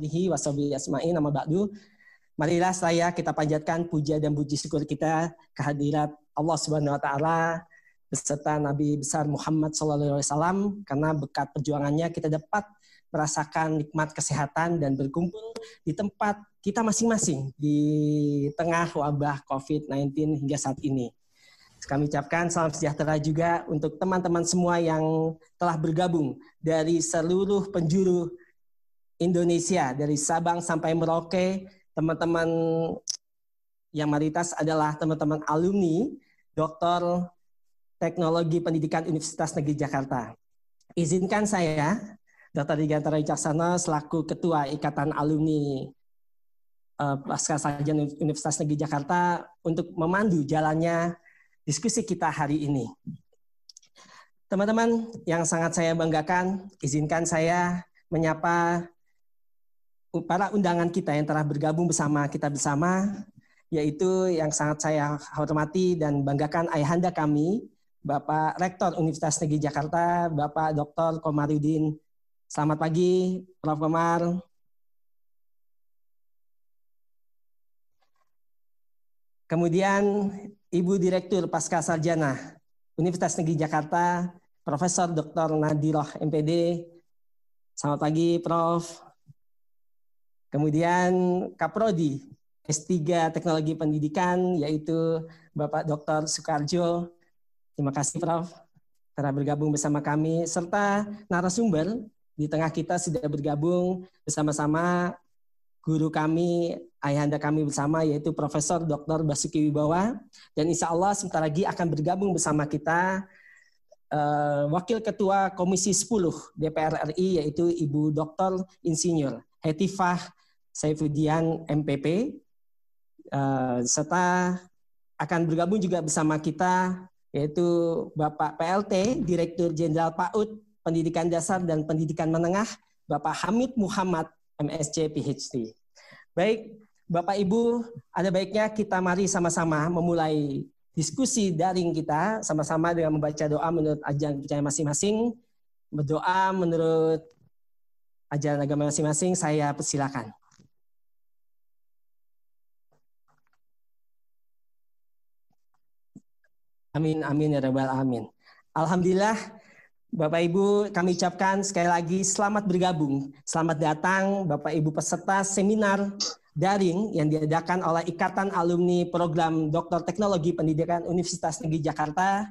alihi washabihi asma'in nama ba'du. Marilah saya kita panjatkan puja dan puji syukur kita kehadirat Allah Subhanahu wa taala beserta Nabi besar Muhammad SAW karena berkat perjuangannya kita dapat merasakan nikmat kesehatan dan berkumpul di tempat kita masing-masing di tengah wabah COVID-19 hingga saat ini. Kami ucapkan salam sejahtera juga untuk teman-teman semua yang telah bergabung dari seluruh penjuru Indonesia, dari Sabang sampai Merauke, teman-teman yang mayoritas adalah teman-teman alumni Doktor Teknologi Pendidikan Universitas Negeri Jakarta. Izinkan saya, Dr. Digantara Wicaksana, selaku Ketua Ikatan Alumni uh, Pasca Sarjana Universitas Negeri Jakarta untuk memandu jalannya diskusi kita hari ini. Teman-teman yang sangat saya banggakan, izinkan saya menyapa para undangan kita yang telah bergabung bersama kita bersama, yaitu yang sangat saya hormati dan banggakan ayahanda kami, Bapak Rektor Universitas Negeri Jakarta, Bapak Dr. Komarudin. Selamat pagi, Prof. Komar. Kemudian Ibu Direktur Pasca Sarjana Universitas Negeri Jakarta, Profesor Dr. Nadiroh MPD. Selamat pagi, Prof. Kemudian Kaprodi S3 Teknologi Pendidikan yaitu Bapak Dr. Sukarjo. Terima kasih Prof. telah bergabung bersama kami serta narasumber di tengah kita sudah bergabung bersama-sama guru kami, ayahanda kami bersama yaitu Profesor Dr. Basuki Wibawa dan insya Allah sebentar lagi akan bergabung bersama kita uh, Wakil Ketua Komisi 10 DPR RI yaitu Ibu Dr. Insinyur Hetifah Saifudian MPP uh, eh, serta akan bergabung juga bersama kita yaitu Bapak PLT Direktur Jenderal PAUD Pendidikan Dasar dan Pendidikan Menengah Bapak Hamid Muhammad MSc PhD. Baik, Bapak Ibu, ada baiknya kita mari sama-sama memulai diskusi daring kita sama-sama dengan membaca doa menurut ajaran percaya masing-masing. Berdoa menurut ajaran agama masing-masing, saya persilakan. Amin, amin ya rabbal amin. Alhamdulillah, Bapak Ibu, kami ucapkan sekali lagi selamat bergabung. Selamat datang Bapak Ibu peserta seminar daring yang diadakan oleh Ikatan Alumni Program Doktor Teknologi Pendidikan Universitas Negeri Jakarta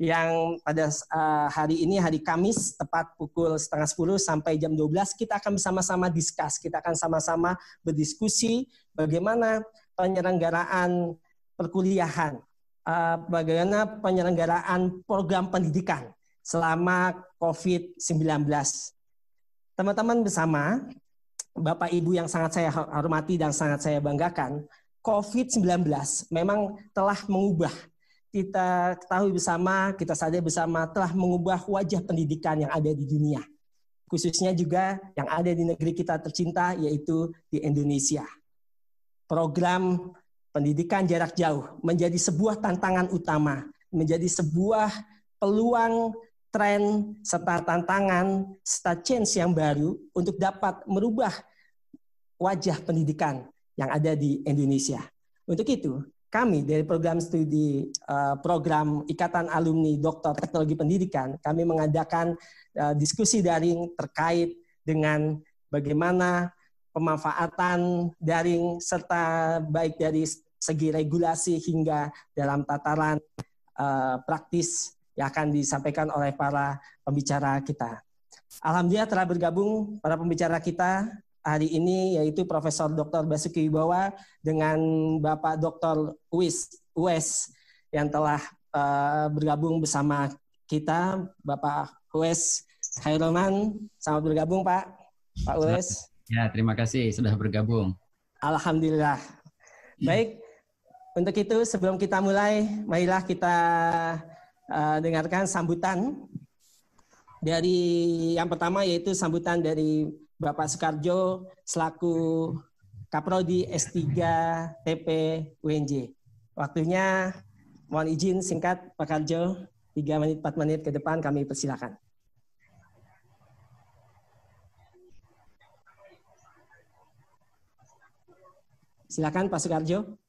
yang pada uh, hari ini hari Kamis tepat pukul setengah 10 sampai jam 12 kita akan bersama-sama diskus, kita akan sama-sama berdiskusi bagaimana penyelenggaraan perkuliahan uh, bagaimana penyelenggaraan program pendidikan selama COVID-19. Teman-teman bersama, Bapak Ibu yang sangat saya hormati dan sangat saya banggakan, COVID-19 memang telah mengubah kita ketahui bersama, kita sadar bersama telah mengubah wajah pendidikan yang ada di dunia. Khususnya juga yang ada di negeri kita tercinta yaitu di Indonesia. Program pendidikan jarak jauh menjadi sebuah tantangan utama, menjadi sebuah peluang tren serta tantangan serta change yang baru untuk dapat merubah wajah pendidikan yang ada di Indonesia. Untuk itu, kami dari program studi uh, program Ikatan Alumni Doktor Teknologi Pendidikan, kami mengadakan uh, diskusi daring terkait dengan bagaimana pemanfaatan daring serta baik dari segi regulasi hingga dalam tataran uh, praktis yang akan disampaikan oleh para pembicara kita. Alhamdulillah telah bergabung para pembicara kita hari ini yaitu Profesor Dr. Basuki Wibawa dengan Bapak Dr. Uwis Uwes yang telah uh, bergabung bersama kita Bapak Uwes Khairulman. Selamat bergabung Pak. Pak Uwes. Ya, terima kasih sudah bergabung. Alhamdulillah. Baik, untuk itu sebelum kita mulai, marilah kita uh, dengarkan sambutan dari yang pertama yaitu sambutan dari Bapak Soekarjo selaku Kaprodi S3 TP UNJ. Waktunya mohon izin singkat Pak Karjo, 3 menit 4 menit ke depan kami persilakan. Silakan Pak Sukarjo.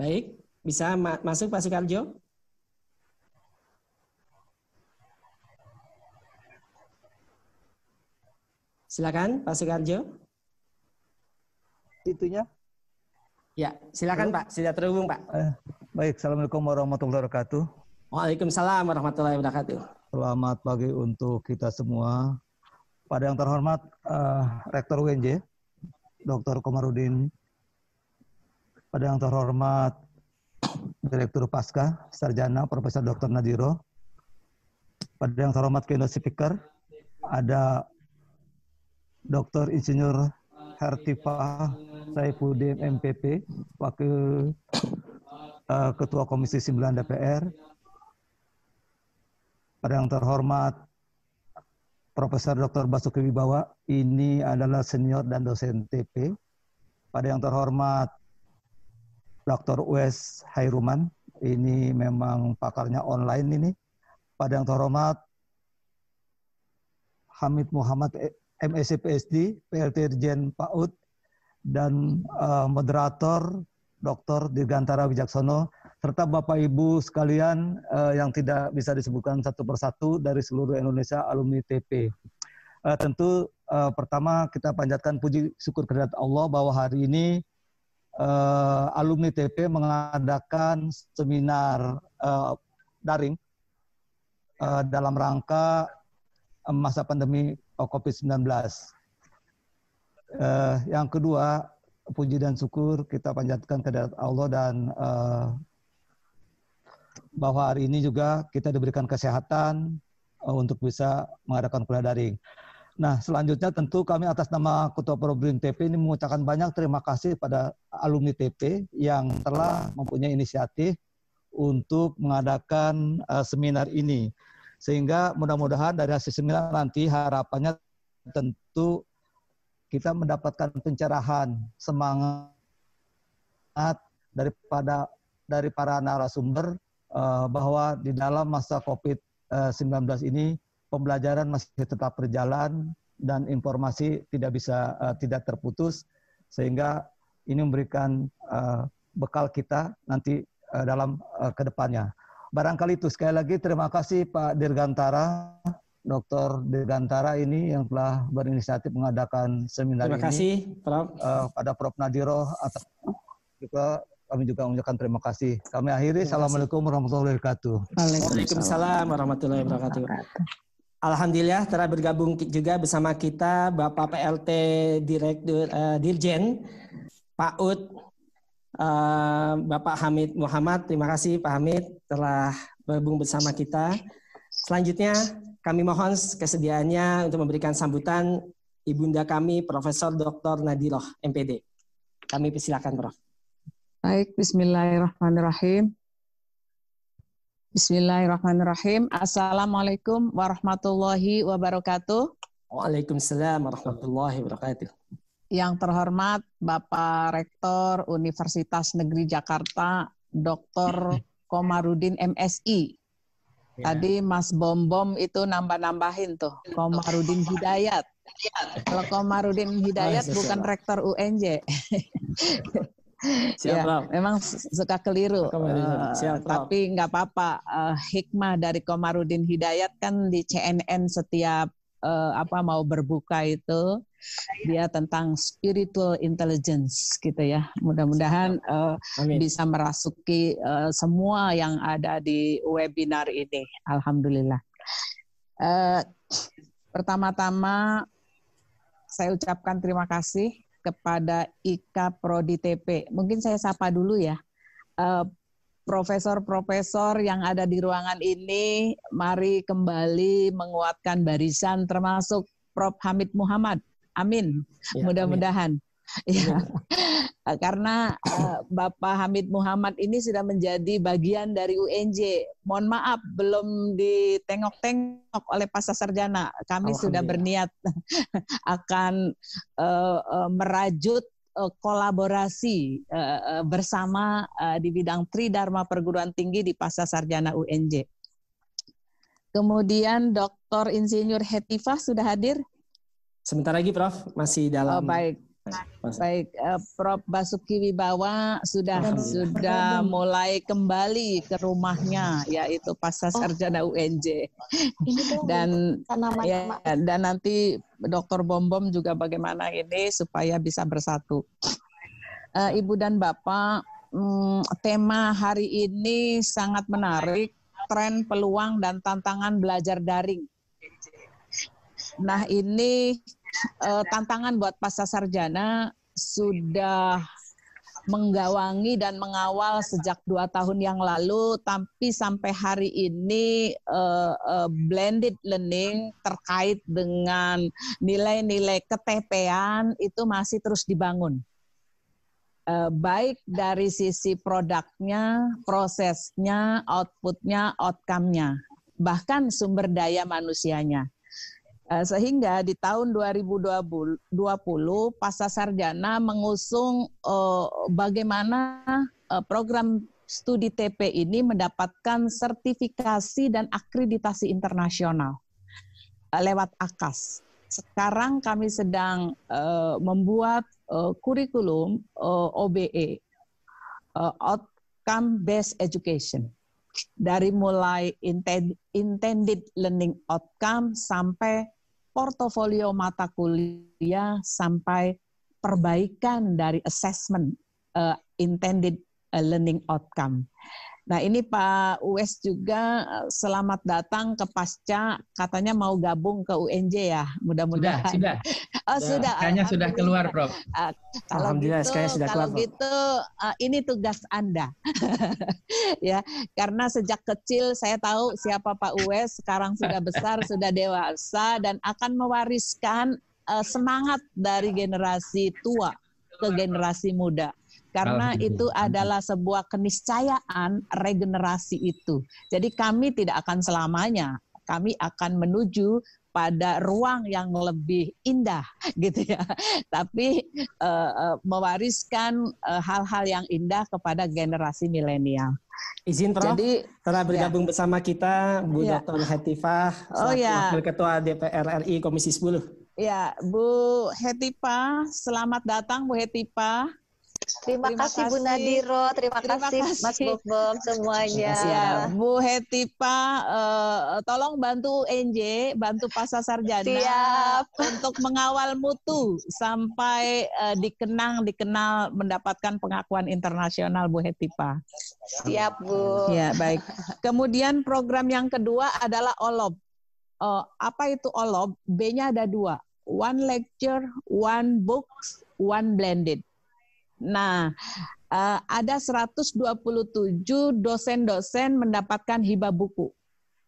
Baik, bisa ma masuk Pak Sukarjo? Silakan Pak Sukarjo. Itunya? Ya, silakan Halo? Pak. Sudah terhubung Pak. Eh, baik, Assalamualaikum warahmatullahi wabarakatuh. Waalaikumsalam warahmatullahi wabarakatuh. Selamat pagi untuk kita semua. Pada yang terhormat uh, Rektor UNJ, Dr. Komarudin. Pada yang terhormat Direktur Pasca, Sarjana Profesor Dr. Nadiro. Pada yang terhormat keynote speaker, ada Dr. Insinyur Hertifa Saifuddin MPP, Wakil uh, Ketua Komisi 9 DPR. Pada yang terhormat Profesor Dr. Basuki Wibawa, ini adalah senior dan dosen TP. Pada yang terhormat Dr. Wes Hairuman, ini memang pakarnya online ini. Pada yang terhormat Hamid Muhammad MSc PSD, PLT Dirjen PAUD, dan uh, moderator Dr. Dirgantara Wijaksono, serta Bapak Ibu sekalian uh, yang tidak bisa disebutkan satu persatu dari seluruh Indonesia alumni TP. Uh, tentu uh, pertama kita panjatkan puji syukur kehadirat Allah bahwa hari ini uh, alumni TP mengadakan seminar uh, daring uh, dalam rangka masa pandemi COVID-19. Uh, yang kedua, puji dan syukur kita panjatkan ke Allah dan uh, bahwa hari ini juga kita diberikan kesehatan uh, untuk bisa mengadakan kuliah daring. Nah, selanjutnya tentu kami atas nama Ketua Probrin TP ini mengucapkan banyak terima kasih pada alumni TP yang telah mempunyai inisiatif untuk mengadakan uh, seminar ini. Sehingga mudah-mudahan dari hasil seminar nanti harapannya tentu kita mendapatkan pencerahan semangat daripada dari para narasumber uh, bahwa di dalam masa COVID-19 ini pembelajaran masih tetap berjalan dan informasi tidak bisa uh, tidak terputus sehingga ini memberikan uh, bekal kita nanti uh, dalam uh, ke depannya. Barangkali itu sekali lagi terima kasih Pak Dirgantara, Dr. Dirgantara ini yang telah berinisiatif mengadakan seminar terima ini. Terima kasih, Prof. Uh, pada Prof. Nadiro atas juga kami juga mengucapkan terima kasih. Kami akhiri. Assalamualaikum warahmatullahi wabarakatuh. Waalaikumsalam warahmatullahi wabarakatuh. Alhamdulillah telah bergabung juga bersama kita Bapak PLT Direktur uh, Dirjen Pak Ud uh, Bapak Hamid Muhammad. Terima kasih Pak Hamid telah bergabung bersama kita. Selanjutnya kami mohon kesediaannya untuk memberikan sambutan ibunda kami Profesor Dr. Nadiroh MPD. Kami persilakan Prof. Baik, Bismillahirrahmanirrahim. Bismillahirrahmanirrahim. Assalamualaikum warahmatullahi wabarakatuh. Waalaikumsalam warahmatullahi wabarakatuh. Yang terhormat Bapak Rektor Universitas Negeri Jakarta, Dr. Komarudin MSI. Ya. Tadi Mas Bom Bom itu nambah-nambahin tuh, Komarudin Hidayat. Kalau Komarudin Hidayat bukan Rektor UNJ. Siap, ya, memang suka keliru, uh, Siap, tapi nggak apa-apa. Uh, hikmah dari Komarudin Hidayat kan di CNN setiap uh, apa mau berbuka itu dia tentang spiritual intelligence gitu ya. Mudah-mudahan uh, bisa merasuki uh, semua yang ada di webinar ini. Alhamdulillah. Uh, pertama-tama saya ucapkan terima kasih kepada IKA Prodi TP. Mungkin saya sapa dulu ya. Uh, profesor-profesor yang ada di ruangan ini, mari kembali menguatkan barisan termasuk Prof. Hamid Muhammad. Amin. Ya, Mudah-mudahan. Ya, karena uh, Bapak Hamid Muhammad ini sudah menjadi bagian dari UNJ. Mohon maaf belum ditengok-tengok oleh Pak Sarjana. Kami sudah berniat akan uh, uh, merajut uh, kolaborasi uh, bersama uh, di bidang Tridharma perguruan tinggi di Pasar Sarjana UNJ. Kemudian Dr. Insinyur Hetifah sudah hadir? Sebentar lagi Prof, masih dalam. Oh, baik. Baik, uh, Prof. Basuki Wibawa sudah sudah mulai kembali ke rumahnya, yaitu Pasca Sarjana oh. UNJ. dan ya, dan nanti Dr. Bom Bom juga bagaimana ini supaya bisa bersatu. Uh, Ibu dan Bapak, um, tema hari ini sangat menarik, tren peluang dan tantangan belajar daring. Nah ini uh, tantangan buat pasca sarjana sudah menggawangi dan mengawal sejak dua tahun yang lalu, tapi sampai hari ini uh, uh, blended learning terkait dengan nilai-nilai ketepean itu masih terus dibangun. Uh, baik dari sisi produknya, prosesnya, outputnya, outcome-nya, bahkan sumber daya manusianya. Eh, sehingga di tahun 2020 Pasca Sarjana mengusung uh, bagaimana uh, program studi TP ini mendapatkan sertifikasi dan akreditasi internasional lewat AKAS. Sekarang kami sedang membuat kurikulum OBE, Outcome Based Education dari mulai intended learning outcome sampai portofolio mata kuliah sampai perbaikan dari assessment uh, intended uh, learning outcome. Nah ini Pak US juga eh, selamat datang ke Pasca, katanya mau gabung ke UNJ ya, mudah-mudahan. Sudah, sudah. Oh sudah. Kayaknya sudah keluar, Prof. Uh, kalau Alhamdulillah, gitu, sudah kalau keluar, gitu uh, ini tugas Anda, ya, karena sejak kecil saya tahu siapa Pak US, sekarang sudah besar, sudah dewasa dan akan mewariskan uh, semangat dari generasi tua ke generasi muda. Karena itu adalah sebuah keniscayaan regenerasi itu. Jadi kami tidak akan selamanya, kami akan menuju pada ruang yang lebih indah gitu ya tapi uh, uh, mewariskan eh, hal-hal yang indah kepada generasi milenial izin Prof Jadi, telah bergabung ya. bersama kita Bu ya. Dr. Hetifah oh, ya. Wakil Ketua DPR RI Komisi 10 Ya, Bu Hetifah, selamat datang Bu Hetifah. Terima, terima kasih Bu Nadiro, terima, terima kasih, kasih Mas Bobom semuanya. Ya, Bu Hetipa, uh, tolong bantu NJ, bantu Pasar Sarjana Siap. untuk mengawal mutu sampai uh, dikenang, dikenal, mendapatkan pengakuan internasional Bu Hetipa. Siap Bu. Ya baik. Kemudian program yang kedua adalah OLOB. Uh, apa itu OLOB? B-nya ada dua. One lecture, one books, one blended. Nah, uh, ada 127 dosen-dosen mendapatkan hibah buku.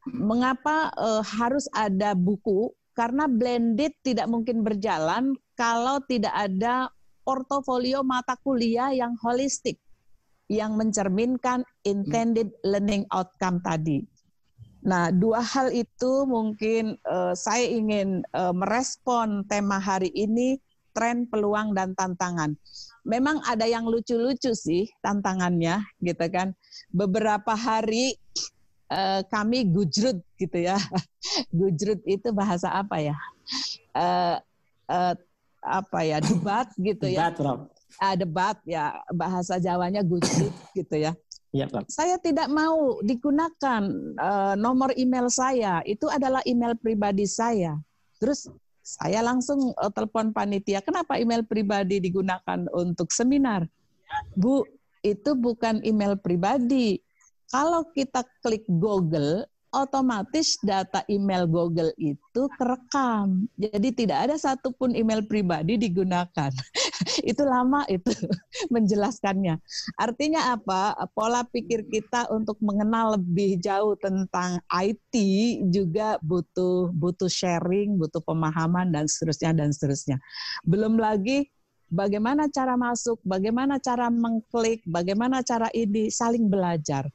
Mengapa uh, harus ada buku? Karena blended tidak mungkin berjalan kalau tidak ada portofolio mata kuliah yang holistik yang mencerminkan intended learning outcome tadi. Nah, dua hal itu mungkin uh, saya ingin uh, merespon tema hari ini tren, peluang dan tantangan memang ada yang lucu-lucu sih tantangannya gitu kan. Beberapa hari uh, kami gujrut gitu ya. gujrut itu bahasa apa ya? Uh, uh, apa ya debat gitu ya. Debat, Rob. Uh, debat ya bahasa Jawanya gujrut gitu ya. Ya, Pak. Saya tidak mau digunakan uh, nomor email saya. Itu adalah email pribadi saya. Terus saya langsung uh, telepon panitia, kenapa email pribadi digunakan untuk seminar? Bu, itu bukan email pribadi. Kalau kita klik Google, otomatis data email Google itu kerekam. Jadi tidak ada satupun email pribadi digunakan. itu lama itu menjelaskannya. Artinya apa? Pola pikir kita untuk mengenal lebih jauh tentang IT juga butuh butuh sharing, butuh pemahaman dan seterusnya dan seterusnya. Belum lagi bagaimana cara masuk, bagaimana cara mengklik, bagaimana cara ini saling belajar.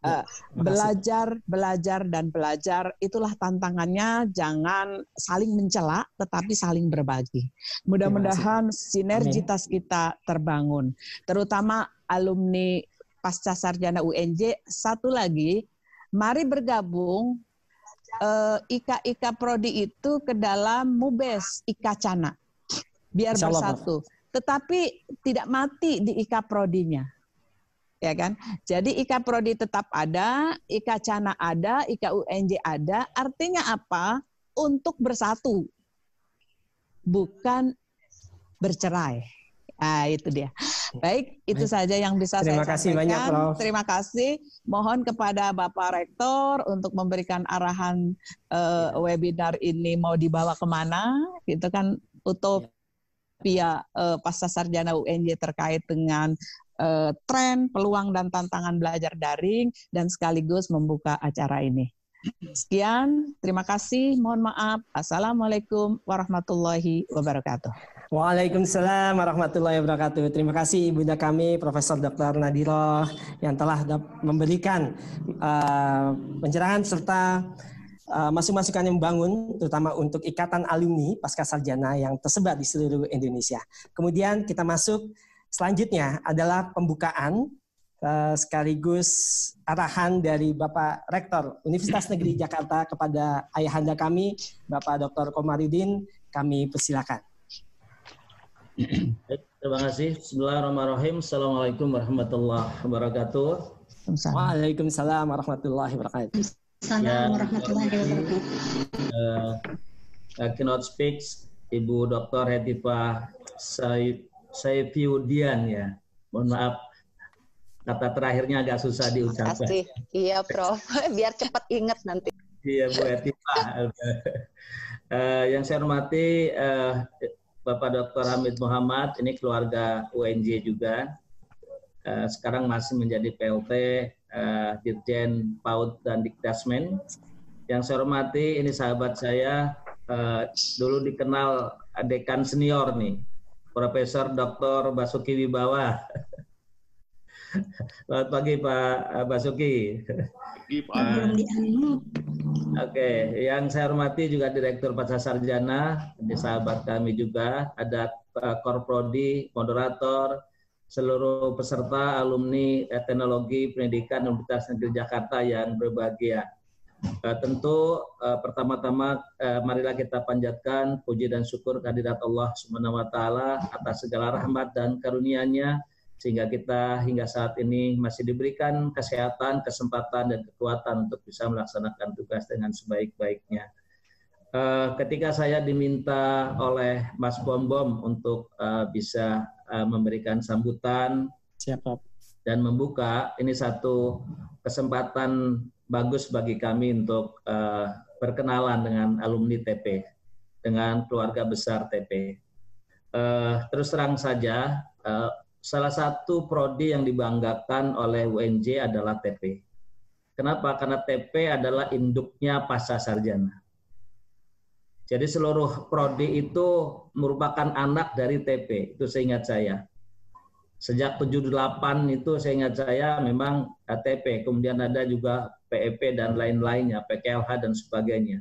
Uh, belajar, belajar dan belajar itulah tantangannya. Jangan saling mencela, tetapi saling berbagi. Mudah-mudahan sinergitas kita terbangun, terutama alumni pasca sarjana UNJ. Satu lagi, mari bergabung uh, ika-ika prodi itu ke dalam mubes ika cana biar bersatu. Tetapi tidak mati di ika prodinya. Ya kan? Jadi ika prodi tetap ada, ika cana ada, ika UNJ ada. Artinya apa? Untuk bersatu. Bukan bercerai. Nah, itu dia. Baik, itu Baik. saja yang bisa Terima saya kasih sampaikan. Banyak, Prof. Terima kasih. Mohon kepada Bapak Rektor untuk memberikan arahan uh, webinar ini mau dibawa ke mana. Itu kan utopia uh, pasca sarjana UNJ terkait dengan uh, tren, peluang dan tantangan belajar daring dan sekaligus membuka acara ini. Sekian, terima kasih. Mohon maaf. Assalamualaikum warahmatullahi wabarakatuh. Waalaikumsalam warahmatullahi wabarakatuh. Terima kasih Ibunda kami Profesor Dr. Nadiro yang telah memberikan uh, pencerahan serta uh, masukan-masukan yang membangun terutama untuk ikatan alumni pasca sarjana yang tersebar di seluruh Indonesia. Kemudian kita masuk selanjutnya adalah pembukaan uh, sekaligus arahan dari Bapak Rektor Universitas Negeri Jakarta kepada ayahanda kami Bapak Dr. Komarudin kami persilakan. Baik, terima kasih. Bismillahirrahmanirrahim. Assalamualaikum warahmatullahi wabarakatuh. Waalaikumsalam warahmatullahi wabarakatuh. Assalamualaikum ya, warahmatullahi wabarakatuh. Uh, I cannot speak Ibu Dr. Hetipa Saifiudian ya. Mohon maaf kata terakhirnya agak susah diucapkan. Kasih. Iya, Prof. Biar cepat ingat nanti. Iya, Bu Hetipa. uh, yang saya hormati uh, Bapak Dr. Hamid Muhammad, ini keluarga UNJ juga. Uh, sekarang masih menjadi PLT uh, eh, Dirjen PAUD dan Dikdasmen. Yang saya hormati, ini sahabat saya, uh, dulu dikenal dekan senior nih, Profesor Dr. Basuki Wibawa. Selamat pagi Pak Basuki. Pagi Pak. Oke, yang saya hormati juga Direktur Pasar Sarjana, di sahabat kami juga, ada Pak Korprodi, moderator, seluruh peserta alumni teknologi pendidikan Universitas Negeri Jakarta yang berbahagia. Uh, tentu uh, pertama-tama uh, marilah kita panjatkan puji dan syukur kehadirat Allah Subhanahu wa taala atas segala rahmat dan karunia-Nya sehingga kita hingga saat ini masih diberikan kesehatan, kesempatan, dan kekuatan untuk bisa melaksanakan tugas dengan sebaik-baiknya. Uh, ketika saya diminta oleh Mas Bom Bom untuk uh, bisa uh, memberikan sambutan Siapa? dan membuka, ini satu kesempatan bagus bagi kami untuk uh, berkenalan dengan alumni TP, dengan keluarga besar TP. Uh, terus terang saja, uh, salah satu prodi yang dibanggakan oleh UNJ adalah TP. Kenapa? Karena TP adalah induknya pasca sarjana. Jadi seluruh prodi itu merupakan anak dari TP, itu seingat saya. Sejak 78 itu seingat saya memang TP, kemudian ada juga PEP dan lain-lainnya, PKLH dan sebagainya.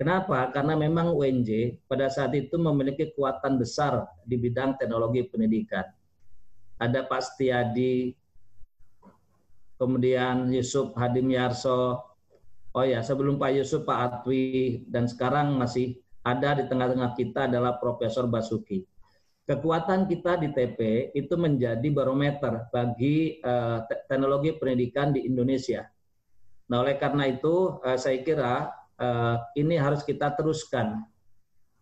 Kenapa? Karena memang UNJ pada saat itu memiliki kekuatan besar di bidang teknologi pendidikan ada Pak Setiadi, kemudian Yusuf Hadim Yarso, oh ya sebelum Pak Yusuf Pak Atwi, dan sekarang masih ada di tengah-tengah kita adalah Profesor Basuki. Kekuatan kita di TP itu menjadi barometer bagi uh, teknologi pendidikan di Indonesia. Nah, oleh karena itu, uh, saya kira uh, ini harus kita teruskan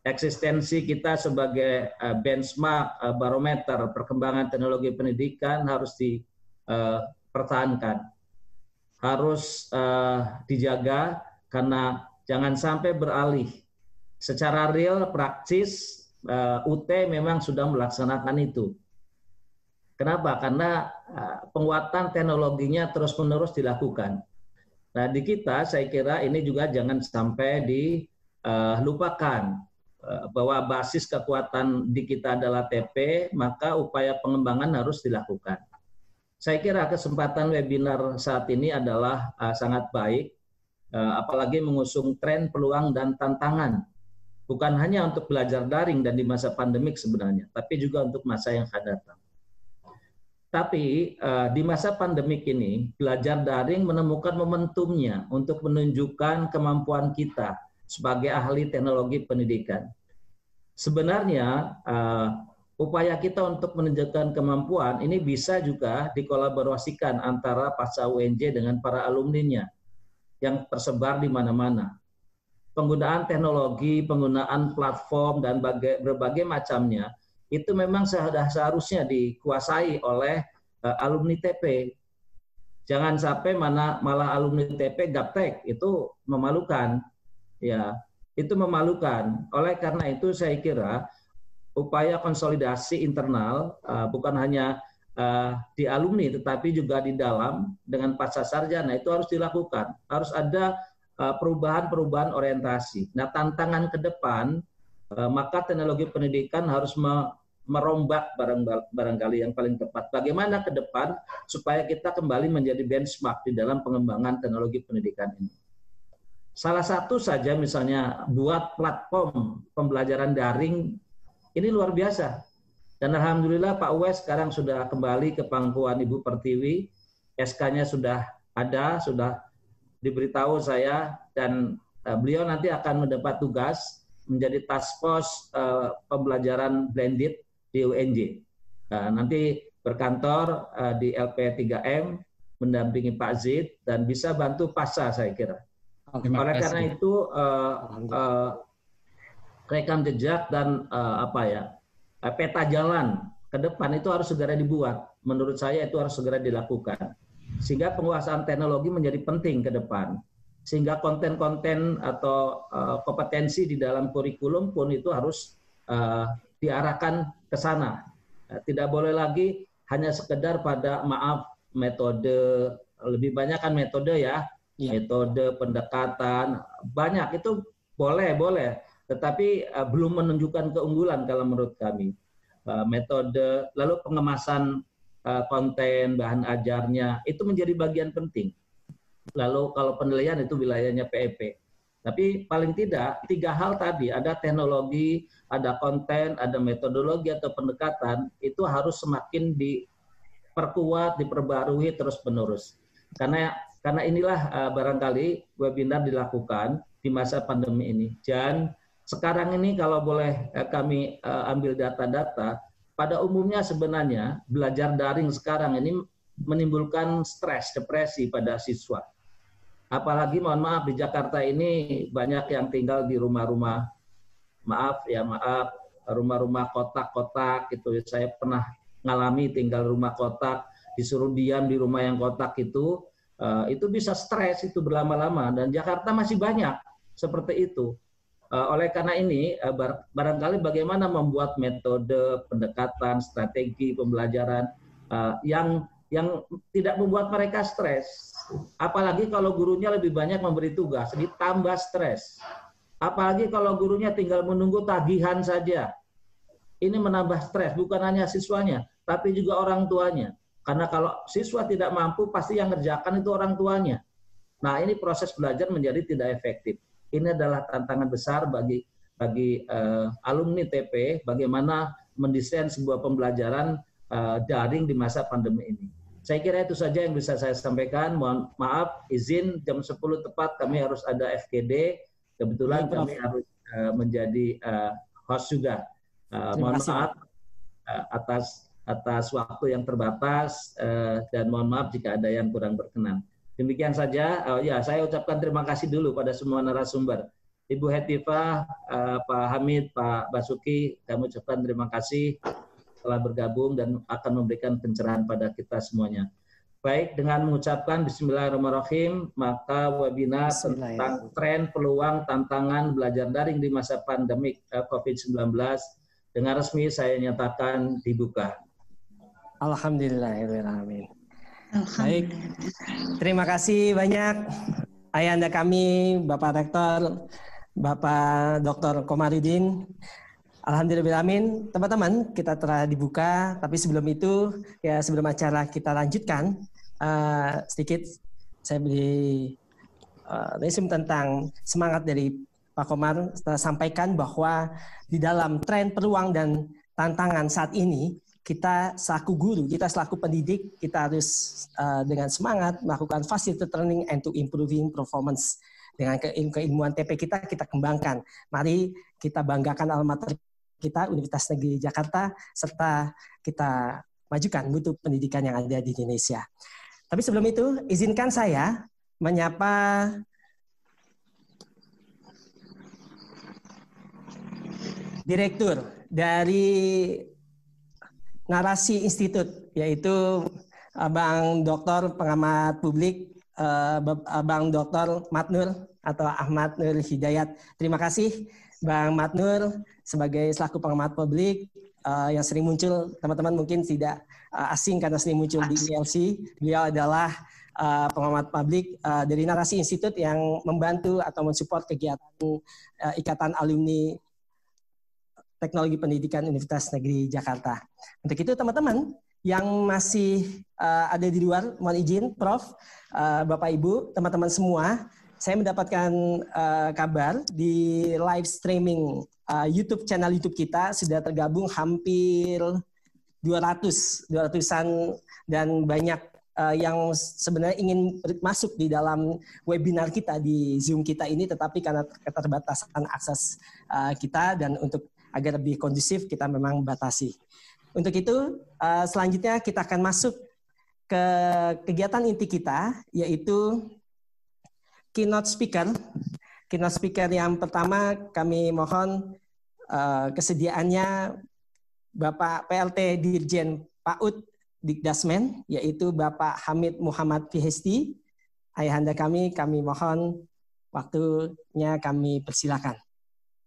eksistensi kita sebagai uh, benchmark uh, barometer perkembangan teknologi pendidikan harus dipertahankan, harus uh, dijaga karena jangan sampai beralih. Secara real praktis UT memang sudah melaksanakan itu. Kenapa? Karena uh, penguatan teknologinya terus-menerus dilakukan. Nah, di kita saya kira ini juga jangan sampai dilupakan Eh, bahwa basis kekuatan di kita adalah TP, maka upaya pengembangan harus dilakukan. Saya kira kesempatan webinar saat ini adalah sangat baik, apalagi mengusung tren, peluang, dan tantangan. Bukan hanya untuk belajar daring dan di masa pandemik sebenarnya, tapi juga untuk masa yang akan datang. Tapi uh, di masa pandemik ini, belajar daring menemukan momentumnya untuk menunjukkan kemampuan kita sebagai ahli teknologi pendidikan. Sebenarnya uh, upaya kita untuk menunjukkan kemampuan ini bisa juga dikolaborasikan antara pasca UNJ dengan para alumninya yang tersebar di mana-mana. Penggunaan teknologi, penggunaan platform dan berbagai macamnya itu memang seharusnya dikuasai oleh uh, alumni TP. Jangan sampai mana malah alumni TP gaptek itu memalukan. Ya, itu memalukan. Oleh karena itu saya kira upaya konsolidasi internal uh, bukan hanya uh, di alumni tetapi juga di dalam dengan pasca sarjana itu harus dilakukan. Harus ada perubahan-perubahan orientasi. Nah, tantangan ke depan Eh, maka teknologi pendidikan harus merombak barang barangkali yang paling tepat. Bagaimana ke depan supaya kita kembali menjadi benchmark di dalam pengembangan teknologi pendidikan ini. Salah satu saja misalnya buat platform pembelajaran daring ini luar biasa. Dan alhamdulillah Pak Wes sekarang sudah kembali ke pangkuan Ibu Pertiwi. SK-nya sudah ada, sudah diberitahu saya dan eh, beliau nanti akan mendapat tugas menjadi task force uh, pembelajaran blended di UNJ. Uh, nanti berkantor uh, di LP3M mendampingi Pak Zid dan bisa bantu PASA saya kira. Terima Oleh kasih. karena itu uh, uh, rekam jejak dan uh, apa ya peta jalan ke depan itu harus segera dibuat. Menurut saya itu harus segera dilakukan sehingga penguasaan teknologi menjadi penting ke depan sehingga konten-konten atau uh, kompetensi di dalam kurikulum pun itu harus uh, diarahkan ke sana. Uh, tidak boleh lagi hanya sekedar pada maaf metode lebih banyak kan metode ya, ya. metode pendekatan banyak itu boleh boleh, tetapi uh, belum menunjukkan keunggulan kalau menurut kami. Uh, metode lalu pengemasan konten bahan ajarnya itu menjadi bagian penting lalu kalau penilaian itu wilayahnya PEP. Tapi paling tidak tiga hal tadi, ada teknologi, ada konten, ada metodologi atau pendekatan, itu harus semakin diperkuat, diperbarui terus-menerus. Karena karena inilah uh, barangkali webinar dilakukan di masa pandemi ini. Dan sekarang ini kalau boleh uh, kami ambil data-data, pada umumnya sebenarnya belajar daring sekarang ini menimbulkan stres, depresi pada siswa Apalagi mohon maaf di Jakarta ini banyak yang tinggal di rumah-rumah maaf ya maaf rumah-rumah kotak-kotak gitu. Saya pernah ngalami tinggal rumah kotak, disuruh diam di rumah yang kotak itu, uh, itu bisa stres itu berlama-lama dan Jakarta masih banyak seperti itu. Uh, oleh karena ini uh, barangkali bagaimana membuat metode pendekatan, strategi pembelajaran uh, yang yang tidak membuat mereka stres. Apalagi kalau gurunya lebih banyak memberi tugas, ditambah stres. Apalagi kalau gurunya tinggal menunggu tagihan saja. Ini menambah stres, bukan hanya siswanya, tapi juga orang tuanya. Karena kalau siswa tidak mampu, pasti yang ngerjakan itu orang tuanya. Nah, ini proses belajar menjadi tidak efektif. Ini adalah tantangan besar bagi bagi uh, alumni TP bagaimana mendesain sebuah pembelajaran uh, daring di masa pandemi ini. Saya kira itu saja yang bisa saya sampaikan. Mohon maaf, izin jam 10 tepat kami harus ada FGD. Kebetulan ya, kami harus uh, menjadi uh, host juga. Uh, mohon kasih. maaf uh, atas atas waktu yang terbatas uh, dan mohon maaf jika ada yang kurang berkenan. Demikian saja. Uh, ya, saya ucapkan terima kasih dulu pada semua narasumber. Ibu Hetifah, uh, Pak Hamid, Pak Basuki, kami ucapkan terima kasih telah bergabung dan akan memberikan pencerahan pada kita semuanya. Baik, dengan mengucapkan Bismillahirrahmanirrahim, maka webinar tentang tren, peluang, tantangan belajar daring di masa pandemik eh, COVID-19 dengan resmi saya nyatakan dibuka. Alhamdulillahirrahmanirrahim. Baik, terima kasih banyak ayahanda kami, Bapak Rektor, Bapak Dr. Komarudin. Alhamdulillah, teman-teman kita telah dibuka. Tapi sebelum itu, ya sebelum acara kita lanjutkan, uh, sedikit saya beri uh, resume tentang semangat dari Pak Komar sampaikan bahwa di dalam tren peluang dan tantangan saat ini kita selaku guru, kita selaku pendidik, kita harus uh, dengan semangat melakukan facilitated learning and to improving performance. Dengan keilmuan TP kita, kita kembangkan. Mari kita banggakan alma mater kita, Universitas Negeri Jakarta, serta kita majukan mutu pendidikan yang ada di Indonesia. Tapi sebelum itu, izinkan saya menyapa Direktur dari Narasi Institut, yaitu Bang Dokter Pengamat Publik, eh, Bang Dokter Matnur atau Ahmad Nur Hidayat. Terima kasih Bang Matnur sebagai selaku pengamat publik uh, yang sering muncul teman-teman mungkin tidak uh, asing karena sering muncul di ILC. Beliau adalah uh, pengamat publik uh, dari Narasi Institut yang membantu atau mensupport kegiatan uh, Ikatan Alumni Teknologi Pendidikan Universitas Negeri Jakarta. Untuk itu teman-teman yang masih uh, ada di luar, mohon izin Prof, uh, Bapak Ibu, teman-teman semua, saya mendapatkan uh, kabar di live streaming uh, YouTube channel YouTube kita sudah tergabung hampir 200 200-an dan banyak uh, yang sebenarnya ingin masuk di dalam webinar kita di Zoom kita ini tetapi karena keterbatasan akses uh, kita dan untuk agar lebih kondusif kita memang batasi. Untuk itu uh, selanjutnya kita akan masuk ke kegiatan inti kita yaitu keynote speaker. Keynote speaker yang pertama kami mohon uh, kesediaannya Bapak PLT Dirjen PAUD Dikdasmen, yaitu Bapak Hamid Muhammad Fihesti. Ayahanda kami, kami mohon waktunya kami persilakan.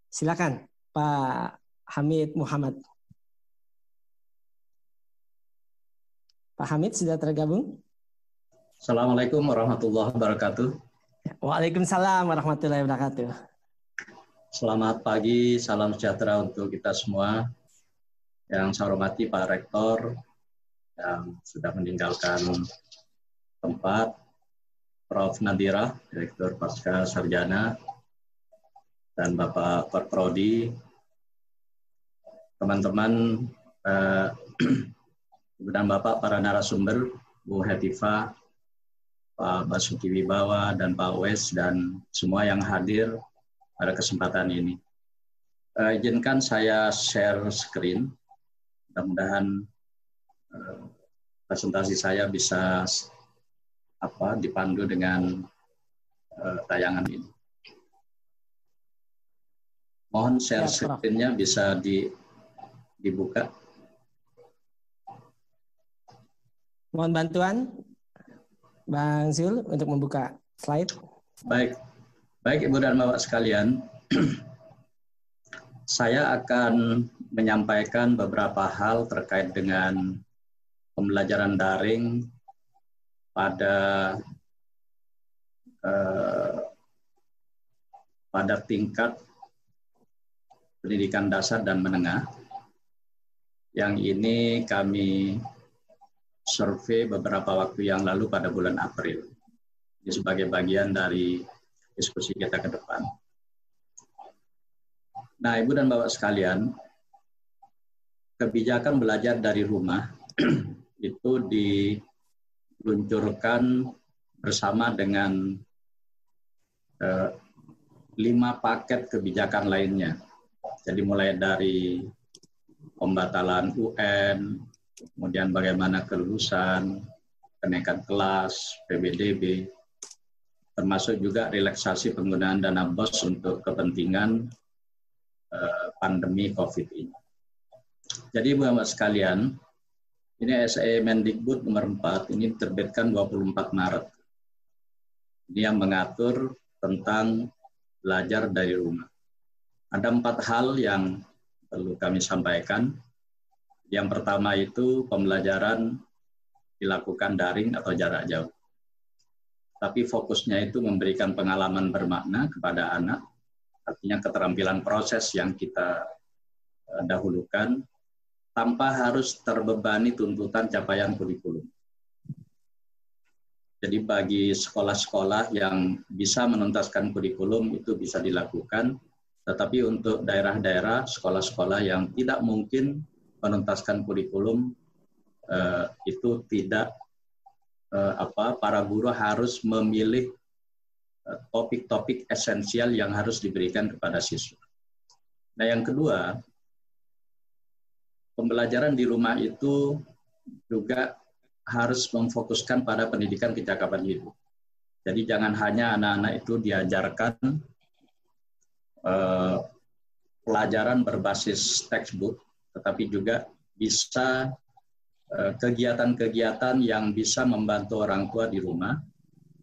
Silakan Pak Hamid Muhammad. Pak Hamid sudah tergabung? Assalamualaikum warahmatullahi wabarakatuh. Waalaikumsalam warahmatullahi wabarakatuh. Selamat pagi, salam sejahtera untuk kita semua. Yang saya hormati Pak Rektor yang sudah meninggalkan tempat, Prof. Nadira, Direktur Pasca Sarjana, dan Bapak Perprodi, teman-teman eh, dan Bapak para narasumber, Bu Hetifah, Pak Basuki Wibawa dan Pak Wes dan semua yang hadir pada kesempatan ini. Uh, izinkan saya share screen. Mudah-mudahan uh, presentasi saya bisa apa dipandu dengan uh, tayangan ini. Mohon share ya, screen-nya bisa di, dibuka. Mohon bantuan Bang Zul untuk membuka slide. Baik, baik Ibu dan Bapak sekalian, saya akan menyampaikan beberapa hal terkait dengan pembelajaran daring pada eh, pada tingkat pendidikan dasar dan menengah. Yang ini kami survei beberapa waktu yang lalu pada bulan April. Ini sebagai bagian dari diskusi kita ke depan. Nah, Ibu dan Bapak sekalian, kebijakan belajar dari rumah itu diluncurkan bersama dengan eh, lima paket kebijakan lainnya. Jadi mulai dari pembatalan UN, kemudian bagaimana kelulusan, kenaikan kelas, PBDB, termasuk juga relaksasi penggunaan dana BOS untuk kepentingan uh, pandemi COVID ini. Jadi Bapak sekalian, ini SE Mendikbud nomor 4 ini terbitkan 24 Maret. Ini yang mengatur tentang belajar dari rumah. Ada empat hal yang perlu kami sampaikan. Yang pertama itu pembelajaran dilakukan daring atau jarak jauh. Tapi fokusnya itu memberikan pengalaman bermakna kepada anak, artinya keterampilan proses yang kita eh, dahulukan tanpa harus terbebani tuntutan capaian kurikulum. Jadi bagi sekolah-sekolah yang bisa menuntaskan kurikulum itu bisa dilakukan, tetapi untuk daerah-daerah, sekolah-sekolah yang tidak mungkin menuntaskan kurikulum uh, itu tidak uh, apa para guru harus memilih topik-topik uh, esensial yang harus diberikan kepada siswa. Nah, yang kedua, pembelajaran di rumah itu juga harus memfokuskan pada pendidikan kecakapan hidup. Jadi jangan hanya anak-anak itu diajarkan uh, pelajaran berbasis textbook, tetapi juga bisa eh, kegiatan-kegiatan yang bisa membantu orang tua di rumah,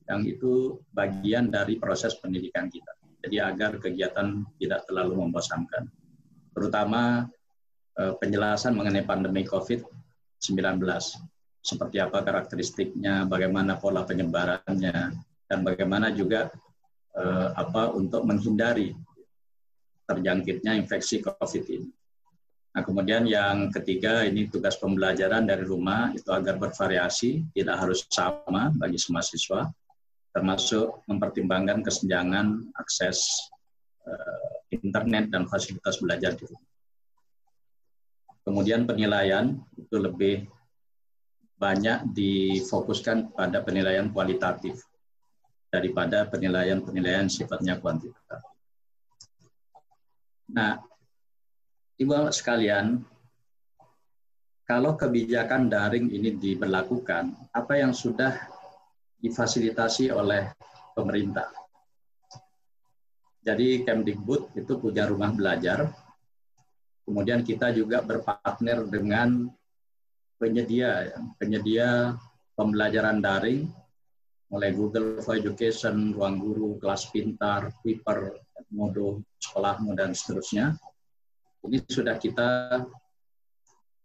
yang itu bagian dari proses pendidikan kita. Jadi agar kegiatan tidak terlalu membosankan. Terutama eh, penjelasan mengenai pandemi COVID-19 seperti apa karakteristiknya, bagaimana pola penyebarannya, dan bagaimana juga eh, apa untuk menghindari terjangkitnya infeksi COVID ini. Nah, kemudian yang ketiga ini tugas pembelajaran dari rumah itu agar bervariasi, tidak harus sama bagi semua siswa, termasuk mempertimbangkan kesenjangan akses eh, internet dan fasilitas belajar di rumah. Kemudian penilaian itu lebih banyak difokuskan pada penilaian kualitatif daripada penilaian-penilaian sifatnya kuantitatif. Nah, Ibu sekalian, kalau kebijakan daring ini diberlakukan, apa yang sudah difasilitasi oleh pemerintah? Jadi Kemdikbud itu punya rumah belajar, kemudian kita juga berpartner dengan penyedia penyedia pembelajaran daring mulai Google for Education, Ruang Guru, Kelas Pintar, Kuiper, Modo, Sekolahmu dan seterusnya. Ini sudah kita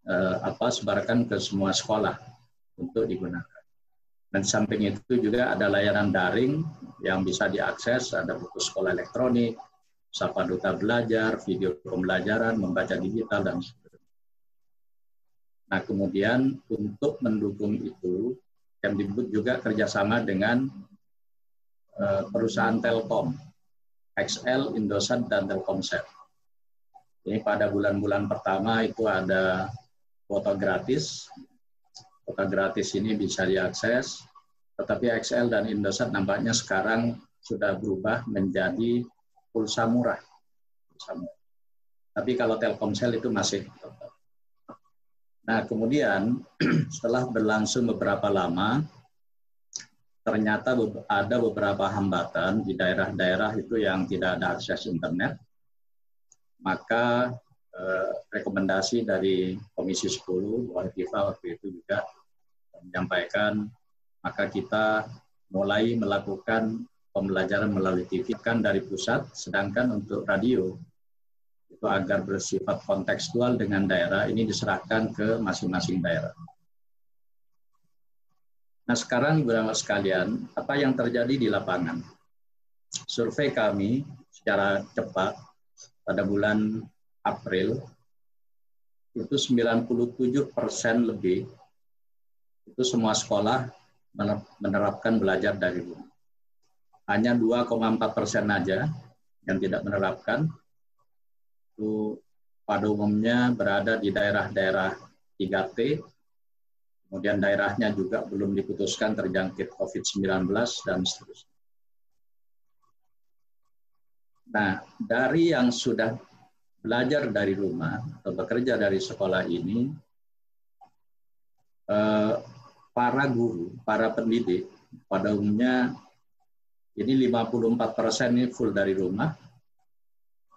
eh, apa sebarkan ke semua sekolah untuk digunakan. Dan samping itu juga ada layanan daring yang bisa diakses, ada buku sekolah elektronik, Sapa Duta Belajar, video pembelajaran, membaca digital, dan sebagainya. Nah, kemudian untuk mendukung itu, Kemdikbud juga kerjasama dengan uh, perusahaan Telkom, XL, Indosat, dan Telkomsel. Ini pada bulan-bulan pertama itu ada kuota gratis. Kuota gratis ini bisa diakses, tetapi XL dan Indosat nampaknya sekarang sudah berubah menjadi pulsa murah. Pulsa murah. Tapi kalau Telkomsel itu masih Nah, kemudian setelah berlangsung beberapa lama, ternyata ada beberapa hambatan di daerah-daerah itu yang tidak ada akses internet. Maka eh, rekomendasi dari Komisi 10 Bu Arifah waktu itu juga menyampaikan maka kita mulai melakukan pembelajaran melalui TV kan dari pusat, sedangkan untuk radio itu agar bersifat kontekstual dengan daerah ini diserahkan ke masing-masing daerah. Nah sekarang Ibu sekalian, apa yang terjadi di lapangan? Survei kami secara cepat pada bulan April itu 97 persen lebih itu semua sekolah menerapkan belajar dari rumah. Hanya 2,4 persen saja yang tidak menerapkan, itu pada umumnya berada di daerah-daerah 3T, kemudian daerahnya juga belum diputuskan terjangkit COVID-19 dan seterusnya. Nah, dari yang sudah belajar dari rumah atau bekerja dari sekolah ini, eh, para guru, para pendidik, pada umumnya ini 54 persen ini full dari rumah,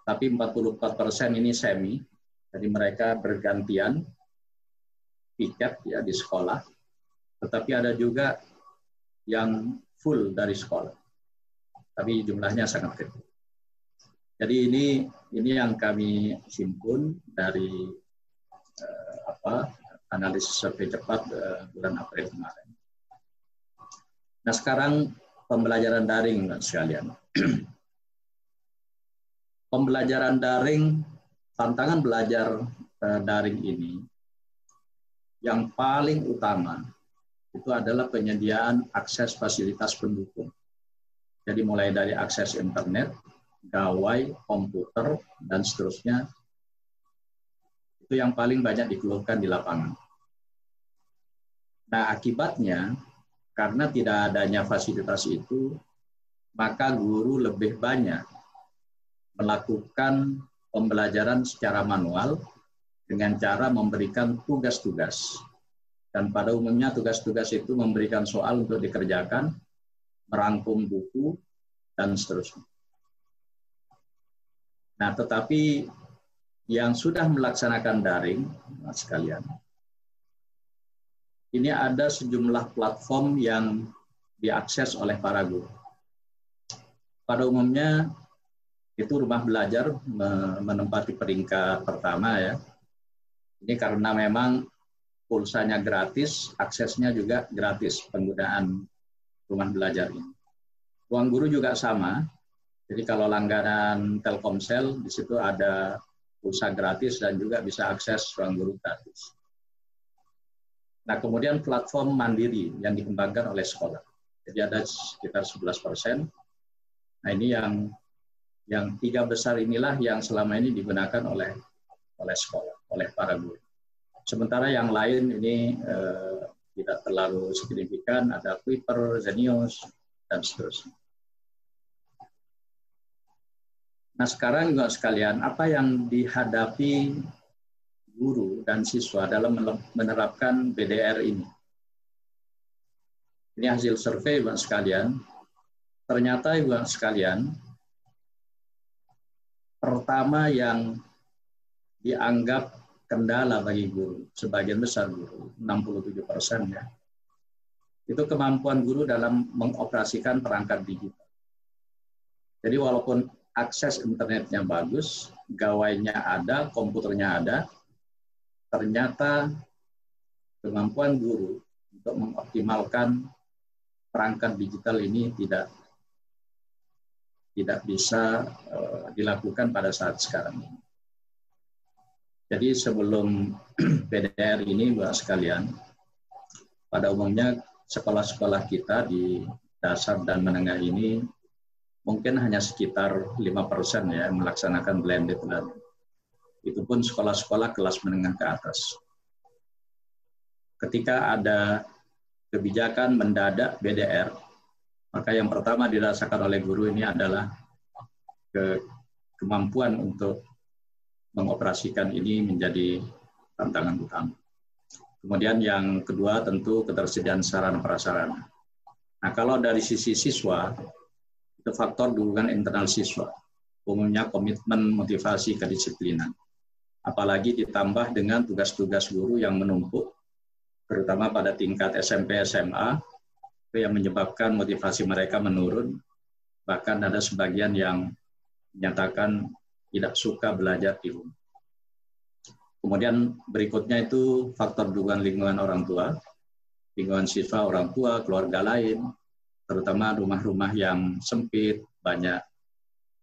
tapi 44 persen ini semi, jadi mereka bergantian piket ya di sekolah, tetapi ada juga yang full dari sekolah, tapi jumlahnya sangat kecil. Jadi ini ini yang kami himpun dari eh, apa analisis survei cepat eh, bulan April kemarin. Nah sekarang pembelajaran daring sekalian. pembelajaran daring, tantangan belajar uh, daring ini, yang paling utama itu adalah penyediaan akses fasilitas pendukung. Jadi mulai dari akses internet, gawai, komputer, dan seterusnya, Itu yang paling banyak dikeluhkan di lapangan. Nah, akibatnya karena tidak adanya fasilitas itu, maka guru lebih banyak melakukan pembelajaran secara manual dengan cara memberikan tugas-tugas. Dan pada umumnya tugas-tugas itu memberikan soal untuk dikerjakan, merangkum buku, dan seterusnya. Nah, tetapi yang sudah melaksanakan daring, mas sekalian, ini ada sejumlah platform yang diakses oleh para guru. Pada umumnya itu rumah belajar menempati peringkat pertama ya. Ini karena memang pulsanya gratis, aksesnya juga gratis penggunaan rumah belajar ini. Ruang guru juga sama. Jadi kalau langganan Telkomsel di situ ada pulsa gratis dan juga bisa akses ruang guru gratis. Nah, kemudian platform mandiri yang dikembangkan oleh sekolah. Jadi ada sekitar 11 persen. Nah, ini yang yang tiga besar inilah yang selama ini digunakan oleh oleh sekolah, oleh para guru. Sementara yang lain ini eh, tidak terlalu signifikan, ada Kuiper, Zenius, dan seterusnya. Nah sekarang juga sekalian, apa yang dihadapi guru dan siswa dalam menerapkan BDR ini? Ini hasil survei Ibu sekalian. Ternyata Ibu sekalian, pertama yang dianggap kendala bagi guru, sebagian besar guru, 67 persen ya, itu kemampuan guru dalam mengoperasikan perangkat digital. Jadi walaupun akses internetnya bagus, gawainya ada, komputernya ada, ternyata kemampuan guru untuk mengoptimalkan perangkat digital ini tidak tidak bisa uh, dilakukan pada saat sekarang ini. Jadi sebelum PDR ini, Mbak sekalian, pada umumnya sekolah-sekolah kita di dasar dan menengah ini mungkin hanya sekitar lima persen ya melaksanakan blended learning. Itu pun sekolah-sekolah kelas menengah ke atas. Ketika ada kebijakan mendadak BDR, maka yang pertama dirasakan oleh guru ini adalah ke kemampuan untuk mengoperasikan ini menjadi tantangan utama. Kemudian yang kedua tentu ketersediaan sarana prasarana. Nah, kalau dari sisi siswa, itu faktor dukungan internal siswa, umumnya komitmen, motivasi, kedisiplinan. Apalagi ditambah dengan tugas-tugas guru yang menumpuk, terutama pada tingkat SMP, SMA, itu yang menyebabkan motivasi mereka menurun. Bahkan ada sebagian yang menyatakan tidak suka belajar di rumah. Kemudian berikutnya itu faktor dukungan lingkungan orang tua, lingkungan siswa orang tua, keluarga lain, terutama rumah-rumah yang sempit, banyak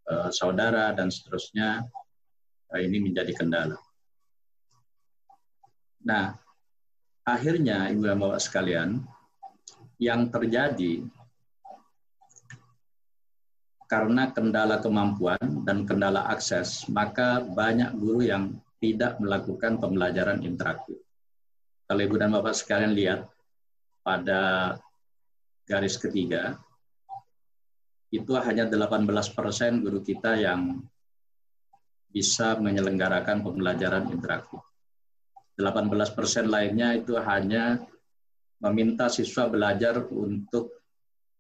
uh, saudara dan seterusnya, uh, ini menjadi kendala. Nah, akhirnya Ibu dan Bapak sekalian, yang terjadi karena kendala kemampuan dan kendala akses, maka banyak guru yang tidak melakukan pembelajaran interaktif. Kalau Ibu dan Bapak sekalian lihat, pada garis ketiga, itu hanya 18 persen guru kita yang bisa menyelenggarakan pembelajaran interaktif. 18 persen lainnya itu hanya meminta siswa belajar untuk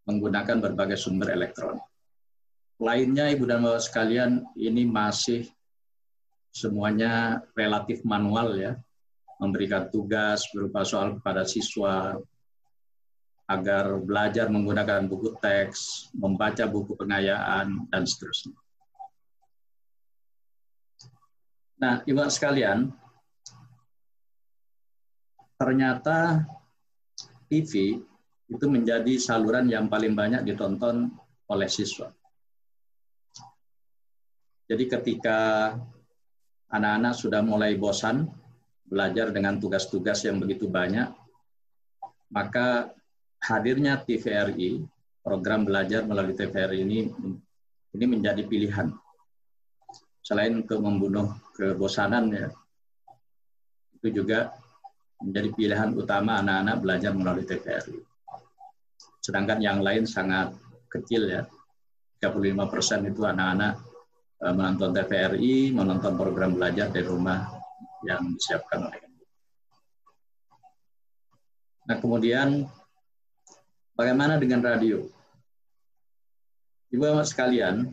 menggunakan berbagai sumber elektronik. Lainnya, Ibu dan Bapak sekalian, ini masih semuanya relatif manual ya, memberikan tugas berupa soal kepada siswa, agar belajar menggunakan buku teks, membaca buku pengayaan, dan seterusnya. Nah, ibu sekalian, ternyata TV itu menjadi saluran yang paling banyak ditonton oleh siswa. Jadi ketika anak-anak sudah mulai bosan belajar dengan tugas-tugas yang begitu banyak, maka hadirnya TVRI, program belajar melalui TVRI ini ini menjadi pilihan. Selain untuk membunuh kebosanan ya, itu juga menjadi pilihan utama anak-anak belajar melalui TVRI. Sedangkan yang lain sangat kecil ya, 35 persen itu anak-anak menonton TVRI, menonton program belajar dari rumah yang disiapkan oleh Nah kemudian bagaimana dengan radio? Ibu bapak sekalian,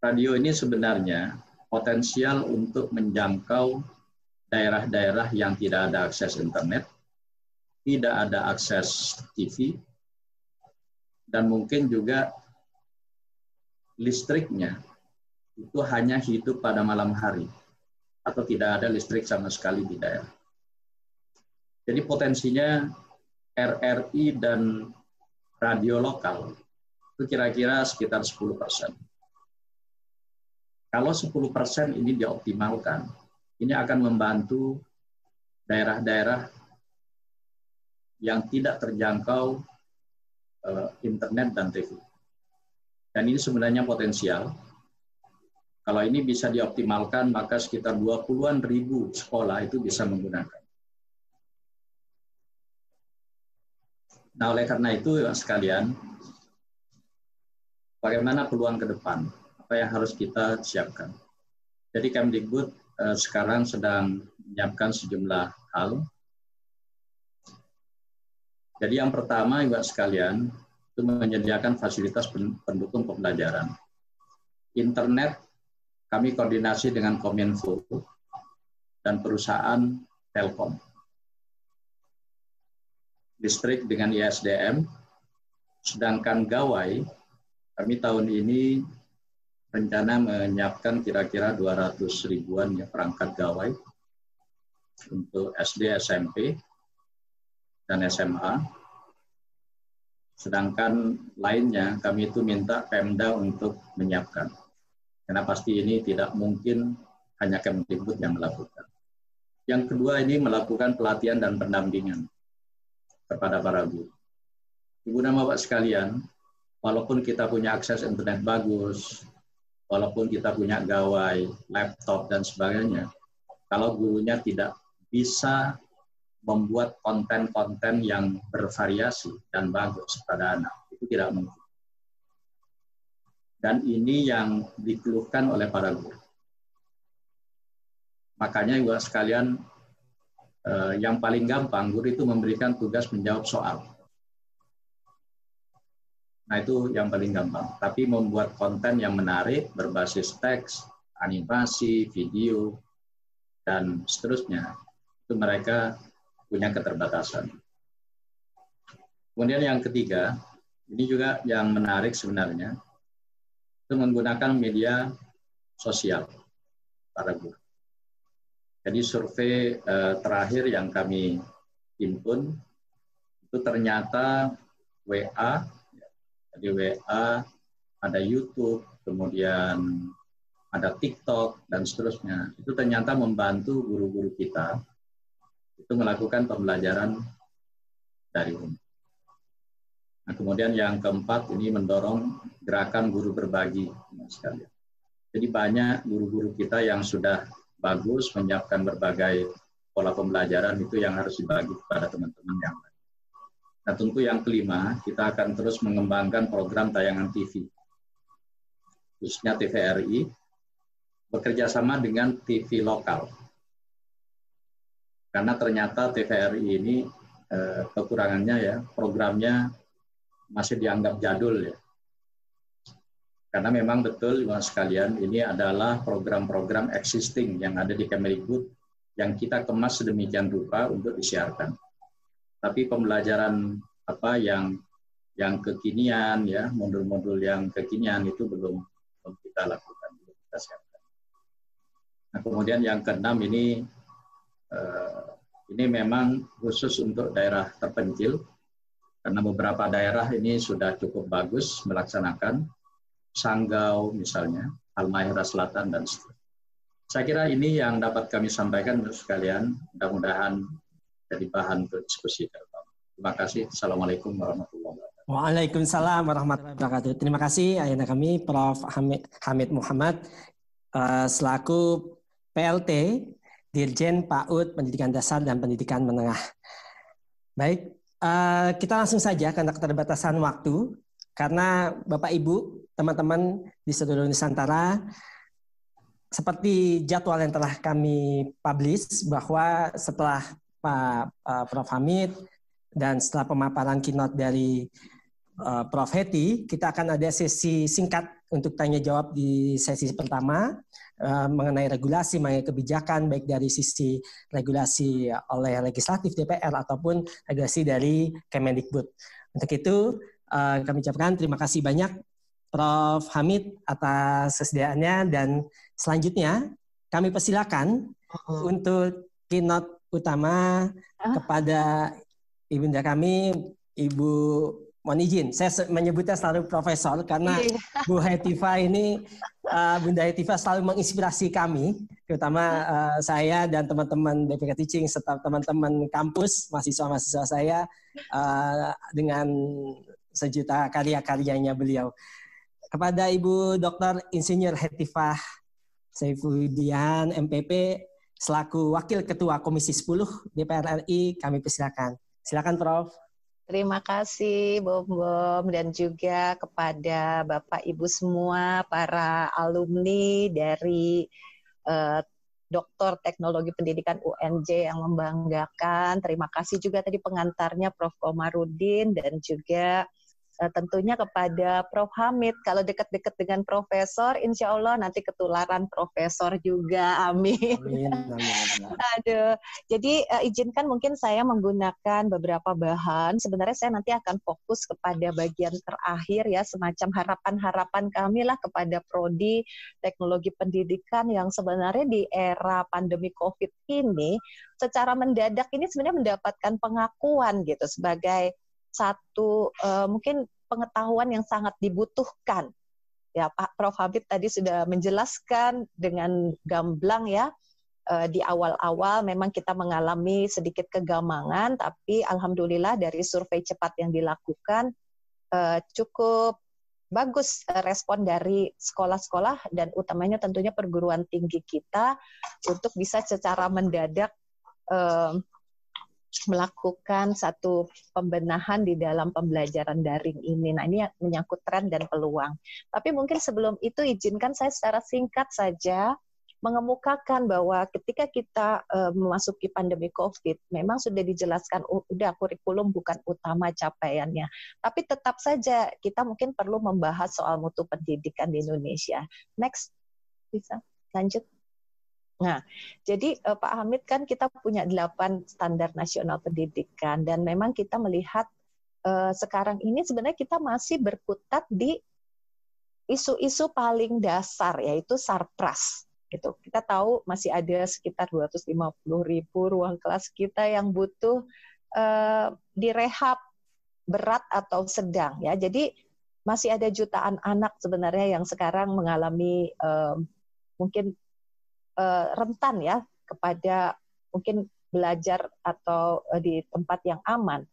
radio ini sebenarnya potensial untuk menjangkau daerah-daerah yang tidak ada akses internet, tidak ada akses TV, dan mungkin juga listriknya itu hanya hidup pada malam hari atau tidak ada listrik sama sekali di daerah. Jadi potensinya RRI dan radio lokal itu kira-kira sekitar 10 persen. Kalau 10 persen ini dioptimalkan, ini akan membantu daerah-daerah yang tidak terjangkau eh, internet dan TV. Dan ini sebenarnya potensial. Kalau ini bisa dioptimalkan, maka sekitar 20-an ribu sekolah itu bisa menggunakan. Nah, oleh karena itu, sekalian, bagaimana peluang ke depan? Apa yang harus kita siapkan? Jadi Kemdikbud eh, sekarang sedang menyiapkan sejumlah hal. Jadi yang pertama, juga sekalian, itu menyediakan fasilitas pendukung pembelajaran. Internet kami koordinasi dengan Kominfo dan perusahaan Telkom. Listrik dengan ISDM, sedangkan gawai kami tahun ini rencana menyiapkan kira-kira 200 ribuan ya perangkat gawai untuk SD, SMP, dan SMA Sedangkan lainnya kami itu minta Pemda untuk menyiapkan. Karena pasti ini tidak mungkin hanya Kemdikbud yang melakukan. Yang kedua ini melakukan pelatihan dan pendampingan kepada para guru. Ibu dan Bapak sekalian, walaupun kita punya akses internet bagus, walaupun kita punya gawai, laptop, dan sebagainya, kalau gurunya tidak bisa membuat konten-konten yang bervariasi dan bagus pada anak. Itu tidak mungkin. Dan ini yang dikeluhkan oleh para guru. Makanya juga sekalian eh, yang paling gampang guru itu memberikan tugas menjawab soal. Nah itu yang paling gampang. Tapi membuat konten yang menarik berbasis teks, animasi, video, dan seterusnya itu mereka punya keterbatasan. Kemudian yang ketiga, ini juga yang menarik sebenarnya, itu menggunakan media sosial para guru. Jadi survei eh, terakhir yang kami himpun itu ternyata WA, jadi WA, ada YouTube, kemudian ada TikTok dan seterusnya. Itu ternyata membantu guru-guru kita itu melakukan pembelajaran dari rumah. Nah, kemudian yang keempat ini mendorong gerakan guru berbagi sekalian. Jadi banyak guru-guru kita yang sudah bagus menyiapkan berbagai pola pembelajaran itu yang harus dibagi kepada teman-teman yang lain. Nah tentu yang kelima, kita akan terus mengembangkan program tayangan TV, khususnya TVRI, bekerja sama dengan TV lokal karena ternyata TVRI ini eh, kekurangannya ya programnya masih dianggap jadul ya. Karena memang betul mas sekalian ini adalah program-program existing yang ada di Kemdikbud yang kita kemas sedemikian rupa untuk disiarkan. Tapi pembelajaran apa yang yang kekinian ya modul-modul yang kekinian itu belum belum kita lakukan belum kita siapkan. Nah kemudian yang keenam ini ini memang khusus untuk daerah terpencil, karena beberapa daerah ini sudah cukup bagus melaksanakan, Sanggau misalnya, Halmahera Selatan, dan seterusnya. Saya kira ini yang dapat kami sampaikan untuk sekalian, mudah-mudahan jadi bahan untuk diskusi Terima kasih. Assalamualaikum warahmatullahi wabarakatuh. Waalaikumsalam warahmatullahi wabarakatuh. Terima kasih ayah kami Prof. Hamid, Muhammad uh, selaku PLT Dirjen PAUD Pendidikan Dasar dan Pendidikan Menengah. Baik, uh, kita langsung saja karena keterbatasan waktu, karena Bapak Ibu, teman-teman di seluruh Nusantara, seperti jadwal yang telah kami publish bahwa setelah Pak uh, Prof. Hamid dan setelah pemaparan keynote dari uh, Prof. Heti, kita akan ada sesi singkat untuk tanya jawab di sesi pertama uh, mengenai regulasi, mengenai kebijakan baik dari sisi regulasi oleh legislatif DPR ataupun regulasi dari Kemendikbud. Untuk itu uh, kami ucapkan terima kasih banyak Prof Hamid atas kesediaannya dan selanjutnya kami persilakan uh-huh. untuk keynote utama uh. kepada ibunda kami Ibu mohon izin, saya menyebutnya selalu profesor karena iya. Bu Hetiva ini, uh, Bunda Hetiva selalu menginspirasi kami, terutama uh, saya dan teman-teman BPK Teaching serta teman-teman kampus, mahasiswa-mahasiswa saya uh, dengan sejuta karya-karyanya beliau. Kepada Ibu Dr. Insinyur Hetiva Saifudian, MPP, selaku Wakil Ketua Komisi 10 DPR RI, kami persilakan. Silakan Prof. Terima kasih Bom Bom dan juga kepada Bapak Ibu semua para alumni dari uh, Doktor Teknologi Pendidikan UNJ yang membanggakan. Terima kasih juga tadi pengantarnya Prof. Komarudin dan juga tentunya kepada Prof. Hamid. Kalau dekat-dekat dengan Profesor, insya Allah nanti ketularan Profesor juga. Amin. amin, amin, Aduh. Jadi uh, izinkan mungkin saya menggunakan beberapa bahan. Sebenarnya saya nanti akan fokus kepada bagian terakhir ya, semacam harapan-harapan kami lah kepada Prodi Teknologi Pendidikan yang sebenarnya di era pandemi COVID ini secara mendadak ini sebenarnya mendapatkan pengakuan gitu sebagai satu uh, mungkin pengetahuan yang sangat dibutuhkan. Ya, Pak Prof Habib tadi sudah menjelaskan dengan gamblang ya uh, di awal-awal memang kita mengalami sedikit kegamangan, tapi alhamdulillah dari survei cepat yang dilakukan uh, cukup bagus respon dari sekolah-sekolah dan utamanya tentunya perguruan tinggi kita untuk bisa secara mendadak melakukan satu pembenahan di dalam pembelajaran daring ini. Nah, ini menyangkut tren dan peluang. Tapi mungkin sebelum itu izinkan saya secara singkat saja mengemukakan bahwa ketika kita uh, memasuki pandemi COVID, memang sudah dijelaskan udah kurikulum bukan utama capaiannya. Tapi tetap saja kita mungkin perlu membahas soal mutu pendidikan di Indonesia. Next, bisa lanjut. Nah, jadi uh, Pak Hamid kan kita punya delapan standar nasional pendidikan dan memang kita melihat uh, sekarang ini sebenarnya kita masih berkutat di isu-isu paling dasar yaitu sarpras gitu. Kita tahu masih ada sekitar 250 ribu ruang kelas kita yang butuh uh, direhab berat atau sedang ya. Jadi masih ada jutaan anak sebenarnya yang sekarang mengalami uh, mungkin uh, rentan ya kepada mungkin belajar atau uh, di tempat yang aman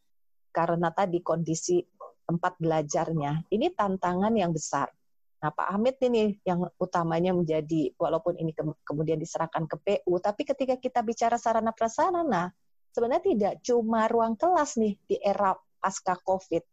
karena tadi kondisi tempat belajarnya. Ini tantangan yang besar. Nah, Pak Hamid ini yang utamanya menjadi walaupun ini ke, kemudian diserahkan ke PU, tapi ketika kita bicara sarana prasarana, sebenarnya tidak cuma ruang kelas nih di era pasca Covid.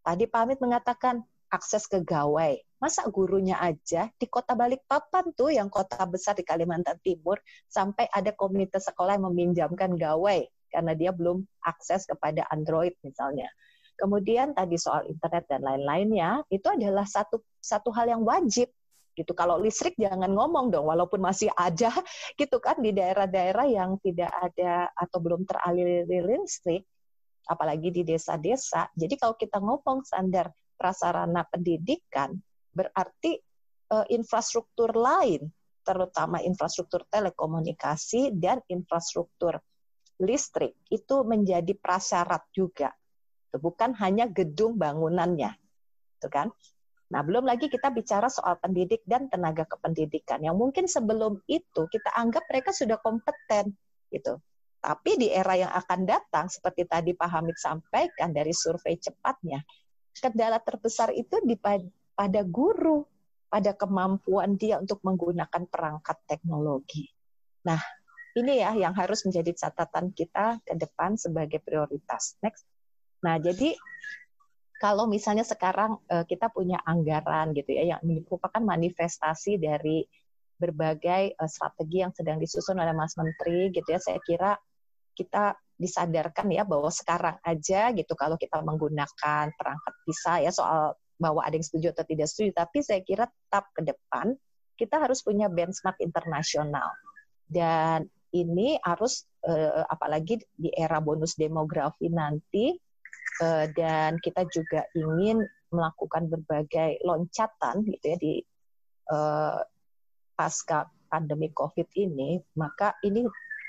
Tadi Pak Hamid mengatakan akses ke gawai. Masa gurunya aja di kota Balikpapan tuh yang kota besar di Kalimantan Timur sampai ada komunitas sekolah yang meminjamkan gawai karena dia belum akses kepada Android misalnya. Kemudian tadi soal internet dan lain-lainnya itu adalah satu satu hal yang wajib gitu. Kalau listrik jangan ngomong dong, walaupun masih ada gitu kan di daerah-daerah yang tidak ada atau belum teraliri listrik, apalagi di desa-desa. Jadi kalau kita ngomong standar prasarana pendidikan, berarti uh, infrastruktur lain, terutama infrastruktur telekomunikasi dan infrastruktur listrik itu menjadi prasyarat juga. Bukan hanya gedung bangunannya. Itu kan? Nah, belum lagi kita bicara soal pendidik dan tenaga kependidikan yang mungkin sebelum itu kita anggap mereka sudah kompeten gitu. Tapi di era yang akan datang seperti tadi Pak Hamid sampaikan dari survei cepatnya, kendala terbesar itu di pada guru, pada kemampuan dia untuk menggunakan perangkat teknologi. Nah, ini ya yang harus menjadi catatan kita ke depan sebagai prioritas. Next. Nah, jadi kalau misalnya sekarang uh, kita punya anggaran gitu ya yang merupakan manifestasi dari berbagai uh, strategi yang sedang disusun oleh Mas Menteri gitu ya, saya kira kita disadarkan ya bahwa sekarang aja gitu kalau kita menggunakan perangkat bisa ya soal bahwa ada yang setuju atau tidak setuju, tapi saya kira tetap ke depan kita harus punya benchmark internasional. Dan ini harus uh, apalagi di era bonus demografi nanti uh, dan kita juga ingin melakukan berbagai loncatan gitu ya di uh, pasca pandemi COVID ini, maka ini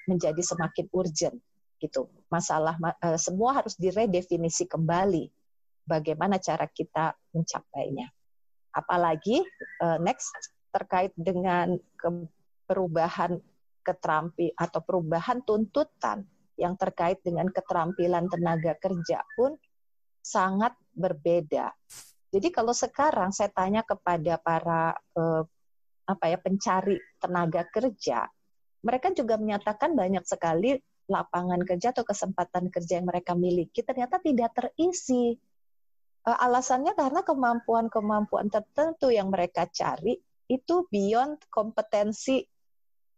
menjadi semakin urgent gitu. Masalah uh, semua harus diredefinisi kembali bagaimana cara kita mencapainya. Apalagi uh, next terkait dengan perubahan keterampi atau perubahan tuntutan yang terkait dengan keterampilan tenaga kerja pun sangat berbeda. Jadi kalau sekarang saya tanya kepada para eh, apa ya pencari tenaga kerja, mereka juga menyatakan banyak sekali lapangan kerja atau kesempatan kerja yang mereka miliki ternyata tidak terisi. Eh, alasannya karena kemampuan-kemampuan tertentu yang mereka cari itu beyond kompetensi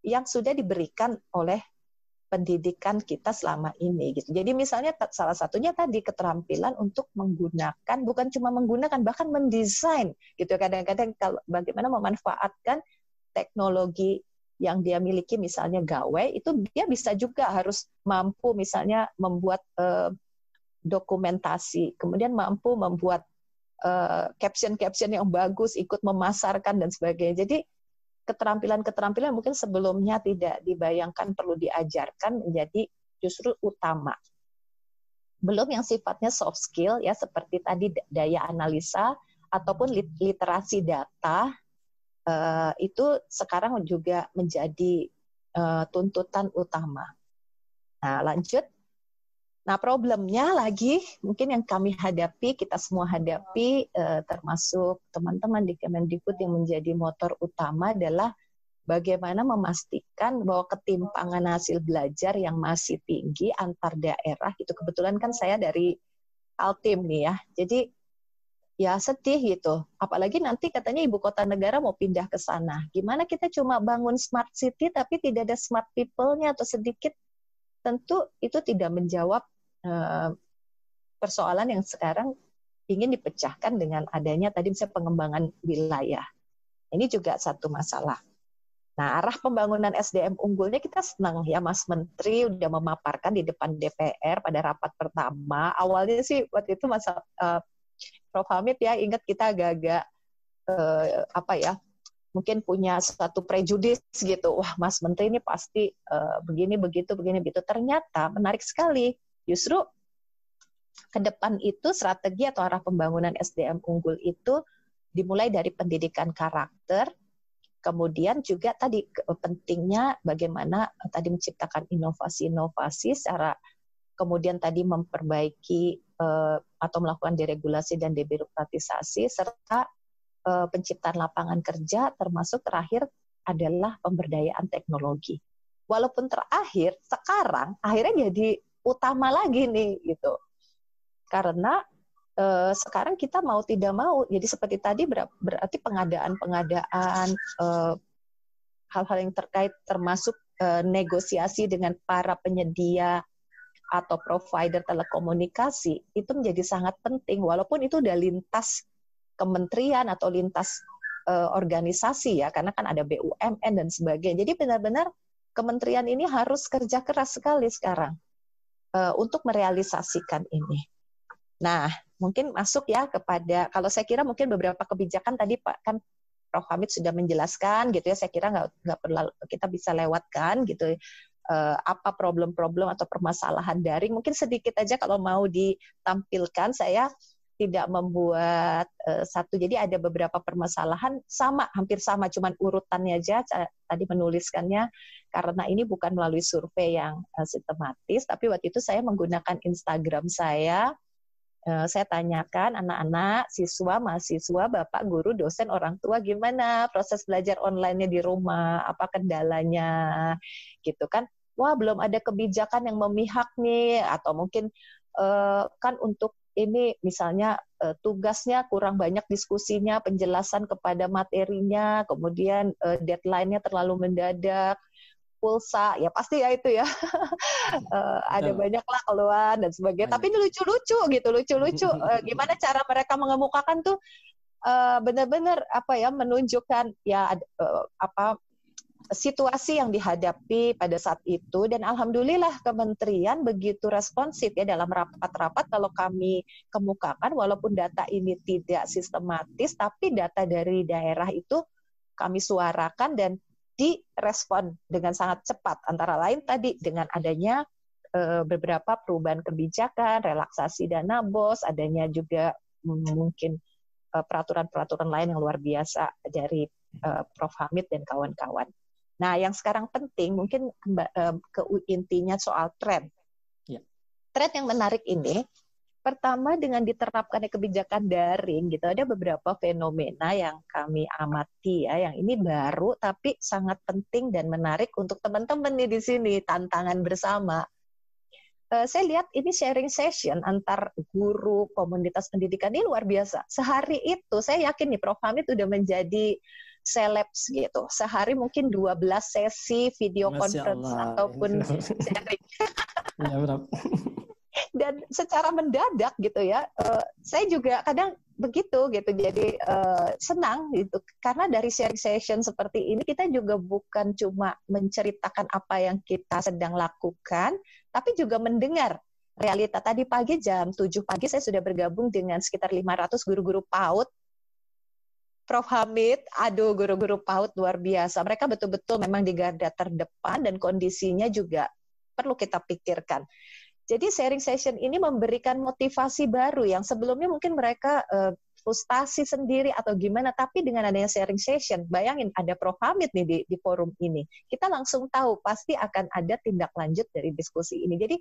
yang sudah diberikan oleh pendidikan kita selama ini gitu. Jadi misalnya salah satunya tadi keterampilan untuk menggunakan bukan cuma menggunakan bahkan mendesain gitu. Kadang-kadang kalau bagaimana memanfaatkan teknologi yang dia miliki misalnya gawe itu dia bisa juga harus mampu misalnya membuat uh, dokumentasi, kemudian mampu membuat uh, caption-caption yang bagus, ikut memasarkan dan sebagainya. Jadi keterampilan-keterampilan mungkin sebelumnya tidak dibayangkan perlu diajarkan menjadi justru utama. Belum yang sifatnya soft skill ya seperti tadi daya analisa ataupun literasi data uh, itu sekarang juga menjadi uh, tuntutan utama. Nah, lanjut Nah, problemnya lagi mungkin yang kami hadapi, kita semua hadapi, eh, termasuk teman-teman di Kemendikbud yang menjadi motor utama adalah bagaimana memastikan bahwa ketimpangan hasil belajar yang masih tinggi antar daerah itu kebetulan kan saya dari Altim nih ya. Jadi ya sedih gitu. Apalagi nanti katanya ibu kota negara mau pindah ke sana. Gimana kita cuma bangun smart city tapi tidak ada smart people-nya atau sedikit tentu itu tidak menjawab Eh, persoalan yang sekarang ingin dipecahkan dengan adanya tadi misalnya pengembangan wilayah. Ini juga satu masalah. Nah, arah pembangunan SDM unggulnya kita senang ya Mas Menteri udah memaparkan di depan DPR pada rapat pertama. Awalnya sih waktu itu masa uh, Prof Hamid ya ingat kita agak-agak uh, apa ya mungkin punya suatu prejudis gitu. Wah, Mas Menteri ini pasti uh, begini begitu begini begitu. Ternyata menarik sekali Justru ke depan itu strategi atau arah pembangunan SDM unggul itu dimulai dari pendidikan karakter, kemudian juga tadi pentingnya bagaimana eh, tadi menciptakan inovasi-inovasi secara kemudian tadi memperbaiki eh, atau melakukan deregulasi dan debirokratisasi serta eh, penciptaan lapangan kerja termasuk terakhir adalah pemberdayaan teknologi. Walaupun terakhir sekarang akhirnya jadi utama lagi nih gitu. Karena eh, sekarang kita mau tidak mau, jadi seperti tadi berarti pengadaan-pengadaan eh, hal-hal yang terkait termasuk negosiasi dengan para penyedia atau provider telekomunikasi itu menjadi sangat penting walaupun itu udah lintas kementerian atau lintas uh, organisasi ya karena kan ada BUMN dan sebagainya. Jadi benar-benar kementerian ini harus kerja keras sekali sekarang uh, untuk merealisasikan ini. Nah, mungkin masuk ya kepada kalau saya kira mungkin beberapa kebijakan tadi Pak kan Prof Hamid sudah menjelaskan gitu ya. Saya kira nggak nggak perlu kita bisa lewatkan gitu uh, apa problem-problem atau permasalahan daring. Mungkin sedikit aja kalau mau ditampilkan saya tidak membuat uh, satu. Jadi ada beberapa permasalahan sama, hampir sama, cuman urutannya aja tadi menuliskannya karena ini bukan melalui survei yang uh, sistematis, tapi waktu itu saya menggunakan Instagram saya. Saya tanyakan anak-anak, siswa, mahasiswa, bapak, guru, dosen, orang tua gimana proses belajar online-nya di rumah, apa kendalanya, gitu kan? Wah belum ada kebijakan yang memihak nih atau mungkin uh, kan untuk ini misalnya uh, tugasnya kurang banyak diskusinya, penjelasan kepada materinya, kemudian uh, deadline-nya terlalu mendadak, pulsa, ya pasti ya itu ya. uh, ada banyak lah keluhan dan sebagainya. Tapi ini lucu-lucu gitu, lucu-lucu. Uh, gimana cara mereka mengemukakan tuh uh, benar-benar apa ya menunjukkan ya uh, apa situasi yang dihadapi pada saat itu. Dan alhamdulillah kementerian begitu responsif ya dalam rapat-rapat kalau kami kemukakan walaupun data ini tidak sistematis tapi data dari daerah itu kami suarakan dan direspon dengan sangat cepat. Antara lain tadi dengan adanya e, beberapa perubahan kebijakan, relaksasi dana bos, adanya juga mungkin eh, peraturan-peraturan lain yang luar biasa dari e, Prof. Hamid dan kawan-kawan. Nah, yang sekarang penting mungkin ke intinya soal tren. Ya. Tren yang menarik ini, pertama dengan diterapkannya kebijakan daring gitu, ada beberapa fenomena yang kami amati ya, yang ini baru tapi sangat penting dan menarik untuk teman-teman nih di sini tantangan bersama. Uh, saya lihat ini sharing session antar guru komunitas pendidikan ini luar biasa. Sehari itu saya yakin nih Prof Hamid udah menjadi celebs gitu. Sehari mungkin 12 sesi video Masya conference Allah. ataupun sharing. ya, Dan secara mendadak gitu ya, uh, saya juga kadang begitu gitu. Jadi uh, senang gitu karena dari sharing session seperti ini kita juga bukan cuma menceritakan apa yang kita sedang lakukan, tapi juga mendengar realita tadi pagi jam 7 pagi saya sudah bergabung dengan sekitar 500 guru-guru PAUD Prof. Hamid, aduh guru-guru PAUD luar biasa. Mereka betul-betul memang di garda terdepan dan kondisinya juga perlu kita pikirkan. Jadi sharing session ini memberikan motivasi baru yang sebelumnya mungkin mereka uh, frustasi sendiri atau gimana, tapi dengan adanya sharing session, bayangin ada Prof. Hamid nih di, di forum ini, kita langsung tahu pasti akan ada tindak lanjut dari diskusi ini. Jadi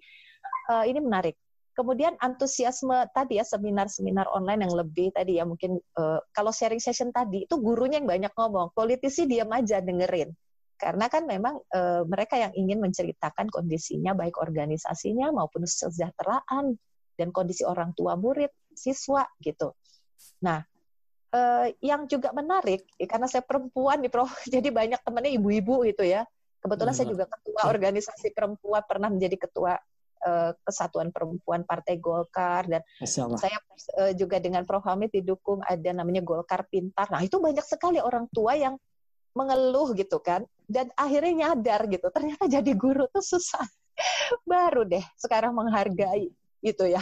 uh, ini menarik. Kemudian antusiasme tadi ya seminar-seminar online yang lebih tadi ya mungkin uh, kalau sharing session tadi itu gurunya yang banyak ngomong, politisi diam aja dengerin. Karena kan memang uh, mereka yang ingin menceritakan kondisinya baik organisasinya maupun kesejahteraan dan kondisi orang tua murid, siswa gitu. Nah, uh, yang juga menarik karena saya perempuan nih Prof, jadi banyak temannya ibu-ibu gitu ya. Kebetulan hmm. saya juga ketua organisasi perempuan, pernah menjadi ketua uh, Kesatuan Perempuan Partai Golkar dan saya uh, juga dengan Prof Hamid didukung ada namanya Golkar Pintar. Nah, itu banyak sekali orang tua yang mengeluh gitu kan dan akhirnya nyadar gitu. Ternyata jadi guru tuh susah. Baru deh sekarang menghargai gitu ya.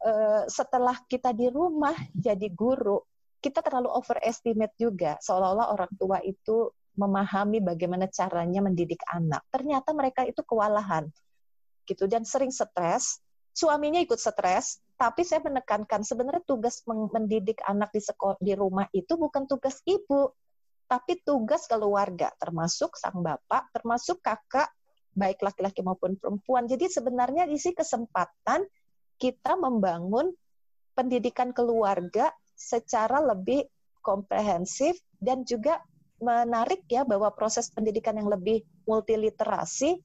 Uh, setelah kita di rumah jadi guru, kita terlalu overestimate juga seolah-olah orang tua itu memahami bagaimana caranya mendidik anak. Ternyata mereka itu kewalahan gitu. Dan sering stres suaminya ikut stres tapi saya menekankan sebenarnya tugas mendidik anak di sekolah di rumah itu bukan tugas ibu tapi tugas keluarga termasuk sang bapak termasuk kakak baik laki-laki maupun perempuan. Jadi sebenarnya isi kesempatan kita membangun pendidikan keluarga secara lebih komprehensif dan juga menarik ya bahwa proses pendidikan yang lebih multiliterasi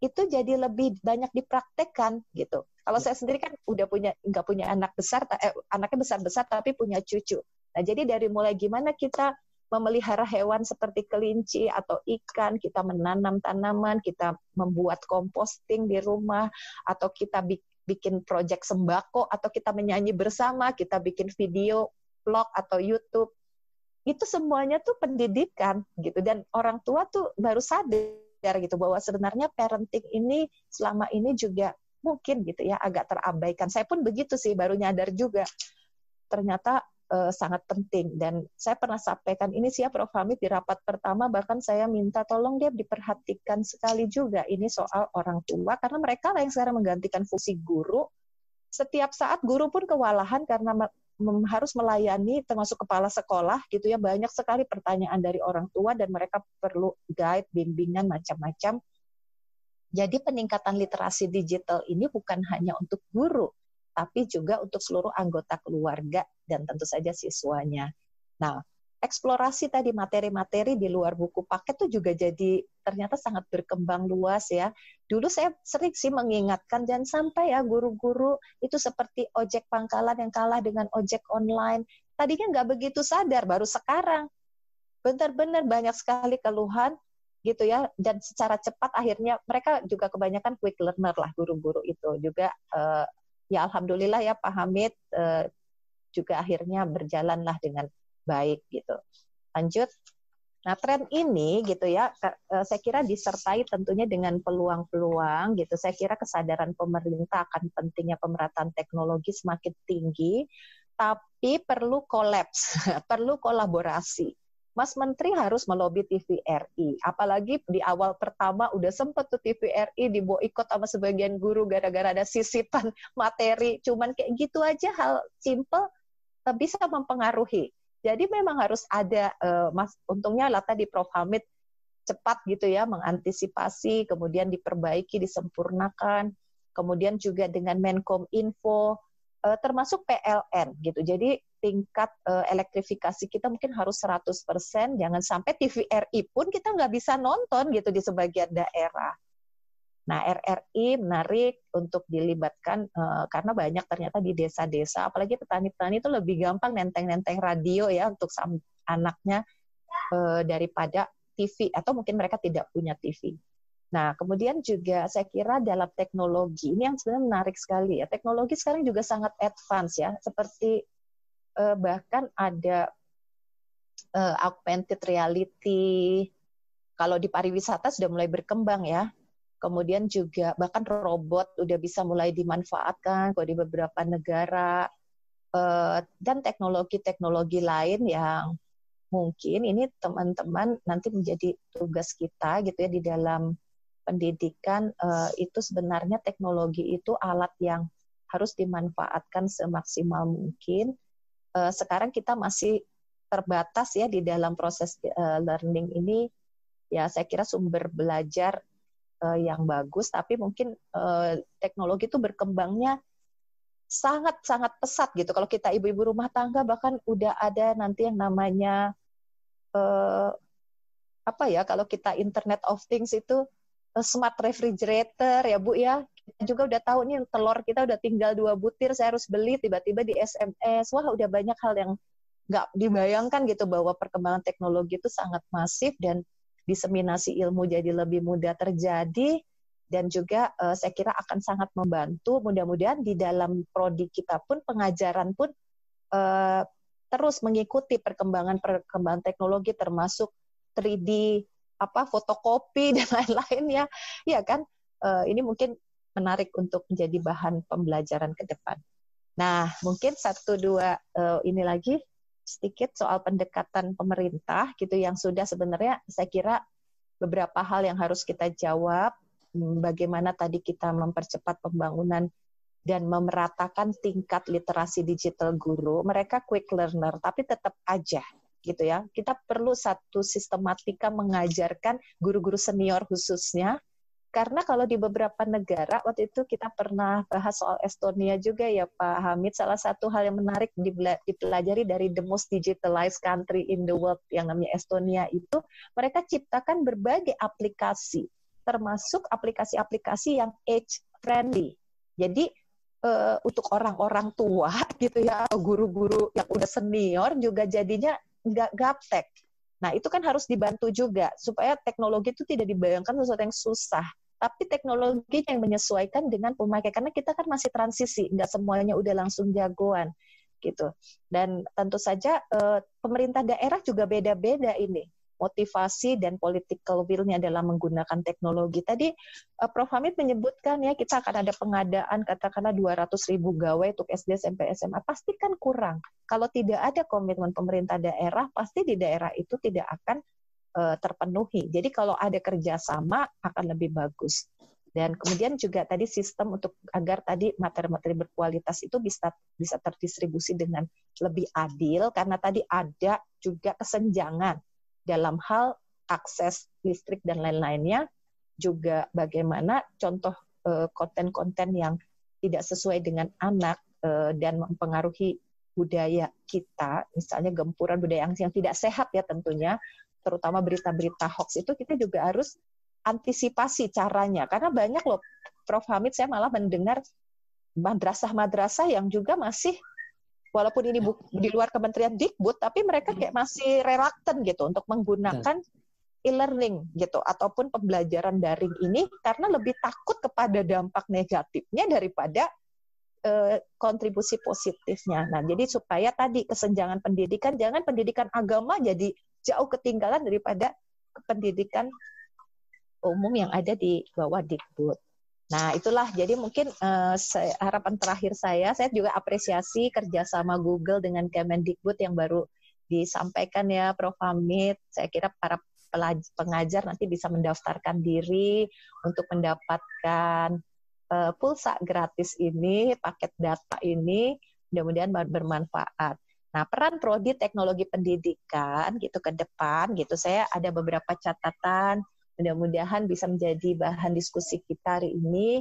itu jadi lebih banyak dipraktekkan gitu. Kalau saya sendiri kan udah punya nggak punya anak besar, eh, anaknya besar besar tapi punya cucu. Nah jadi dari mulai gimana kita memelihara hewan seperti kelinci atau ikan, kita menanam tanaman, kita membuat composting di rumah, atau kita bikin proyek sembako, atau kita menyanyi bersama, kita bikin video vlog atau YouTube. Itu semuanya tuh pendidikan gitu dan orang tua tuh baru sadar sadar gitu bahwa sebenarnya parenting ini selama ini juga mungkin gitu ya agak terabaikan. Saya pun begitu sih baru nyadar juga ternyata uh, sangat penting dan saya pernah sampaikan ini sih ya Prof Hamid di rapat pertama bahkan saya minta tolong dia diperhatikan sekali juga ini soal orang tua karena mereka lah yang sekarang menggantikan fungsi guru. Setiap saat guru pun kewalahan karena harus melayani termasuk kepala sekolah gitu ya banyak sekali pertanyaan dari orang tua dan mereka perlu guide bimbingan macam-macam. Jadi peningkatan literasi digital ini bukan hanya untuk guru tapi juga untuk seluruh anggota keluarga dan tentu saja siswanya. Nah eksplorasi tadi materi-materi di luar buku paket tuh juga jadi ternyata sangat berkembang luas ya. Dulu saya sering sih mengingatkan jangan sampai ya guru-guru itu seperti ojek pangkalan yang kalah dengan ojek online. Tadinya nggak begitu sadar, baru sekarang. Benar-benar banyak sekali keluhan gitu ya dan secara cepat akhirnya mereka juga kebanyakan quick learner lah guru-guru itu juga uh, ya alhamdulillah ya Pak Hamid uh, juga akhirnya berjalanlah dengan baik gitu. Lanjut. Nah, tren ini gitu ya, eh, saya kira disertai tentunya dengan peluang-peluang gitu. Saya kira kesadaran pemerintah akan pentingnya pemerataan teknologi semakin tinggi, tapi perlu kolaps, perlu kolaborasi. Mas Menteri harus melobi TVRI. Apalagi di awal pertama udah sempet tuh TVRI diboikot sama sebagian guru gara-gara ada sisipan materi. Cuman kayak gitu aja hal simple bisa mempengaruhi. Jadi memang harus ada, uh, mas, untungnya lah tadi Prof. Hamid cepat gitu ya mengantisipasi, kemudian diperbaiki, disempurnakan, kemudian juga dengan Menkom Info, uh, termasuk PLN gitu. Jadi tingkat uh, elektrifikasi kita mungkin harus 100%, jangan sampai TVRI pun kita nggak bisa nonton gitu di sebagian daerah. Nah, RRI menarik untuk dilibatkan uh, karena banyak ternyata di desa-desa, apalagi petani-petani itu lebih gampang nenteng-nenteng radio ya untuk anaknya uh, daripada TV atau mungkin mereka tidak punya TV. Nah, kemudian juga saya kira dalam teknologi ini yang sebenarnya menarik sekali ya. Teknologi sekarang juga sangat advance ya, seperti uh, bahkan ada augmented reality. Kalau di pariwisata sudah mulai berkembang ya kemudian juga bahkan robot udah bisa mulai dimanfaatkan kalau di beberapa negara eh, dan teknologi-teknologi lain yang mungkin ini teman-teman nanti menjadi tugas kita gitu ya di dalam pendidikan eh, itu sebenarnya teknologi itu alat yang harus dimanfaatkan semaksimal mungkin. Eh, sekarang kita masih terbatas ya di dalam proses learning ini ya saya kira sumber belajar uh, yang bagus, tapi mungkin uh, teknologi itu berkembangnya sangat sangat pesat gitu. Kalau kita ibu-ibu rumah tangga bahkan udah ada nanti yang namanya uh, apa ya? Kalau kita Internet of Things itu uh, smart refrigerator ya Bu ya. Kita juga udah tahu nih telur kita udah tinggal dua butir, saya harus beli tiba-tiba di SMS. Wah udah banyak hal yang nggak dibayangkan gitu bahwa perkembangan teknologi itu sangat masif dan diseminasi ilmu jadi lebih mudah terjadi dan juga uh, saya kira akan sangat membantu. Mudah-mudahan di dalam prodi kita pun pengajaran pun uh, terus mengikuti perkembangan perkembangan teknologi termasuk 3D apa fotokopi dan lain-lain ya. Ya kan? Uh, ini mungkin menarik untuk menjadi bahan pembelajaran ke depan. Nah, mungkin satu dua uh, ini lagi sedikit soal pendekatan pemerintah gitu yang sudah sebenarnya saya kira beberapa hal yang harus kita jawab hmm, bagaimana tadi kita mempercepat pembangunan dan memeratakan tingkat literasi digital guru. Mereka quick learner tapi tetap aja gitu ya. Kita perlu satu sistematika mengajarkan guru-guru senior khususnya karena kalau di beberapa negara, waktu itu kita pernah bahas soal Estonia juga ya Pak Hamid, salah satu hal yang menarik dipelajari dari the most digitalized country in the world yang namanya Estonia itu, mereka ciptakan berbagai aplikasi, termasuk aplikasi-aplikasi yang age friendly. Jadi uh, untuk orang-orang tua gitu ya, guru-guru yang udah senior juga jadinya nggak gaptek. Nah, itu kan harus dibantu juga supaya teknologi itu tidak dibayangkan sesuatu yang susah tapi teknologi yang menyesuaikan dengan pemakai karena kita kan masih transisi nggak semuanya udah langsung jagoan gitu dan tentu saja eh, pemerintah daerah juga beda-beda ini motivasi dan political will-nya dalam menggunakan teknologi. Tadi uh, Prof. Hamid menyebutkan ya kita akan ada pengadaan katakanlah 200 ribu gawai untuk SD, SMP, SMA. Pasti kan kurang. Kalau tidak ada komitmen pemerintah daerah, pasti di daerah itu tidak akan uh, terpenuhi. Jadi kalau ada kerjasama akan lebih bagus. Dan kemudian juga tadi sistem untuk agar tadi materi-materi berkualitas itu bisa bisa terdistribusi dengan lebih adil karena tadi ada juga kesenjangan dalam hal akses listrik dan lain-lainnya juga bagaimana contoh eh, konten-konten yang tidak sesuai dengan anak dan mempengaruhi budaya kita, misalnya gempuran budaya yang tidak sehat ya tentunya, terutama berita-berita hoax itu kita juga harus antisipasi caranya. Karena banyak loh Prof. Hamid saya malah mendengar madrasah-madrasah yang juga masih walaupun ini di luar Kementerian Dikbud tapi mereka kayak masih reluctant gitu untuk menggunakan e-learning gitu ataupun pembelajaran daring ini karena lebih takut kepada dampak negatifnya daripada eh, kontribusi positifnya. Nah, jadi supaya tadi kesenjangan pendidikan jangan pendidikan agama jadi jauh ketinggalan daripada pendidikan umum yang ada di bawah Dikbud. Nah, itulah jadi mungkin uh, harapan terakhir saya, saya juga apresiasi kerjasama Google dengan Kemendikbud yang baru disampaikan ya Prof. Hamid. Saya kira para pengajar nanti bisa mendaftarkan diri untuk mendapatkan uh, pulsa gratis ini, paket data ini, mudah-mudahan bermanfaat. Nah, peran prodi teknologi pendidikan gitu ke depan gitu saya ada beberapa catatan. Mudah-mudahan bisa menjadi bahan diskusi kita hari ini.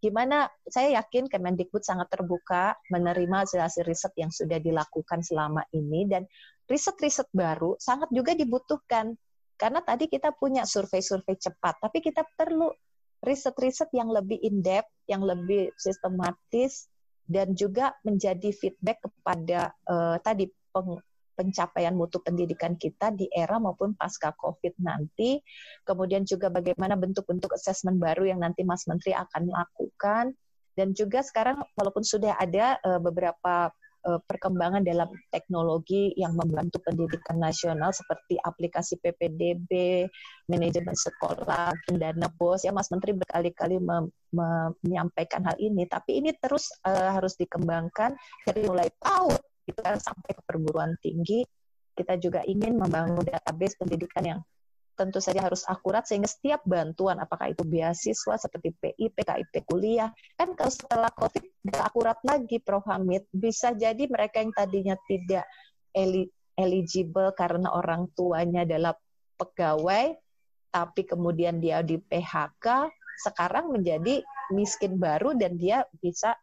Gimana saya yakin Kemendikbud sangat terbuka menerima hasil-hasil riset yang sudah dilakukan selama ini dan riset-riset baru sangat juga dibutuhkan. Karena tadi kita punya survei-survei cepat tapi kita perlu riset-riset yang lebih in-depth, yang lebih sistematis, dan juga menjadi feedback kepada uh, tadi peng, pencapaian mutu pendidikan kita di era maupun pasca COVID nanti. Kemudian juga bagaimana bentuk-bentuk assessment baru yang nanti Mas Menteri akan lakukan. Dan juga sekarang walaupun sudah ada uh, beberapa Eh, perkembangan dalam teknologi yang membantu pendidikan nasional seperti aplikasi PPDB, manajemen sekolah, dana bos. Ya, Mas Menteri berkali-kali menyampaikan hal ini, tapi ini terus uh, harus dikembangkan dari mulai tahun gitu kan sampai ke perguruan tinggi. Kita juga ingin membangun database pendidikan yang tentu saja harus akurat sehingga setiap bantuan apakah itu beasiswa seperti PIP, KIP kuliah kan kalau setelah COVID tidak akurat lagi Prof. Hamid. Bisa jadi mereka yang tadinya tidak eligible karena orang tuanya adalah pegawai tapi kemudian dia di PHK sekarang menjadi miskin baru dan dia bisa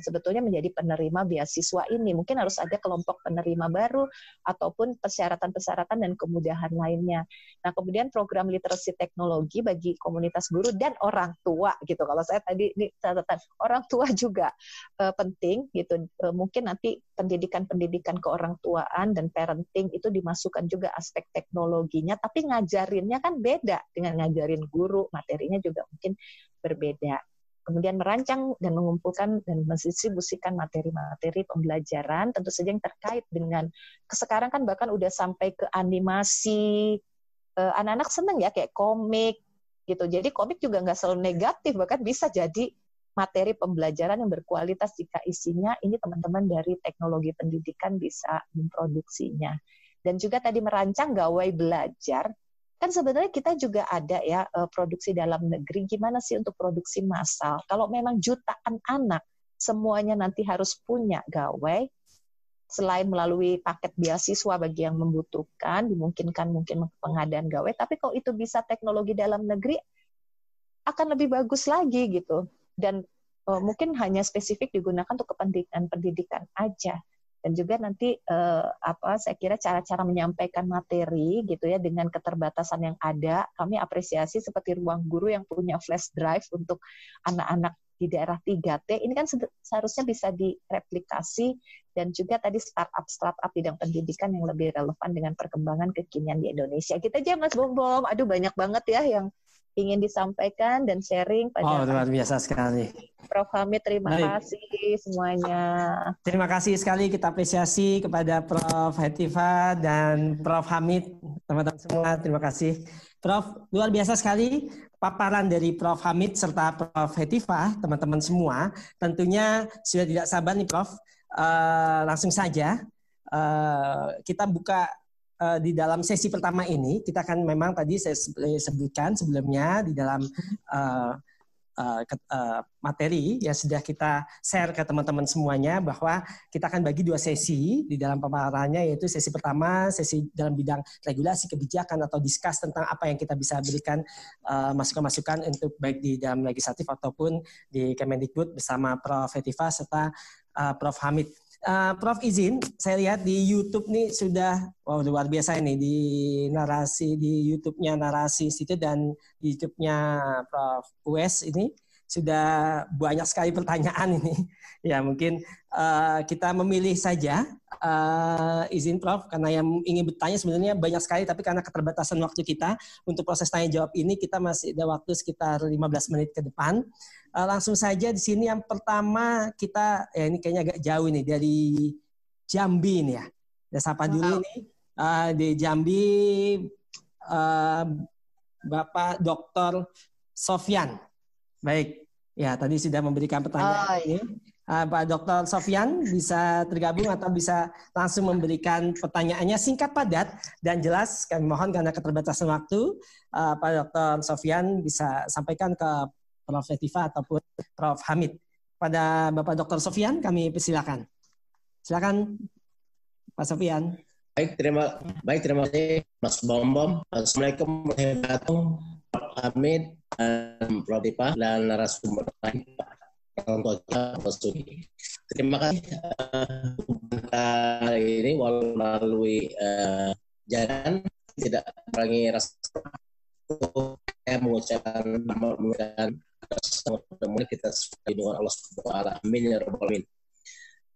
sebetulnya menjadi penerima beasiswa ini. Mungkin harus ada kelompok penerima baru ataupun persyaratan-persyaratan dan kemudahan lainnya. Nah, kemudian program literasi teknologi bagi komunitas guru dan orang tua gitu. Kalau saya tadi ini catatan orang tua juga uh, penting gitu. Uh, mungkin nanti pendidikan-pendidikan ke orang tuaan dan parenting itu dimasukkan juga aspek teknologinya, tapi ngajarinnya kan beda dengan ngajarin guru, materinya juga mungkin berbeda kemudian merancang dan mengumpulkan dan mendistribusikan materi-materi pembelajaran tentu saja yang terkait dengan sekarang kan bahkan udah sampai ke animasi eh, anak-anak seneng ya kayak komik gitu. Jadi komik juga nggak selalu negatif bahkan bisa jadi materi pembelajaran yang berkualitas jika isinya ini teman-teman dari teknologi pendidikan bisa memproduksinya. Dan juga tadi merancang gawai belajar kan sebenarnya kita juga ada ya eh, produksi dalam negeri gimana sih untuk produksi massal? Kalau memang jutaan anak semuanya nanti harus punya gawai selain melalui paket beasiswa bagi yang membutuhkan dimungkinkan mungkin pengadaan gawai tapi kalau itu bisa teknologi dalam negeri akan lebih bagus lagi gitu. Dan uh, mungkin hanya spesifik digunakan untuk kepentingan pendidikan aja dan juga nanti eh, apa saya kira cara-cara menyampaikan materi gitu ya dengan keterbatasan yang ada kami apresiasi seperti ruang guru yang punya flash drive untuk anak-anak di daerah 3T ini kan seharusnya bisa direplikasi dan juga tadi startup startup bidang pendidikan yang lebih relevan dengan perkembangan kekinian di Indonesia. Kita aja Mas Bom, aduh banyak banget ya yang ingin disampaikan dan sharing pada Oh, luar biasa sekali. Prof. Hamid, terima Baik. kasih semuanya. Terima kasih sekali kita apresiasi kepada Prof. Hetiva dan Prof. Hamid, teman-teman semua. Terima kasih. Prof, luar biasa sekali paparan dari Prof. Hamid serta Prof. Hetiva, teman-teman semua. Tentunya sudah tidak sabar nih Prof. Uh, langsung saja uh, kita buka uh, di dalam sesi pertama ini kita akan memang tadi saya sebutkan sebelumnya di dalam uh, uh, uh, materi ya sudah kita share ke teman-teman semuanya bahwa kita akan bagi dua sesi di dalam pemaparannya yaitu sesi pertama sesi dalam bidang regulasi kebijakan atau diskus tentang apa yang kita bisa berikan masukan-masukan uh, untuk baik di dalam legislatif ataupun di Kemendikbud bersama Prof. Etiva serta uh, Prof. Hamid. Uh, Prof izin, saya lihat di YouTube nih sudah wow luar biasa ini di narasi di YouTube-nya narasi situ dan di YouTube-nya Prof. Wes ini sudah banyak sekali pertanyaan ini. Ya mungkin uh, kita memilih saja uh, izin Prof karena yang ingin bertanya sebenarnya banyak sekali tapi karena keterbatasan waktu kita untuk proses tanya jawab ini kita masih ada waktu sekitar 15 menit ke depan. Uh, langsung saja di sini yang pertama kita ya ini kayaknya agak jauh nih dari Jambi nih ya. Ya sapa dulu ini uh, di Jambi uh, Bapak Dr. Sofyan. Baik, ya tadi sudah memberikan pertanyaan oh, ini. Uh, Pak Dr. Sofyan bisa tergabung atau bisa langsung memberikan pertanyaannya singkat padat dan jelas. Kami mohon karena keterbatasan waktu, uh, Pak Dr. Sofyan bisa sampaikan ke Prof. Latifa ataupun Prof. Hamid. Pada Bapak Dr. Sofyan kami persilakan. Silakan Pak Sofyan. Baik, terima baik terima kasih Mas Bom Bom. Assalamualaikum warahmatullahi wabarakatuh. Prof. Hamid, um, Prof. dan narasumber lain Pak Terima kasih uh, ini walau melalui uh, jalan tidak merangi rasa saya mengucapkan mengucapkan mudah kita dengan Allah Subhanahu wa taala. Amin ya rabbal alamin.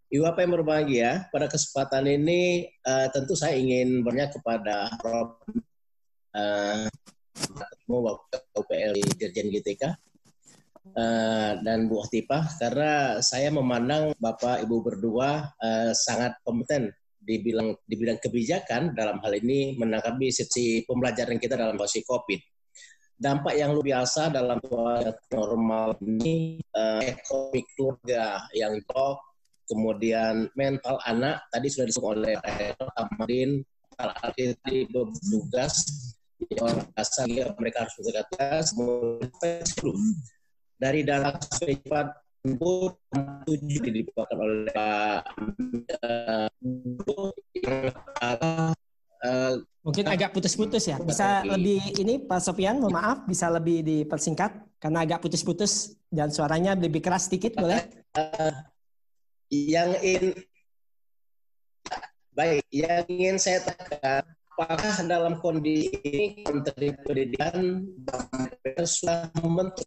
Ibu apa yang berbahagia, pada kesempatan ini uh, tentu saya ingin bertanya kepada Prof. Uh, waktu UPL di Dirjen GTK uh, dan Bu Atifah karena saya memandang Bapak Ibu berdua uh, sangat kompeten di bidang di bidang kebijakan dalam hal ini menanggapi sisi pembelajaran kita dalam posisi COVID. Dampak yang luar biasa dalam normal ini uh, ekonomi keluarga yang top, kemudian mental anak tadi sudah disebut oleh Amadin, Al-Alkitri bertugas orang asal ya, mereka harus bekerja seluruh dari data cepat pun tujuh dibawakan oleh Pak Mungkin agak putus-putus ya. Bisa lebih ini Pak Sofian, mohon maaf, bisa lebih dipersingkat karena agak putus-putus dan suaranya lebih keras sedikit boleh? Uh, yang in baik, yang ingin saya tekan apakah dalam kondisi ini Menteri Pendidikan sudah membentuk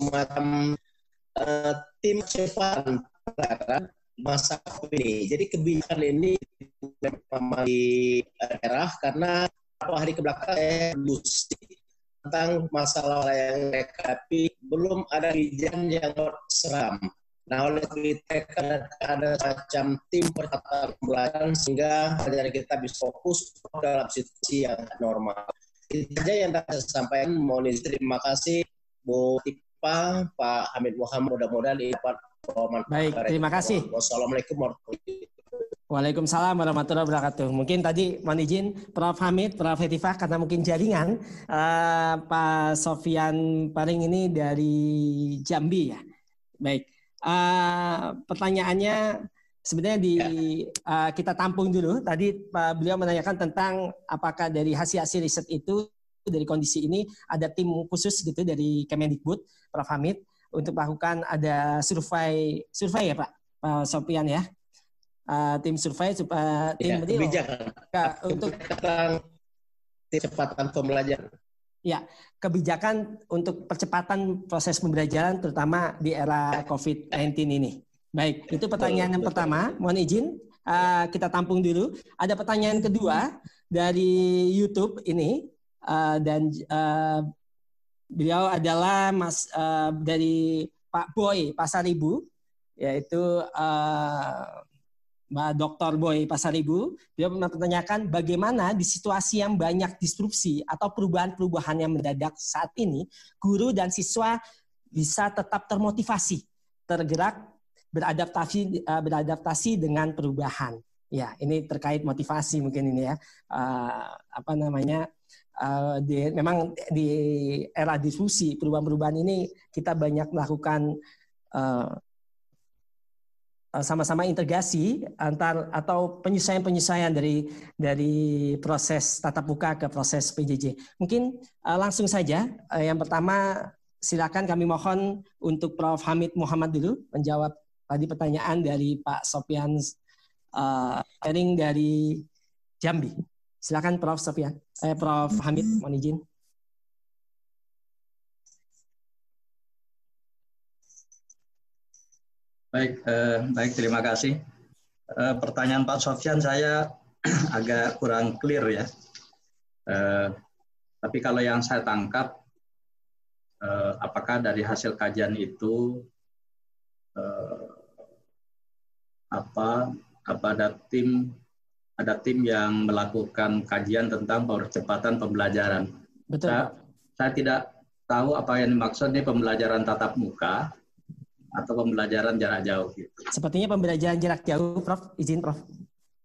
uh, tim cepat pada masa ini. Jadi kebijakan ini memang di daerah karena beberapa hari ke belakang saya tentang masalah yang mereka belum ada kebijakan yang seram Nah, oleh kita ada macam tim perkataan pembelajaran sehingga pelajaran kita bisa fokus dalam situasi yang normal. Itu saja yang dapat saya sampaikan. Mohon izin terima kasih Bu Tipa, Pak Hamid Muhammad. Mudah-mudahan dapat Baik, terima kasih. Wassalamualaikum warahmatullahi wabarakatuh. Waalaikumsalam warahmatullahi wabarakatuh. Mungkin tadi mohon izin Prof. Hamid, Prof. Hetifah karena mungkin jaringan uh, Pak Sofian Paring ini dari Jambi ya. Baik. Uh, pertanyaannya sebenarnya di uh, kita tampung dulu. Tadi Pak beliau menanyakan tentang apakah dari hasil-hasil riset itu dari kondisi ini ada tim khusus gitu dari Kemendikbud, Prof Hamid untuk melakukan ada survei survei ya Pak Pak Sopian ya. Uh, tim survei supaya tim ya, kebijakan untuk tentang kecepatan pembelajaran. Ya, kebijakan untuk percepatan proses pembelajaran terutama di era COVID-19 ini. Baik, itu pertanyaan yang pertama. Mohon izin uh, kita tampung dulu. Ada pertanyaan kedua dari YouTube ini uh, dan uh, beliau adalah Mas uh, dari Pak Boy Pasaribu yaitu uh, Mbak Dr. Boy Pasaribu, dia mempertanyakan bagaimana di situasi yang banyak disrupsi atau perubahan-perubahan yang mendadak saat ini, guru dan siswa bisa tetap termotivasi, tergerak, beradaptasi eh, beradaptasi dengan perubahan. Ya, ini terkait motivasi mungkin ini ya. Uh, apa namanya? Uh, di, memang di era diskusi perubahan-perubahan ini kita banyak melakukan uh, sama-sama integrasi antar atau penyesuaian-penyesuaian dari dari proses tatap muka ke proses PJJ. Mungkin uh, langsung saja uh, yang pertama silakan kami mohon untuk Prof Hamid Muhammad dulu menjawab tadi pertanyaan dari Pak Sopian uh, dari Jambi. Silakan Prof. Sofian, eh, Prof. Hamid, mohon izin. Baik, eh, baik terima kasih. Eh, pertanyaan Pak Sofyan saya agak kurang clear ya. Eh, tapi kalau yang saya tangkap, eh, apakah dari hasil kajian itu eh, apa apa ada tim ada tim yang melakukan kajian tentang percepatan pembelajaran. Betul. Saya, saya tidak tahu apa yang dimaksud ini pembelajaran tatap muka atau pembelajaran jarak jauh gitu. Sepertinya pembelajaran jarak jauh, Prof. Izin, Prof.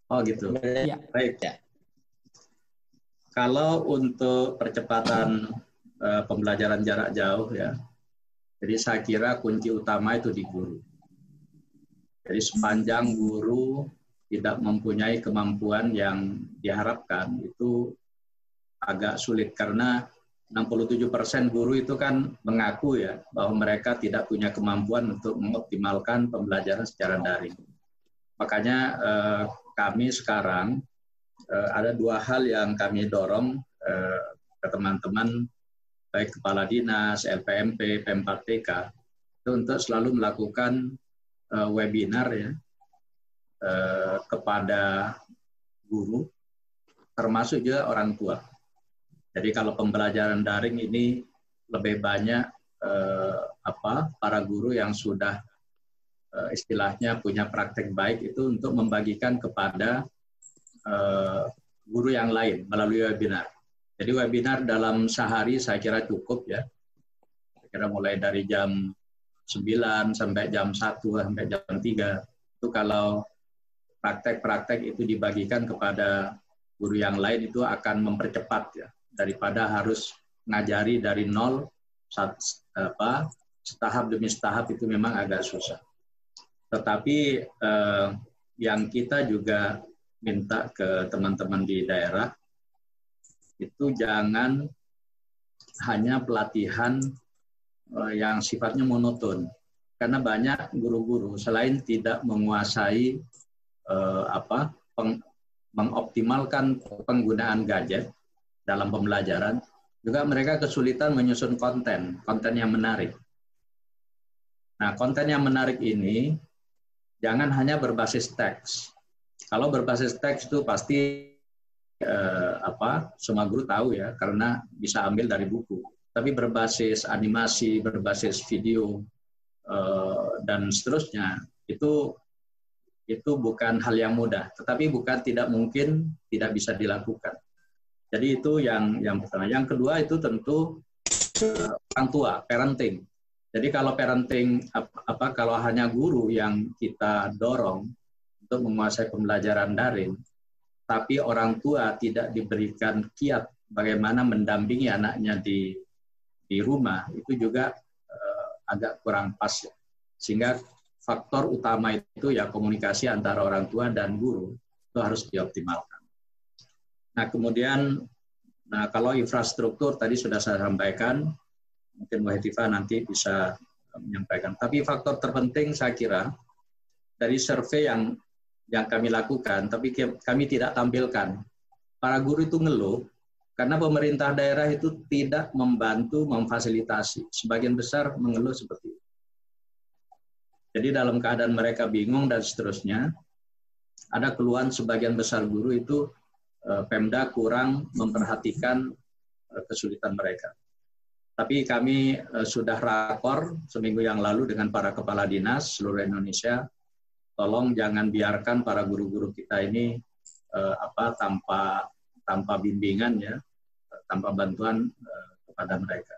Oh gitu. Ya. Baik. Ya. Kalau untuk percepatan uh, pembelajaran jarak jauh ya, jadi saya kira kunci utama itu di guru. Jadi sepanjang guru tidak mempunyai kemampuan yang diharapkan itu agak sulit karena 67 persen guru itu kan mengaku ya bahwa mereka tidak punya kemampuan untuk mengoptimalkan pembelajaran secara daring. Makanya eh, kami sekarang eh, ada dua hal yang kami dorong eh, ke teman-teman baik kepala dinas, LPMP, P4TK itu untuk selalu melakukan eh, webinar ya eh, kepada guru termasuk juga orang tua jadi kalau pembelajaran daring ini lebih banyak eh, apa para guru yang sudah eh, istilahnya punya praktek baik itu untuk membagikan kepada eh, guru yang lain melalui webinar. Jadi webinar dalam sehari saya kira cukup ya. Saya kira mulai dari jam 9 sampai jam 1 sampai jam 3 itu kalau praktek-praktek itu dibagikan kepada guru yang lain itu akan mempercepat ya daripada harus ngajari dari nol saat, apa setahap demi setahap itu memang agak susah. Tetapi eh, yang kita juga minta ke teman-teman di daerah itu jangan hanya pelatihan eh, yang sifatnya monoton karena banyak guru-guru selain tidak menguasai eh, apa peng, mengoptimalkan penggunaan gadget dalam pembelajaran, juga mereka kesulitan menyusun konten, konten yang menarik. Nah, konten yang menarik ini jangan hanya berbasis teks. Kalau berbasis teks itu pasti eh, apa? Semua guru tahu ya, karena bisa ambil dari buku. Tapi berbasis animasi, berbasis video eh, dan seterusnya itu itu bukan hal yang mudah, tetapi bukan tidak mungkin tidak bisa dilakukan. Jadi itu yang yang pertama. Yang kedua itu tentu uh, orang tua, parenting. Jadi kalau parenting apa, kalau hanya guru yang kita dorong untuk menguasai pembelajaran daring, tapi orang tua tidak diberikan kiat bagaimana mendampingi anaknya di di rumah, itu juga uh, agak kurang pas ya. Sehingga faktor utama itu ya komunikasi antara orang tua dan guru itu harus dioptimalkan. Nah, kemudian nah kalau infrastruktur tadi sudah saya sampaikan, mungkin Hetiva nanti bisa menyampaikan. Tapi faktor terpenting saya kira dari survei yang yang kami lakukan, tapi kami tidak tampilkan. Para guru itu ngeluh karena pemerintah daerah itu tidak membantu memfasilitasi. Sebagian besar mengeluh seperti itu. Jadi dalam keadaan mereka bingung dan seterusnya, ada keluhan sebagian besar guru itu Eh, Pemda kurang memperhatikan eh, kesulitan mereka. Tapi kami eh, sudah rakor seminggu yang lalu dengan para kepala dinas seluruh Indonesia. Tolong jangan biarkan para guru-guru kita ini apa tanpa tanpa bimbingan ya, tanpa bantuan kepada mereka.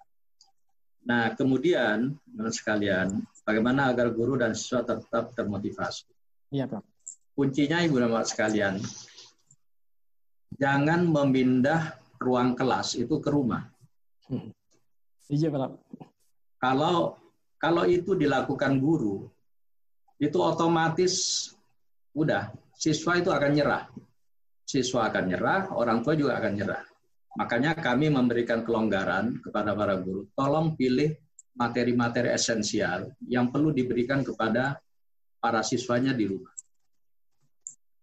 Nah, kemudian sekalian, bagaimana agar guru dan siswa tetap termotivasi? Iya, Pak. Kuncinya Ibu dan Bapak sekalian, jangan memindah ruang kelas itu ke rumah. Hmm. Iya, Pak. Kalau kalau itu dilakukan guru, itu otomatis udah siswa itu akan nyerah. Siswa akan nyerah, orang tua juga akan nyerah. Makanya kami memberikan kelonggaran kepada para guru, tolong pilih materi-materi esensial yang perlu diberikan kepada para siswanya di rumah.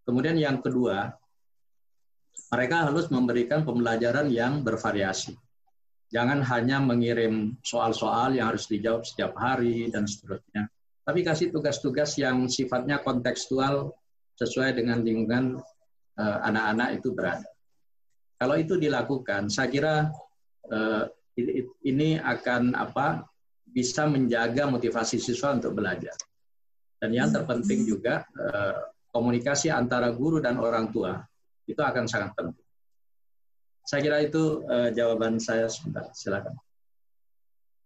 Kemudian yang kedua, mereka harus memberikan pembelajaran yang bervariasi. Jangan hanya mengirim soal-soal yang harus dijawab setiap hari dan seterusnya. Tapi kasih tugas-tugas yang sifatnya kontekstual sesuai dengan lingkungan eh, anak-anak itu berada. Kalau itu dilakukan, saya kira eh, ini akan apa bisa menjaga motivasi siswa untuk belajar. Dan yang terpenting juga eh, komunikasi antara guru dan orang tua itu akan sangat penting. Saya kira itu uh, jawaban saya sebentar. Silakan.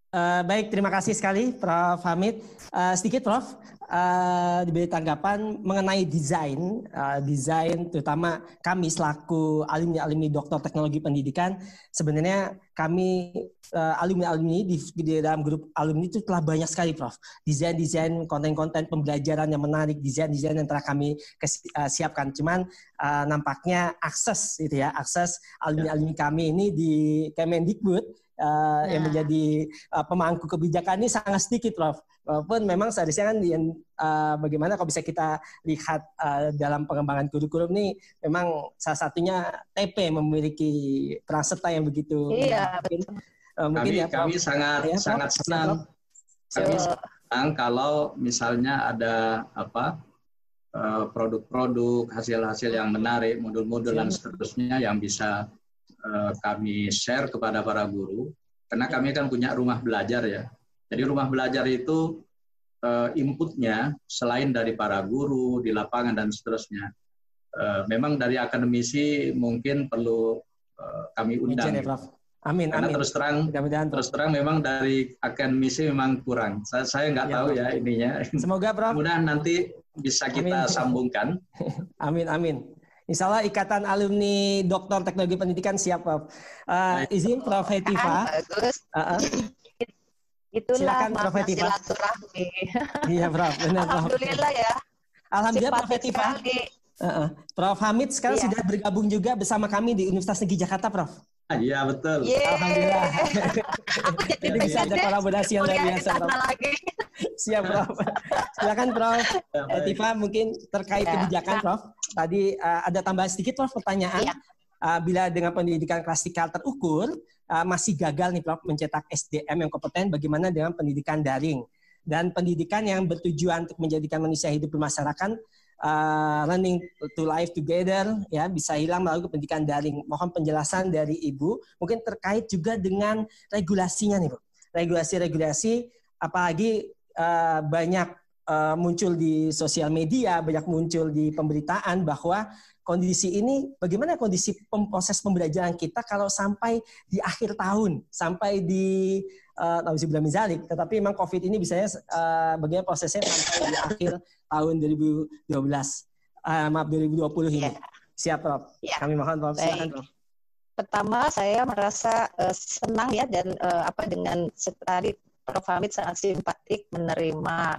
Uh, baik, terima kasih sekali Prof. Hamid. Uh, sedikit Prof, uh, diberi tanggapan mengenai desain, uh, desain terutama kami selaku alumni-alumni Doktor Teknologi Pendidikan, sebenarnya kami uh, alumni-alumni di, di dalam grup alumni itu telah banyak sekali Prof. Desain-desain konten-konten pembelajaran yang menarik, desain-desain yang telah kami uh, siapkan. Cuman uh, nampaknya akses itu ya, akses alumni-alumni kami ini di Kemendikbud uh, yang menjadi uh, pemangku kebijakan ini sangat sedikit, Prof. Walaupun memang seharusnya kan yang uh, bagaimana kalau bisa kita lihat uh, dalam pengembangan kurikulum ini memang salah satunya TP memiliki peran serta yang begitu. Iya, mungkin, Uh, mungkin kami, ya, kami sangat ya, sangat senang. Kami senang kalau misalnya ada apa produk-produk hasil-hasil yang menarik, modul-modul dan seterusnya yang bisa Eh, kami share kepada para guru. Karena kami kan punya rumah belajar ya. Jadi rumah belajar itu uh, inputnya selain dari para guru di lapangan dan seterusnya, uh, memang dari akademisi mungkin perlu uh, kami undang. Ya, Prof. Amin. Karena amin. terus terang, terus terang memang dari akademisi memang kurang. Saya, saya nggak ya, tahu ya ininya. Semoga Prof. Kemudian nanti bisa kita amin. sambungkan. amin amin. Insya Allah Ikatan Alumni Doktor Teknologi Pendidikan siap, Prof. Uh, izin Prof. Hetiva. Bagus. Uh -uh. Itulah Silakan, Prof. Hetiva. Iya, Prof. Benar, Prof. Alhamdulillah ya. Alhamdulillah, Prof. Hetiva. Uh -uh. Prof. Hamid sekarang iya. sudah bergabung juga bersama kami di Universitas Negeri Jakarta, Prof. Iya betul. Yeay. Alhamdulillah. Jadi bisa ada kolaborasi yang luar biasa, Prof. Siap, Prof. Silakan, Prof. Etifa mungkin terkait ya. kebijakan, Prof. Tadi uh, ada tambahan sedikit, Prof. Pertanyaan. Ya. Uh, bila dengan pendidikan klasikal terukur uh, masih gagal nih, Prof, mencetak SDM yang kompeten, bagaimana dengan pendidikan daring? Dan pendidikan yang bertujuan untuk menjadikan manusia hidup bermasyarakat uh, learning to life together ya bisa hilang melalui pendidikan daring. Mohon penjelasan dari Ibu mungkin terkait juga dengan regulasinya nih Bu. Regulasi-regulasi apalagi uh, banyak muncul di sosial media, banyak muncul di pemberitaan bahwa kondisi ini bagaimana kondisi proses pembelajaran kita kalau sampai di akhir tahun, sampai di uh, bilang mizalik, tetapi memang COVID ini bisanya uh, bagaimana prosesnya sampai di akhir tahun 2012, uh, maaf 2020 ini. Yeah. Siap, Prof. Yeah. Kami mohon, Prof. Silakan, Prof. Pertama, saya merasa uh, senang ya dan uh, apa dengan tadi Prof. Hamid sangat simpatik menerima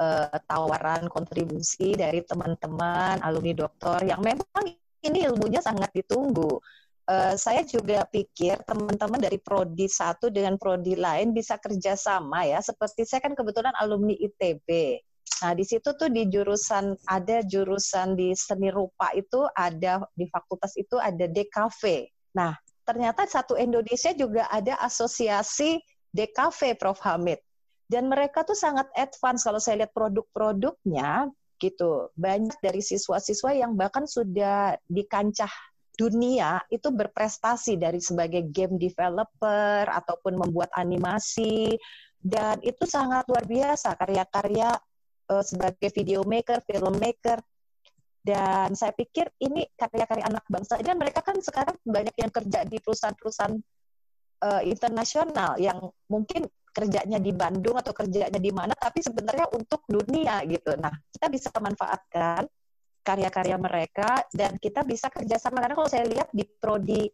uh, tawaran kontribusi dari teman-teman alumni doktor yang memang ini ilmunya sangat ditunggu. Uh, saya juga pikir teman-teman dari prodi satu dengan prodi lain bisa kerjasama ya. Seperti saya kan kebetulan alumni ITB. Nah di situ tuh di jurusan ada jurusan di seni rupa itu ada di fakultas itu ada DKV. Nah ternyata satu Indonesia juga ada asosiasi DKV Prof Hamid dan mereka tuh sangat advance. Kalau saya lihat produk-produknya gitu. Banyak dari siswa-siswa yang bahkan sudah di kancah dunia itu berprestasi dari sebagai game developer ataupun membuat animasi. Dan itu sangat luar biasa karya-karya uh, sebagai video maker, filmmaker. Dan saya pikir ini karya-karya anak bangsa. Dan mereka kan sekarang banyak yang kerja di perusahaan-perusahaan uh, internasional yang mungkin kerjanya di Bandung atau kerjanya di mana, tapi sebenarnya untuk dunia gitu. Nah, kita bisa memanfaatkan karya-karya mereka dan kita bisa kerjasama karena kalau saya lihat di prodi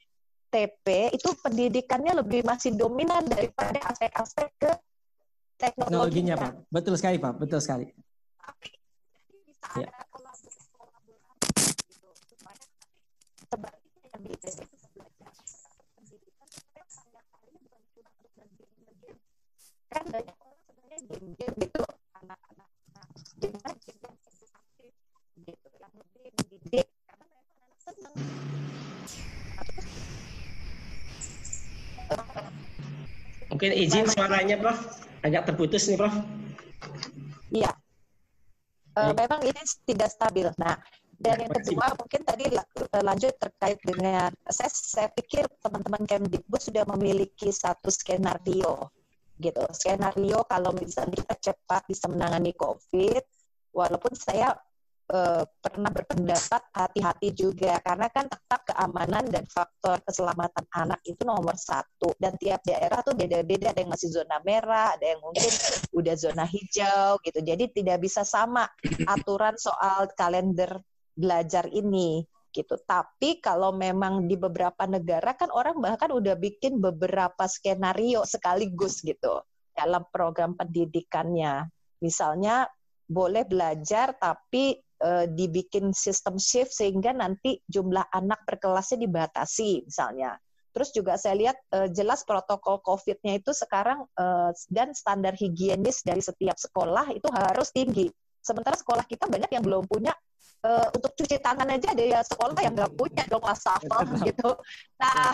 TP itu pendidikannya lebih masih dominan daripada aspek-aspek ke teknologinya. Pak. Betul sekali Pak, betul sekali. ya. kan banyak orang sebenarnya game gitu anak-anak nah, gimana kita aktif gitu yang lebih mendidik karena mereka anak senang Mungkin izin suaranya, Prof. Agak terputus nih, Prof. Iya. e, memang ini tidak stabil. Nah, dan yang kedua mungkin tadi eh, lanjut terkait dengan saya, saya pikir teman-teman Kemdikbud sudah memiliki satu skenario gitu. Skenario kalau misalnya kita cepat bisa menangani COVID, walaupun saya eh, pernah berpendapat hati-hati juga karena kan tetap keamanan dan faktor keselamatan anak itu nomor satu. Dan tiap daerah tuh beda-beda ada yang masih zona merah ada yang mungkin udah zona hijau gitu. Jadi tidak bisa sama aturan soal kalender belajar ini gitu tapi kalau memang di beberapa negara kan orang bahkan udah bikin beberapa skenario sekaligus gitu dalam program pendidikannya misalnya boleh belajar tapi uh, dibikin sistem shift sehingga nanti jumlah anak per kelasnya dibatasi misalnya. Terus juga saya lihat uh, jelas protokol COVID-nya itu sekarang uh, dan standar higienis dari setiap sekolah itu harus tinggi. Sementara sekolah kita banyak yang belum punya uh, untuk cuci tangan aja ada ya sekolah yang nggak punya dong wastafel gitu. Nah,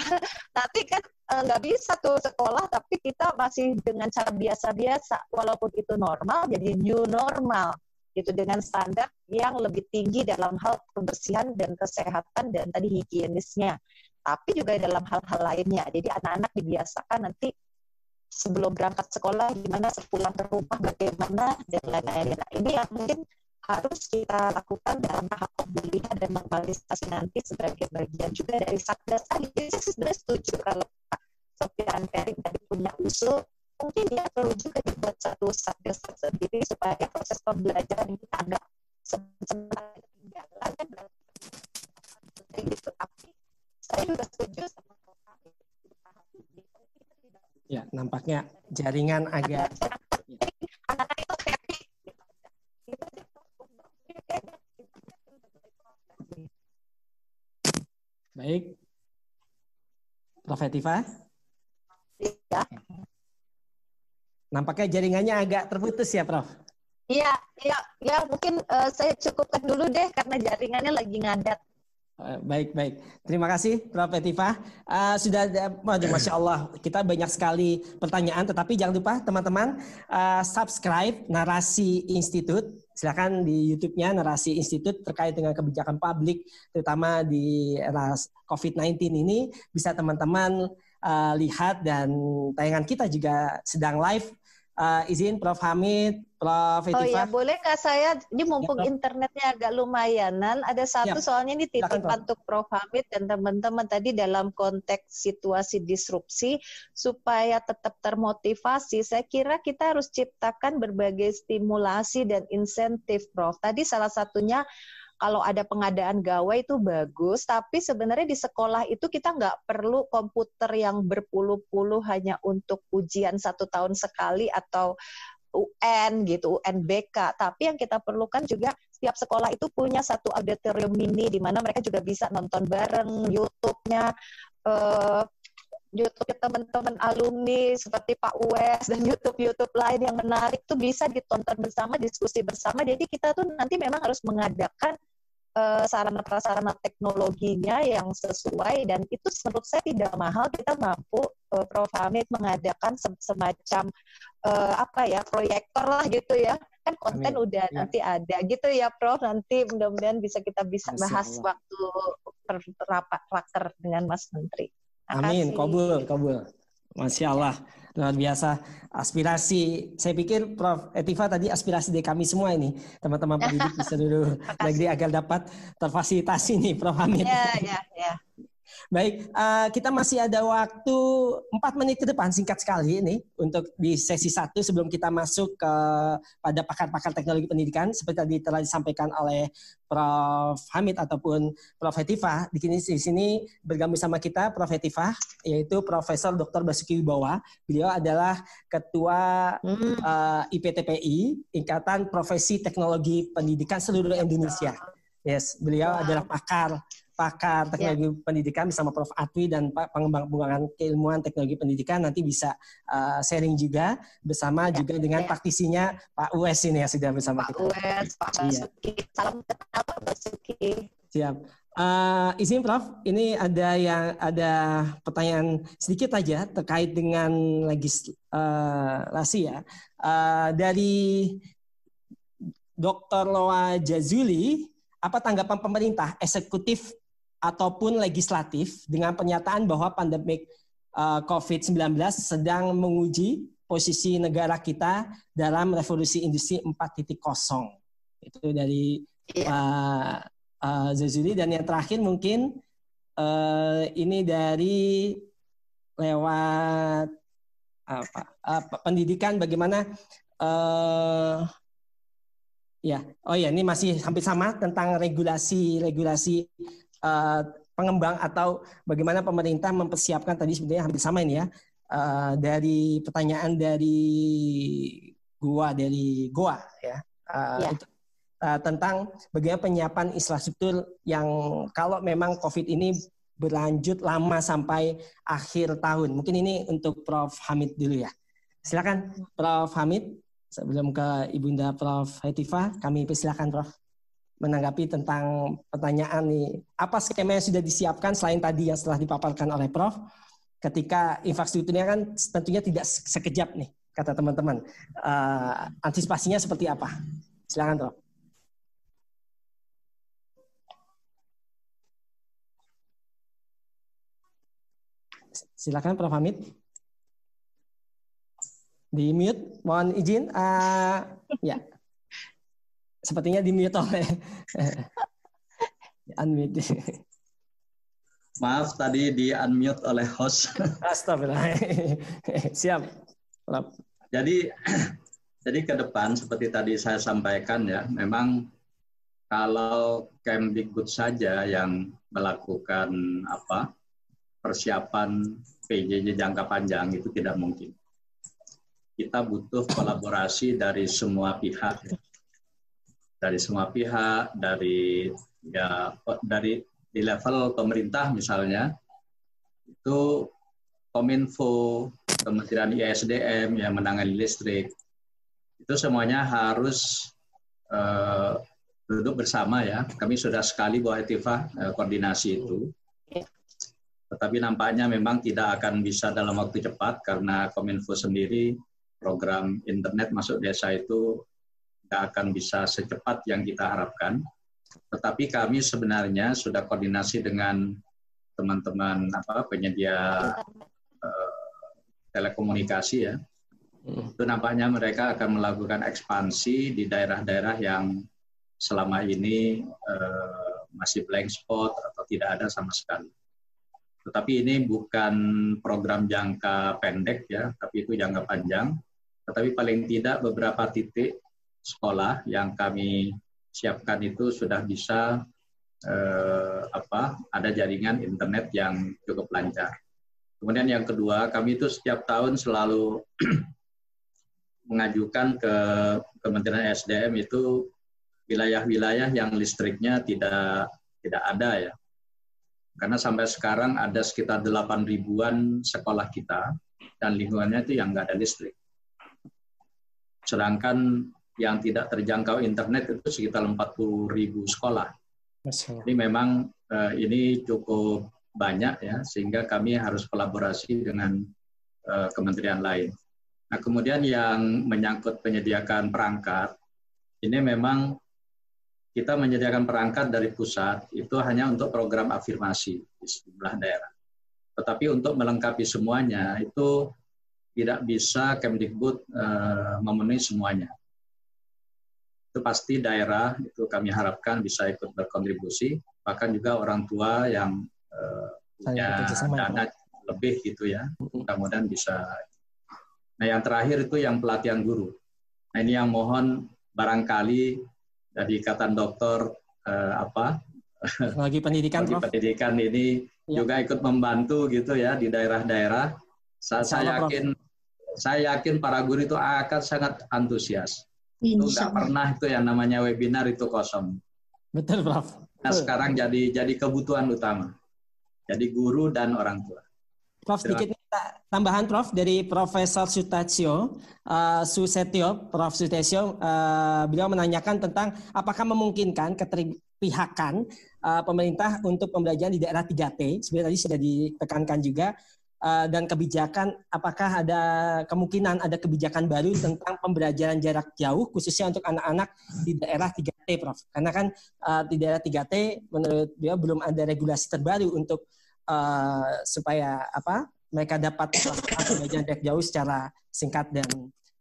tapi kan nggak uh, bisa tuh sekolah, tapi kita masih dengan cara biasa-biasa, walaupun itu normal, jadi new normal gitu. Dengan standar yang lebih tinggi dalam hal kebersihan dan kesehatan dan tadi higienisnya. Tapi juga dalam hal-hal lainnya. Jadi anak-anak dibiasakan nanti sebelum berangkat sekolah gimana sepulang ke rumah bagaimana dan lain-lain. Nah, ini yang mungkin harus kita lakukan dalam tahap pemulihan dan normalisasi nanti sebagai bagian juga dari satgas tadi. Jadi saya sebenarnya setuju kalau Pak Sofian Ferry tadi punya usul mungkin ya perlu juga dibuat satu satgas sendiri supaya proses pembelajaran sebenarnya ketinggalan kan gitu. Tapi saya juga setuju sama Ya, nampaknya jaringan agak anak-anak Baik. Prof. Etiva? Iya. Nampaknya jaringannya agak terputus ya, Prof. Iya, iya, ya mungkin uh, saya cukupkan dulu deh karena jaringannya lagi ngadat. Eh, baik, baik. Terima kasih, Prof. Etiva. Uh, sudah, waduh, masya Allah, kita banyak sekali pertanyaan. Tetapi jangan lupa, teman-teman, uh, subscribe Narasi Institut. Silakan di YouTube-nya Narasi Institut terkait dengan kebijakan publik, terutama di era COVID-19 ini, bisa teman-teman uh, lihat dan tayangan kita juga sedang live uh, izin Prof Hamid, Prof Etiva. Oh ya, boleh nggak saya, ini mumpung ya, internetnya agak lumayanan, ada satu ya. soalnya ini titip untuk Prof Hamid dan teman-teman tadi dalam konteks situasi disrupsi, supaya tetap termotivasi, saya kira kita harus ciptakan berbagai stimulasi dan insentif Prof. Tadi salah satunya kalau ada pengadaan gawai itu bagus, tapi sebenarnya di sekolah itu kita nggak perlu komputer yang berpuluh-puluh hanya untuk ujian satu tahun sekali atau UN gitu, UNBK. Tapi yang kita perlukan juga setiap sekolah itu punya satu auditorium mini di mana mereka juga bisa nonton bareng YouTube-nya. Uh, YouTube teman-teman alumni seperti Pak Uwes dan YouTube-YouTube lain yang menarik itu bisa ditonton bersama, diskusi bersama. Jadi kita tuh nanti memang harus mengadakan uh, sarana prasarana teknologinya yang sesuai dan itu menurut saya tidak mahal kita mampu uh, Prof Hamid mengadakan semacam uh, apa ya proyektor lah gitu ya kan konten Amin. udah ya. nanti ada gitu ya Prof nanti mudah-mudahan bisa kita bisa Masya bahas Allah. waktu rapat raker dengan Mas Menteri. Amin, kabul, kabul. Masya Allah luar biasa. Aspirasi saya pikir Prof. Etiva tadi aspirasi dari kami semua ini. Teman-teman pendidik di seluruh negeri agar dapat terfasilitasi nih Prof. Hamid. Ya, ya, ya. Baik, uh, kita masih ada waktu empat menit ke depan singkat sekali ini untuk di sesi satu sebelum kita masuk ke pada pakar-pakar teknologi pendidikan seperti tadi telah disampaikan oleh Prof Hamid ataupun Prof Hetifah. Di sini di sini bergabung sama kita Prof Hetifah yaitu Profesor Dr. Basuki Wibawa. Beliau adalah Ketua hmm. uh, eh, IPTPI Ikatan Profesi Teknologi Pendidikan seluruh Indonesia. Yes, beliau wow. adalah pakar pakar teknologi yeah. pendidikan bersama Prof. Atwi dan Pak Pengembangan Keilmuan Teknologi Pendidikan nanti bisa uh, sharing juga bersama yeah. juga dengan yeah. praktisinya Pak Uwes ini ya sudah bersama Pak kita. Pak Uwes, Pak iya. Basuki. Iya. Salam kenal Pak Basuki. Siap. Uh, izin Prof, ini ada yang ada pertanyaan sedikit aja terkait dengan legislasi ya. Uh, dari Dr. Loa Jazuli, apa tanggapan pemerintah eksekutif ataupun legislatif dengan pernyataan bahwa pandemik uh, COVID-19 sedang menguji posisi negara kita dalam revolusi industri 4.0. Itu dari Pak uh, uh, Zazuli dan yang terakhir mungkin uh, ini dari lewat apa? Uh, pendidikan bagaimana uh, ya. Oh ya ini masih hampir sama tentang regulasi regulasi uh, pengembang atau bagaimana pemerintah mempersiapkan tadi sebenarnya hampir sama ini ya uh, dari pertanyaan dari gua dari gua ya, uh, ya. Itu, uh, tentang bagaimana penyiapan infrastruktur yang kalau memang COVID ini berlanjut lama sampai akhir tahun. Mungkin ini untuk Prof. Hamid dulu ya. Silakan Prof. Hamid sebelum ke Ibunda Prof. Hetifa, kami persilakan Prof menanggapi tentang pertanyaan nih. Apa skema yang sudah disiapkan selain tadi yang setelah dipaparkan oleh Prof? Ketika infrastrukturnya kan tentunya tidak sekejap nih, kata teman-teman. Uh, antisipasinya seperti apa? Silakan Prof. Silakan Prof. Hamid. Di mute, mohon izin. Uh, ya, sepertinya di mute oleh unmute. Maaf tadi di unmute oleh host. Astagfirullah. Siap. Jadi jadi ke depan seperti tadi saya sampaikan ya, memang kalau Kemdikbud saja yang melakukan apa persiapan PJJ jangka panjang itu tidak mungkin. Kita butuh kolaborasi dari semua pihak, dari semua pihak, dari ya dari di level pemerintah misalnya itu Kominfo, Kementerian ISDM yang menangani listrik itu semuanya harus uh, duduk bersama ya. Kami sudah sekali buat Etiva uh, koordinasi itu tetapi nampaknya memang tidak akan bisa dalam waktu cepat karena Kominfo sendiri program internet masuk desa itu akan bisa secepat yang kita harapkan. Tetapi kami sebenarnya sudah koordinasi dengan teman-teman apa penyedia uh, telekomunikasi ya. Hmm. Itu nampaknya mereka akan melakukan ekspansi di daerah-daerah yang selama ini uh, masih blank spot atau tidak ada sama sekali. Tetapi ini bukan program jangka pendek ya, tapi itu jangka panjang. Tetapi paling tidak beberapa titik sekolah yang kami siapkan itu sudah bisa eh, apa ada jaringan internet yang cukup lancar. Kemudian yang kedua, kami itu setiap tahun selalu mengajukan ke Kementerian SDM itu wilayah-wilayah yang listriknya tidak tidak ada ya karena sampai sekarang ada sekitar 8 ribuan sekolah kita dan lingkungannya itu yang nggak ada listrik. Sedangkan yang tidak terjangkau internet itu sekitar 40 ribu sekolah. Jadi memang uh, ini cukup banyak ya, sehingga kami harus kolaborasi dengan uh, kementerian lain. Nah kemudian yang menyangkut penyediakan perangkat, ini memang kita menyediakan perangkat dari pusat itu hanya untuk program afirmasi di sejumlah daerah. Tetapi untuk melengkapi semuanya itu tidak bisa Kemdikbud uh, memenuhi semuanya. Itu pasti daerah itu kami harapkan bisa ikut berkontribusi, bahkan juga orang tua yang uh, punya dana lebih gitu ya, mudah-mudahan bisa. Nah yang terakhir itu yang pelatihan guru. Nah ini yang mohon barangkali dari ikatan dokter eh, apa lagi pendidikan lagi pendidikan ini ya. juga ikut membantu gitu ya di daerah-daerah saya, saya yakin Prof. saya yakin para guru itu akan sangat antusias itu nggak pernah itu yang namanya webinar itu kosong. Betul Prof. Nah sekarang jadi jadi kebutuhan utama. Jadi guru dan orang tua. Prof sedikit tambahan Prof dari Profesor Sutatio uh, Susetio, Prof. Sutetio, uh, beliau menanyakan tentang apakah memungkinkan kepihakan uh, pemerintah untuk pembelajaran di daerah 3T. Sebenarnya tadi sudah ditekankan juga uh, dan kebijakan apakah ada kemungkinan ada kebijakan baru tentang pembelajaran jarak jauh khususnya untuk anak-anak di daerah 3T, Prof. Karena kan uh, di daerah 3T menurut dia belum ada regulasi terbaru untuk uh, supaya apa mereka dapat pembelajaran jarak jauh secara singkat dan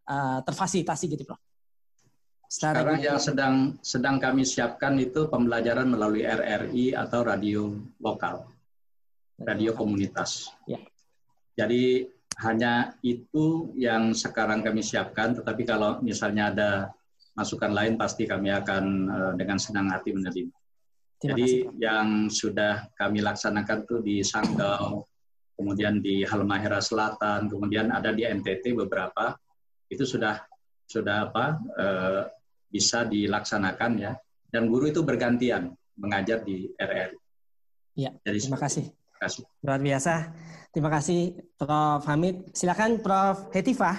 uh, terfasilitasi gitu, Prof. Sekarang yang sedang sedang kami siapkan itu pembelajaran melalui RRI atau radio lokal, radio komunitas. Ya. Jadi hanya itu yang sekarang kami siapkan. Tetapi kalau misalnya ada masukan lain, pasti kami akan uh, dengan senang hati menerima. Jadi kasih, yang sudah kami laksanakan itu di Sanggau, kemudian di Halmahera Selatan, kemudian ada di NTT beberapa, itu sudah sudah apa uh, bisa dilaksanakan ya. Dan guru itu bergantian mengajar di RRI. Ya, Jadi, terima kasih. Kasih. Luar biasa. Terima kasih Prof. Hamid. Silakan Prof. Hetifah.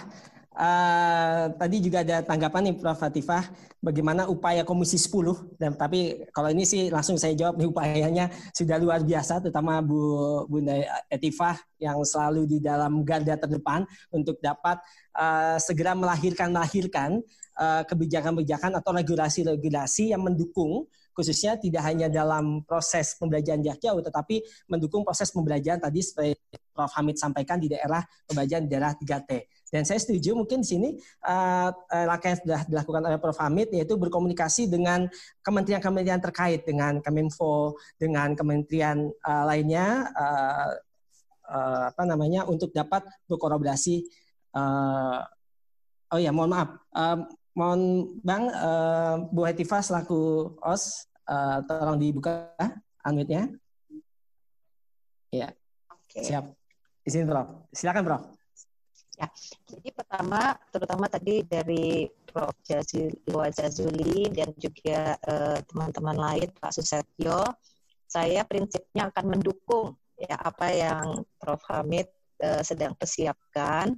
Uh, tadi juga ada tanggapan nih Prof. Hatifah bagaimana upaya Komisi 10 dan tapi kalau ini sih langsung saya jawab nih upayanya sudah luar biasa terutama Bu Bunda Etifah yang selalu di dalam garda terdepan untuk dapat uh, segera melahirkan melahirkan Eh, kebijakan-kebijakan atau regulasi-regulasi yang mendukung khususnya tidak hanya dalam proses pembelajaran jarak jauh tetapi mendukung proses pembelajaran tadi seperti Prof Hamid sampaikan di daerah pembelajaran di daerah 3T. Dan saya setuju mungkin di sini uh, langkah yang sudah dilakukan oleh Prof Hamid yaitu berkomunikasi dengan kementerian-kementerian terkait dengan Kemenfo, dengan kementerian uh, lainnya apa namanya untuk dapat berkolaborasi Oh ya, mohon maaf. Mohon Bang uh, Bu Hetifah selaku OS uh, tolong dibuka unmute-nya. Ya. Oke. Siap. Izin Prof. Silakan Prof. Ya. Jadi pertama terutama tadi dari Prof. Jazuli dan juga teman-teman uh, lain Pak Susetyo, saya prinsipnya akan mendukung ya apa yang Prof. Hamid uh, sedang persiapkan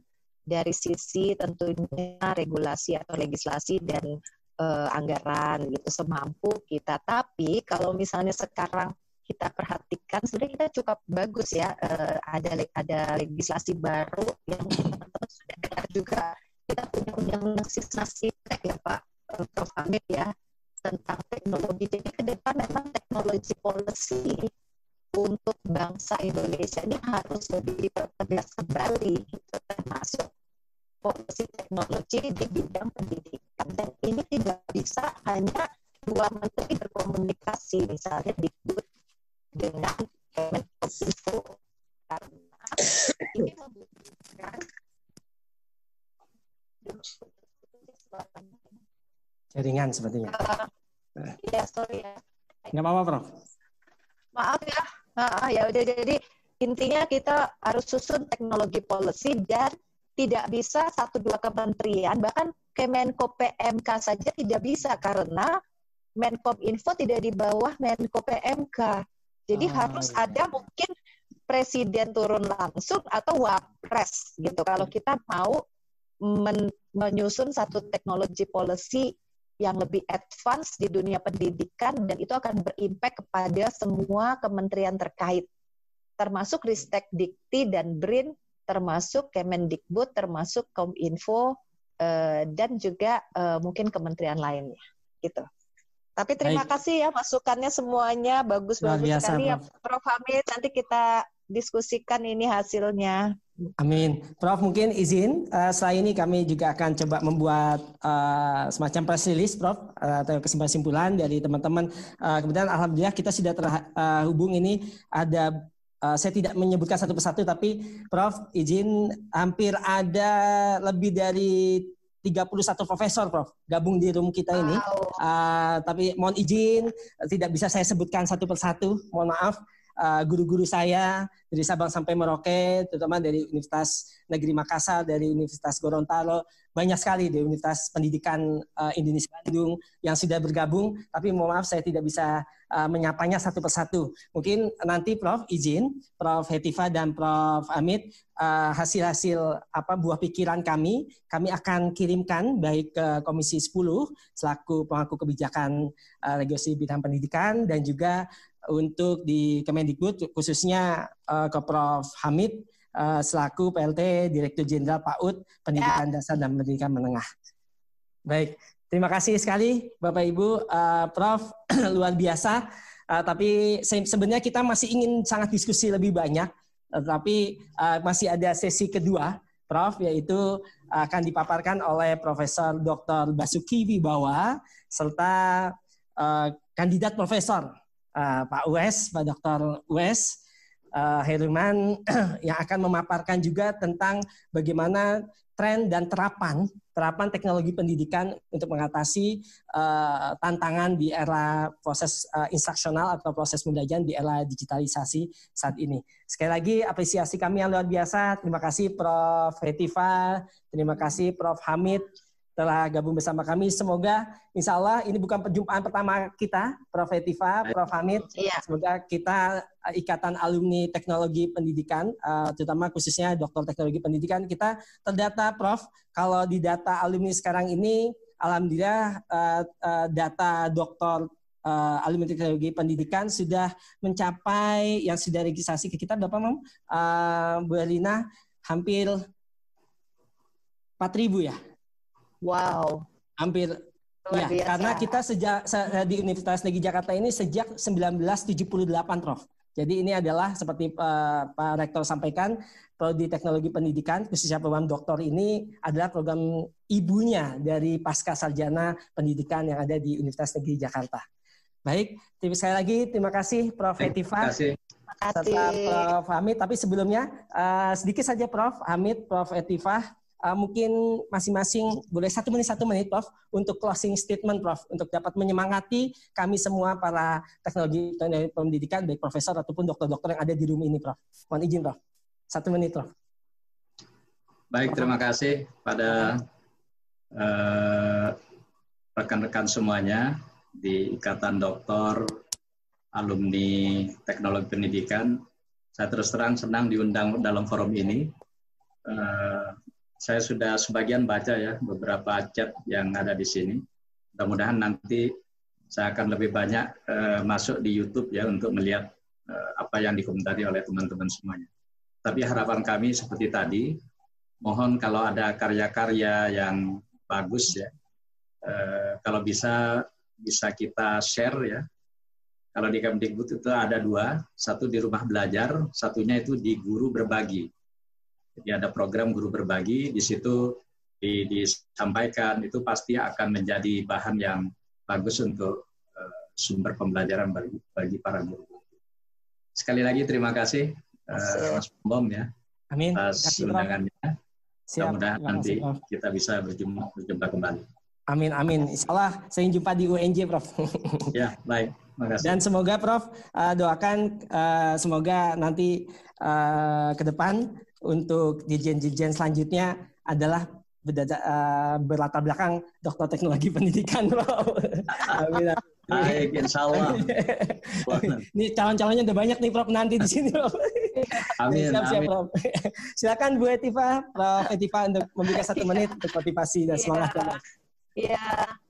dari sisi tentunya regulasi atau legislasi dan uh, anggaran gitu semampu kita. Tapi kalau misalnya sekarang kita perhatikan sebenarnya kita cukup bagus ya uh, ada ada legislasi baru yang teman-teman sudah dengar juga kita punya undang-undang sisnasiptek ya Pak uh, Prof Hamid ya tentang teknologi. Jadi ke depan memang teknologi policy untuk bangsa Indonesia ini harus lebih tegas kembali gitu, termasuk polisi teknologi di bidang pendidikan dan ini tidak bisa hanya dua menteri berkomunikasi misalnya di dengan Kemenkominfo karena ini membutuhkan jaringan sepertinya. Uh, ya sorry ya. Nggak apa-apa, Prof. Maaf ya. Nah, ya udah jadi intinya kita harus susun teknologi policy dan tidak bisa satu dua kementerian bahkan Kemenko PMK saja tidak bisa karena Menkom Info tidak di bawah Menko PMK. Jadi oh, harus iya. ada mungkin presiden turun langsung atau wapres gitu. Kalau kita mau men menyusun satu teknologi policy yang lebih advance di dunia pendidikan dan itu akan berimpact kepada semua kementerian terkait termasuk Ristek Dikti dan BRIN termasuk Kemendikbud, termasuk Kominfo, uh, dan juga uh, mungkin kementerian lainnya, gitu. Tapi terima Baik. kasih ya masukannya semuanya bagus bagus biasa, sekali ya Prof Hamid. Nanti kita diskusikan ini hasilnya. Amin. Prof mungkin izin uh, setelah ini kami juga akan coba membuat uh, semacam press release Prof uh, atau kesimpulan dari teman-teman. Uh, kemudian alhamdulillah kita sudah terhubung ini ada Uh, saya tidak menyebutkan satu persatu, tapi Prof izin hampir ada lebih dari 31 profesor, Prof, gabung di room kita ini. Uh, tapi mohon izin, tidak bisa saya sebutkan satu persatu, mohon maaf. Uh, guru-guru saya dari Sabang sampai Merauke, terutama dari Universitas Negeri Makassar, dari Universitas Gorontalo, banyak sekali di Universitas Pendidikan uh, Indonesia Bandung yang sudah bergabung. Tapi mohon maaf saya tidak bisa uh, menyapanya satu persatu. Mungkin nanti Prof izin, Prof Hetiva dan Prof Amit hasil-hasil apa buah pikiran kami, kami akan kirimkan baik ke Komisi 10 selaku pemangku kebijakan uh, regulasi bidang pendidikan dan juga untuk di Kemendikbud khususnya uh, ke Prof Hamid uh, selaku PLT Direktur Jenderal PAUD Pendidikan ya. Dasar dan Pendidikan Menengah. Baik, terima kasih sekali Bapak Ibu, uh, Prof luar biasa. Uh, tapi se sebenarnya kita masih ingin sangat diskusi lebih banyak, tapi uh, masih ada sesi kedua, Prof, yaitu akan dipaparkan oleh Profesor Dr. Basuki Wibawa serta uh, kandidat profesor uh, Pak Wes, Pak Dr. Wes uh, Herman yang akan memaparkan juga tentang bagaimana tren dan terapan terapan teknologi pendidikan untuk mengatasi uh, tantangan di era proses uh, instruksional atau proses pembelajaran di era digitalisasi saat ini. Sekali lagi apresiasi kami yang luar biasa. Terima kasih Prof. Hetiva, terima kasih Prof. Hamid telah gabung bersama kami. Semoga insya Allah ini bukan perjumpaan pertama kita, Prof. Etiva, Prof. Hamid. Iya. Semoga kita eh, ikatan alumni teknologi pendidikan, uh, terutama khususnya doktor teknologi pendidikan, kita terdata, Prof. Kalau di data alumni sekarang ini, alhamdulillah uh, uh, data doktor uh, alumni teknologi pendidikan sudah mencapai yang sudah registrasi ke kita berapa, Mam? Uh, Bu Elina, hampir 4.000 ya? Wow. Hampir Luar ya, karena kita sejak di Universitas Negeri Jakarta ini sejak 1978, Prof. Jadi ini adalah seperti uh, Pak Rektor sampaikan, prodi teknologi pendidikan khususnya program doktor ini adalah program ibunya dari pasca sarjana pendidikan yang ada di Universitas Negeri Jakarta. Baik, terima sekali lagi terima kasih Prof. Hetiva. Terima kasih. Serta Prof. Hamid. Tapi sebelumnya uh, sedikit saja Prof. Hamid, Prof. Etiva uh, mungkin masing-masing boleh satu menit satu menit, Prof, untuk closing statement, Prof, untuk dapat menyemangati kami semua para teknologi teknologi pendidikan, baik profesor ataupun dokter-dokter yang ada di room ini, Prof. Mohon izin, Prof. Satu menit, Prof. Baik, terima kasih pada uh, rekan-rekan semuanya di Ikatan Dokter Alumni Teknologi Pendidikan. Saya terus terang senang diundang dalam forum ini. Uh, saya sudah sebagian baca ya beberapa chat yang ada di sini. Mudah-mudahan nanti saya akan lebih banyak uh, masuk di YouTube ya untuk melihat uh, apa yang dikomentari oleh teman-teman semuanya. Tapi harapan kami seperti tadi, mohon kalau ada karya-karya yang bagus ya, uh, kalau bisa bisa kita share ya. Kalau di Kemdikbud itu ada dua, satu di rumah belajar, satunya itu di guru berbagi. Jadi ada program guru berbagi, di situ disampaikan itu pasti akan menjadi bahan yang bagus untuk uh, sumber pembelajaran bagi, bagi para guru. Sekali lagi terima kasih uh, Mas Bom ya Amin. atas undangannya. Mudah-mudahan nanti kita bisa berjumpa, berjumpa kembali. Amin, amin. Insya Allah saya jumpa di UNJ, Prof. ya, baik. Makasih. Dan semoga, Prof, uh, doakan semoga nanti ke depan untuk dirjen-dirjen selanjutnya adalah uh, berlatar belakang dokter teknologi pendidikan, Bro. Amin. Baik, insya Allah. Ini calon-calonnya udah banyak nih, Prof, nanti di sini, Prof. Amin, siap, siap, Prof. Silakan Bu Etiva, Prof Etiva untuk memberikan satu menit untuk motivasi dan semangat. Iya.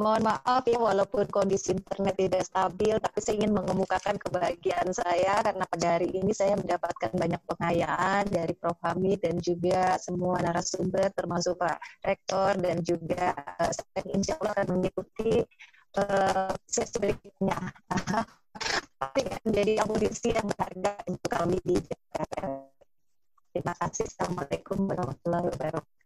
Mohon maaf ya walaupun kondisi internet tidak stabil, tapi saya ingin mengemukakan kebahagiaan saya karena pada hari ini saya mendapatkan banyak pengayaan dari Prof. Hamid dan juga semua narasumber termasuk Pak Rektor dan juga uh, saya insya Allah akan mengikuti uh, sesi berikutnya. menjadi audisi yang berharga untuk kami di Jakarta. Terima kasih. Assalamualaikum warahmatullahi wabarakatuh.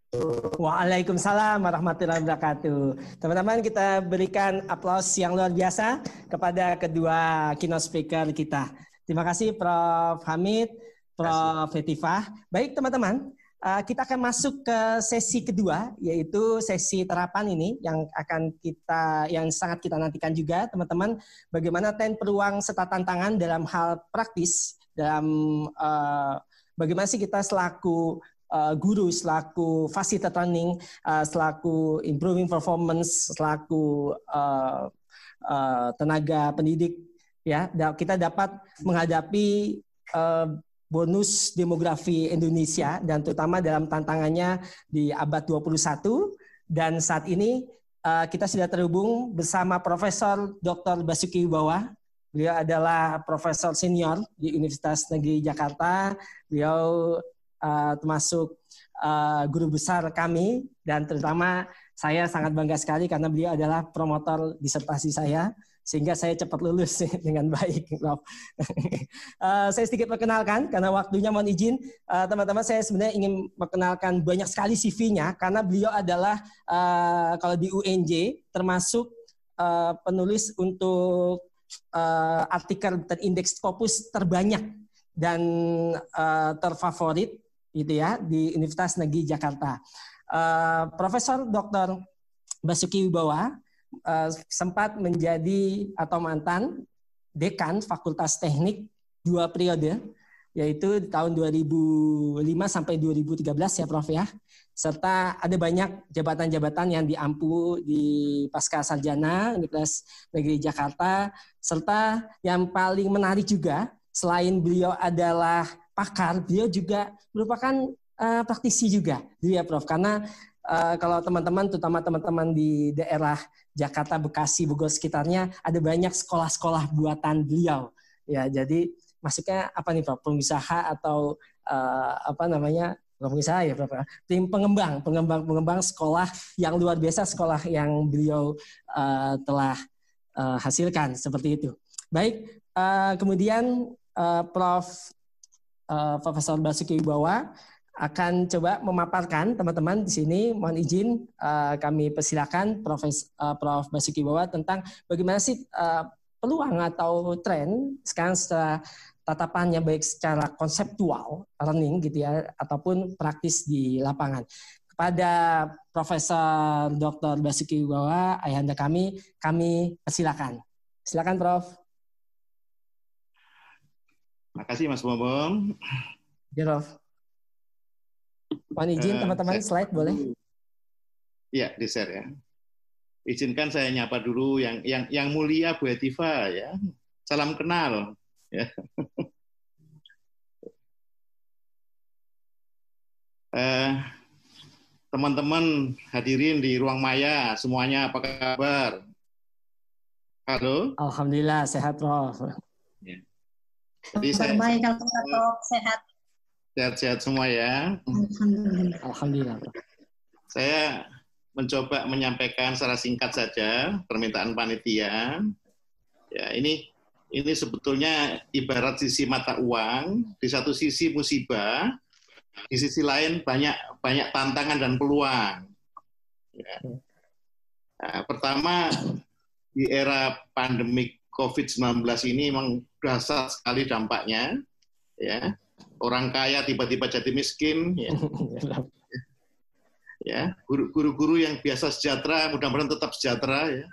Waalaikumsalam warahmatullahi wabarakatuh. Teman-teman kita berikan aplaus yang luar biasa kepada kedua keynote speaker kita. Terima kasih Prof. Hamid, Prof. Fetifah. Baik teman-teman, uh, kita akan masuk ke sesi kedua, yaitu sesi terapan ini yang akan kita, yang sangat kita nantikan juga, teman-teman. Bagaimana ten peluang serta tantangan dalam hal praktis, dalam uh, bagaimana sih kita selaku uh, guru, selaku facilitator training, uh, selaku improving performance, selaku uh, uh, tenaga pendidik, ya kita dapat menghadapi uh, bonus demografi Indonesia dan terutama dalam tantangannya di abad 21 dan saat ini uh, kita sudah terhubung bersama Profesor Dr. Basuki Wibawa. Beliau adalah profesor senior di Universitas Negeri Jakarta. Beliau uh, termasuk uh, guru besar kami. Dan terutama saya sangat bangga sekali karena beliau adalah promotor disertasi saya sehingga saya cepat lulus dengan baik, uh, saya sedikit perkenalkan karena waktunya mohon izin. Uh, teman-teman saya sebenarnya ingin perkenalkan banyak sekali CV-nya karena beliau adalah uh, kalau di UNJ termasuk uh, penulis untuk uh, artikel terindeks Scopus terbanyak dan uh, terfavorit gitu ya di Universitas Negeri Jakarta. Uh, Profesor Dr. Basuki Wibawa uh, sempat menjadi atau mantan dekan Fakultas Teknik dua periode yaitu tahun 2005 sampai 2013 ya Prof ya. Serta ada banyak jabatan-jabatan yang diampu di Pasca Sarjana Universitas Negeri Jakarta serta yang paling menarik juga selain beliau adalah pakar, beliau juga merupakan uh, praktisi juga, ya Prof. Karena uh, kalau teman-teman, terutama teman-teman di daerah Jakarta, Bekasi, Bogor sekitarnya ada banyak sekolah-sekolah buatan beliau. Ya, jadi masuknya apa nih Pak? Pengusaha atau uh, apa namanya? pengusaha ya Pak. Tim pengembang, pengembang-pengembang sekolah yang luar biasa, sekolah yang beliau uh, telah uh, hasilkan seperti itu. Baik, uh, kemudian uh, Prof. Uh, Profesor Basuki Wibawa akan coba memaparkan teman-teman di sini mohon izin uh, kami persilakan Prof. Uh, Prof. Basuki Bawa tentang bagaimana sih peluang atau tren sekarang setelah tatapannya baik secara konseptual learning gitu ya ataupun praktis di lapangan. Kepada Profesor Dr. Basuki Bawa ayahanda kami, kami persilakan. Silakan Prof. Terima kasih Mas Bambang. Ya, Prof. Mohon izin eh, teman-teman, uh, slide boleh? Iya, di share ya. Izinkan saya nyapa dulu yang yang yang mulia Bu Etiva ya. Salam kenal ya. uh, teman-teman hadirin di ruang maya semuanya apa kabar? Halo. Alhamdulillah sehat Prof. Ya. Jadi saya, baik kalau sehat. Sehat-sehat semua ya. Alhamdulillah. Alhamdulillah. Saya mencoba menyampaikan secara singkat saja permintaan panitia. Ya, ini ini sebetulnya ibarat sisi mata uang, di satu sisi musibah, di sisi lain banyak banyak tantangan dan peluang. Ya. Nah, pertama di era pandemik COVID-19 ini memang dasar sekali dampaknya, ya orang kaya tiba-tiba jadi miskin ya. ya guru-guru yang biasa sejahtera mudah-mudahan tetap sejahtera ya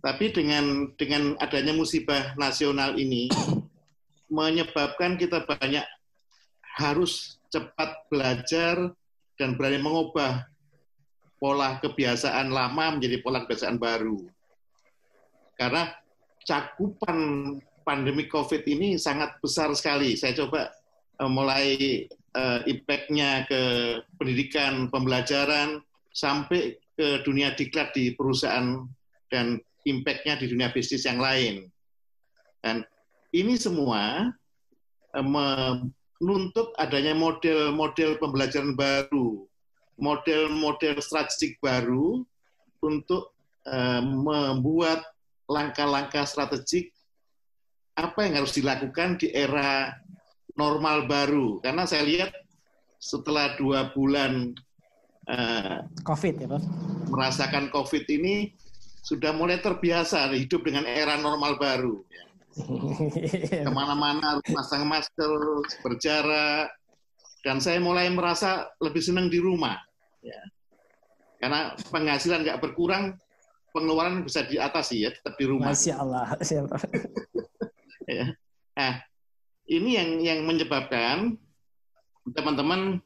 tapi dengan dengan adanya musibah nasional ini menyebabkan kita banyak harus cepat belajar dan berani mengubah pola kebiasaan lama menjadi pola kebiasaan baru. Karena cakupan pandemi COVID ini sangat besar sekali. Saya coba uh, mulai uh, impact-nya ke pendidikan, pembelajaran, sampai ke dunia diklat di perusahaan dan impact-nya di dunia bisnis yang lain. Dan ini semua uh, menuntut adanya model-model pembelajaran baru, model-model strategik baru untuk membuat langkah-langkah strategik apa yang harus dilakukan di era normal baru? Karena saya lihat setelah dua bulan uh, COVID ya, Pak. Merasakan COVID ini sudah mulai terbiasa hidup dengan era normal baru. Ke mana-mana harus pasang masker, berjarak, dan saya mulai merasa lebih senang di rumah. Ya. Karena penghasilan nggak berkurang, pengeluaran bisa diatasi ya, tetap di rumah. Masya Allah. ya. Nah, ini yang yang menyebabkan teman-teman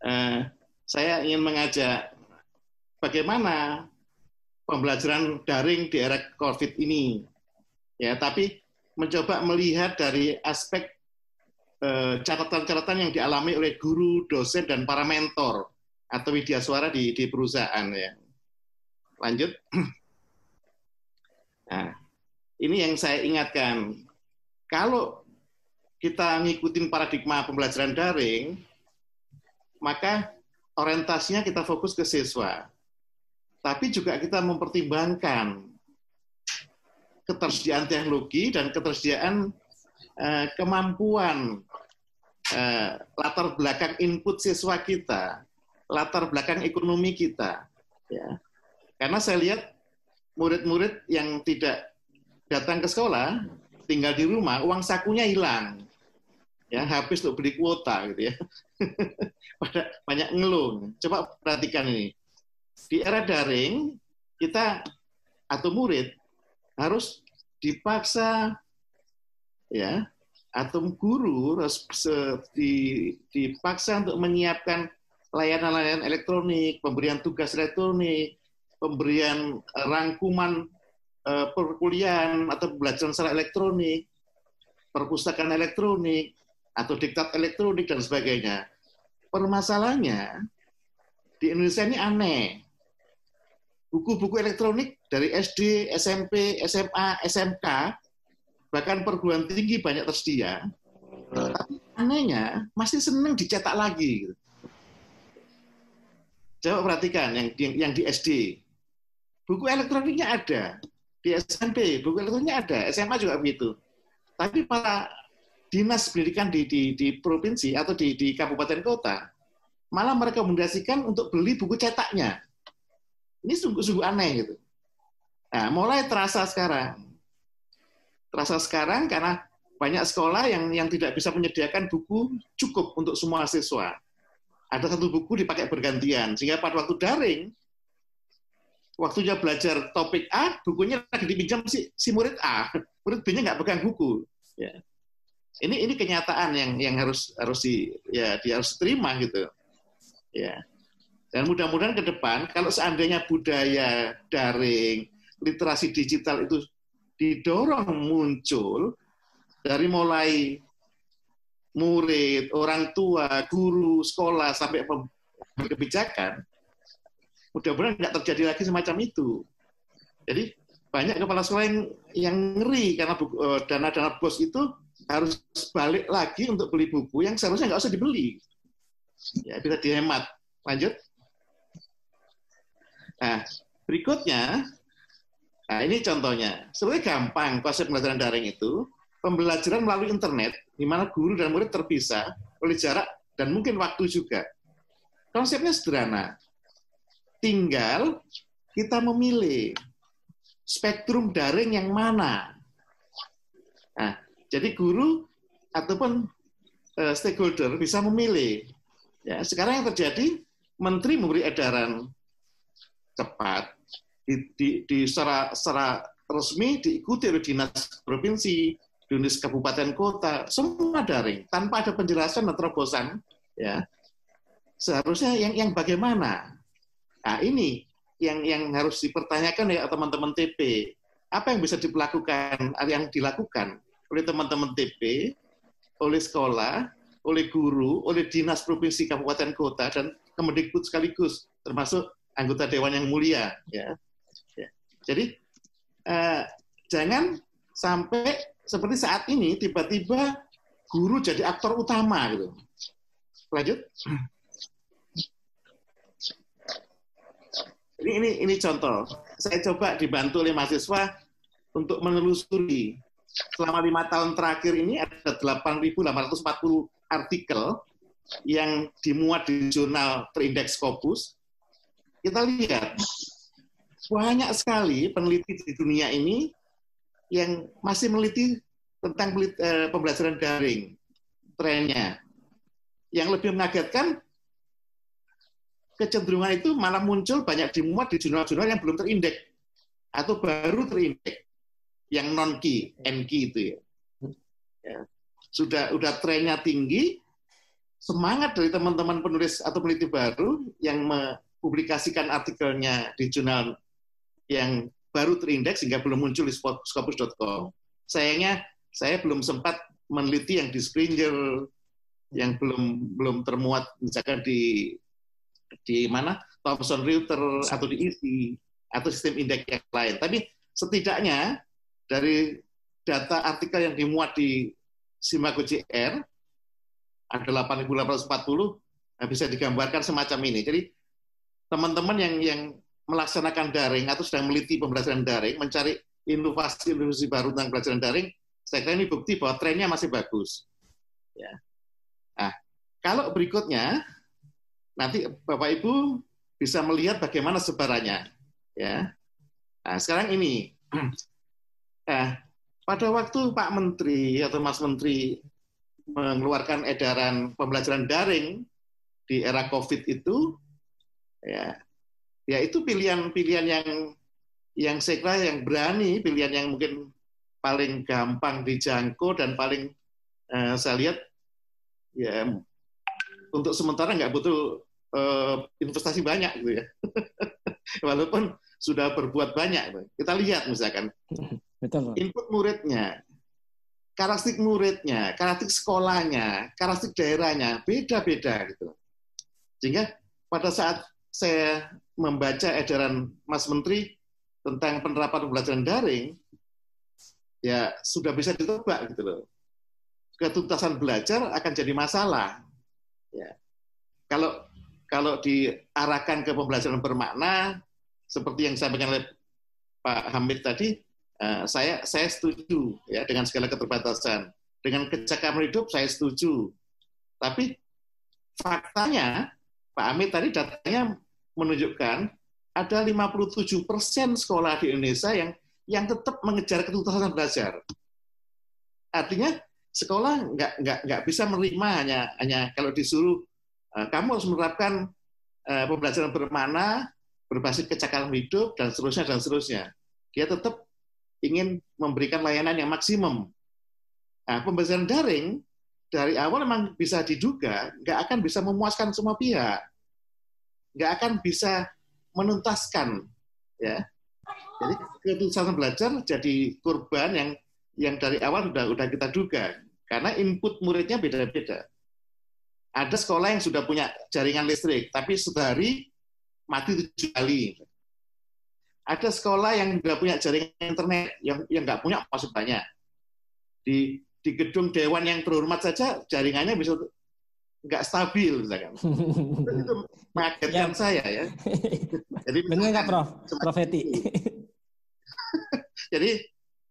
eh, saya ingin mengajak bagaimana pembelajaran daring di era COVID ini. Ya, tapi mencoba melihat dari aspek Eh, catatan-catatan yang dialami oleh guru, dosen, dan para mentor atau media suara di, di perusahaan. Ya. Lanjut. Nah, ini yang saya ingatkan. Kalau kita ngikutin paradigma pembelajaran daring, maka orientasinya kita fokus ke siswa. Tapi juga kita mempertimbangkan ketersediaan teknologi dan ketersediaan eh, kemampuan eh, latar belakang input siswa kita, latar belakang ekonomi kita. Ya. Karena saya lihat murid-murid yang tidak datang ke sekolah, tinggal di rumah, uang sakunya hilang. Ya, habis untuk beli kuota gitu ya. banyak ngeluh. Coba perhatikan ini. Di era daring, kita atau murid harus dipaksa ya atau guru harus dipaksa untuk menyiapkan layanan-layanan elektronik, pemberian tugas elektronik, pemberian eh, rangkuman eh, perkuliahan atau pembelajaran secara elektronik, perpustakaan elektronik, atau diktat elektronik, dan sebagainya. Permasalahannya, di Indonesia ini aneh. Buku-buku elektronik dari SD, SMP, SMA, SMK bahkan perguruan tinggi banyak tersedia, tapi anehnya masih senang dicetak lagi. Coba perhatikan yang, yang, yang di SD, buku elektroniknya ada, di SMP buku elektroniknya ada, SMA juga begitu. Tapi para dinas pendidikan di, di, di provinsi atau di, di kabupaten kota malah merekomendasikan untuk beli buku cetaknya. Ini sungguh-sungguh aneh gitu. Nah, mulai terasa sekarang terasa sekarang karena banyak sekolah yang yang tidak bisa menyediakan buku cukup untuk semua siswa. Ada satu buku dipakai bergantian, sehingga pada waktu daring, waktunya belajar topik A, bukunya lagi dipinjam si, si murid A, murid B-nya nggak pegang buku. Ya. Ini ini kenyataan yang yang harus harus di ya dia harus terima gitu. Ya. Dan mudah-mudahan ke depan kalau seandainya budaya daring, literasi digital itu didorong muncul dari mulai murid, orang tua, guru, sekolah, sampai kebijakan, mudah-mudahan tidak terjadi lagi semacam itu. Jadi banyak kepala sekolah yang, yang ngeri karena eh, dana-dana bos itu harus balik lagi untuk beli buku yang seharusnya nggak usah dibeli. Ya, bisa dihemat. Lanjut. Nah, berikutnya Nah, ini contohnya. Sebenarnya gampang konsep pembelajaran daring itu. Pembelajaran melalui internet, di mana guru dan murid terpisah oleh jarak dan mungkin waktu juga. Konsepnya sederhana. Tinggal kita memilih spektrum daring yang mana. Nah, jadi guru ataupun uh, stakeholder bisa memilih. Ya, sekarang yang terjadi, menteri memberi edaran cepat, di, di, di secara, secara resmi diikuti oleh dinas provinsi, dinas kabupaten kota, semua daring tanpa ada penjelasan dan terobosan, ya seharusnya yang yang bagaimana? Nah ini yang yang harus dipertanyakan ya teman-teman TP. Apa yang bisa dilakukan, yang dilakukan oleh teman-teman TP, oleh sekolah, oleh guru, oleh dinas provinsi kabupaten kota dan Kemendikbud sekaligus, termasuk anggota dewan yang mulia, ya jadi eh, jangan sampai seperti saat ini tiba-tiba guru jadi aktor utama gitu. Lanjut. Ini ini ini contoh. Saya coba dibantu oleh mahasiswa untuk menelusuri selama lima tahun terakhir ini ada 8.840 artikel yang dimuat di jurnal terindeks Scopus. Kita lihat banyak sekali peneliti di dunia ini yang masih meneliti tentang eh, pembelajaran daring trennya. Yang lebih mengagetkan kecenderungan itu malah muncul banyak dimuat di jurnal-jurnal yang belum terindeks atau baru terindeks yang non key, n key itu ya. ya. Sudah udah trennya tinggi, semangat dari teman-teman penulis atau peneliti baru yang mempublikasikan artikelnya di jurnal yang baru terindeks sehingga belum muncul di scopus.com. Sayangnya saya belum sempat meneliti yang di Springer yang belum belum termuat misalkan di di mana Thomson Reuters atau di ISI atau sistem indeks yang lain. Tapi setidaknya dari data artikel yang dimuat di Simago JR ada 8.840 nah bisa digambarkan semacam ini. Jadi teman-teman yang yang melaksanakan daring atau sedang meliti pembelajaran daring, mencari inovasi-inovasi baru tentang pembelajaran daring, saya kira ini bukti bahwa trennya masih bagus. Ya. Nah, kalau berikutnya nanti Bapak Ibu bisa melihat bagaimana sebarannya. Ya. Nah, sekarang ini, nah, pada waktu Pak Menteri atau Mas Menteri mengeluarkan edaran pembelajaran daring di era COVID itu, ya, ya itu pilihan-pilihan yang yang saya kira yang berani, pilihan yang mungkin paling gampang dijangkau dan paling uh, saya lihat ya untuk sementara nggak butuh uh, investasi banyak gitu ya. Walaupun sudah berbuat banyak. Kita lihat misalkan Betul. input muridnya, karakteristik muridnya, karakteristik sekolahnya, karakteristik daerahnya beda-beda gitu. Sehingga pada saat saya membaca edaran Mas Menteri tentang penerapan pembelajaran daring, ya sudah bisa ditebak gitu loh. Ketuntasan belajar akan jadi masalah. Ya. Kalau kalau diarahkan ke pembelajaran bermakna seperti yang disampaikan oleh Pak Hamid tadi, eh, saya saya setuju ya dengan segala keterbatasan. Dengan kecakapan hidup saya setuju. Tapi faktanya Pak Hamid tadi datanya menunjukkan ada 57 persen sekolah di Indonesia yang yang tetap mengejar ketuntasan belajar. Artinya sekolah nggak nggak nggak bisa menerima hanya hanya kalau disuruh Eh, kamu harus menerapkan uh, pembelajaran bermakna berbasis kecakapan hidup dan seterusnya dan seterusnya. Dia tetap ingin memberikan layanan yang maksimum. Nah, pembelajaran daring dari awal memang bisa diduga nggak akan bisa memuaskan semua pihak, nggak akan bisa menuntaskan, ya. Jadi keputusan belajar jadi korban yang yang dari awal sudah sudah kita duga karena input muridnya beda-beda. Ada sekolah yang sudah punya jaringan listrik, tapi sehari mati tujuh kali. Ada sekolah yang sudah punya jaringan internet, yang yang nggak punya masih banyak. Di di gedung dewan yang terhormat saja jaringannya bisa nggak stabil misalkan. itu mengagetkan ya. saya ya. Jadi benar nggak Prof? Prof Eti. Jadi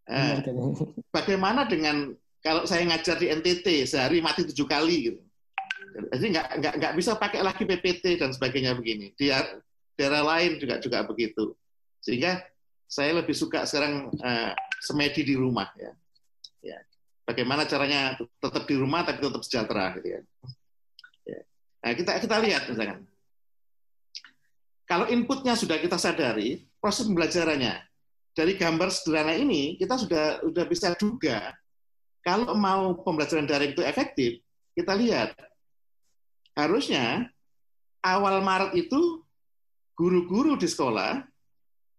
eh, bagaimana dengan kalau saya ngajar di NTT sehari mati tujuh kali gitu. Jadi nggak nggak nggak bisa pakai lagi PPT dan sebagainya begini. Di daerah lain juga juga begitu. Sehingga saya lebih suka sekarang uh, semedi di rumah ya. ya. Bagaimana caranya tetap di rumah tapi tetap sejahtera gitu ya. ya. Nah, kita kita lihat misalkan. Kalau inputnya sudah kita sadari, proses pembelajarannya dari gambar sederhana ini kita sudah sudah bisa duga kalau mau pembelajaran daring itu efektif, kita lihat harusnya awal Maret itu guru-guru di sekolah,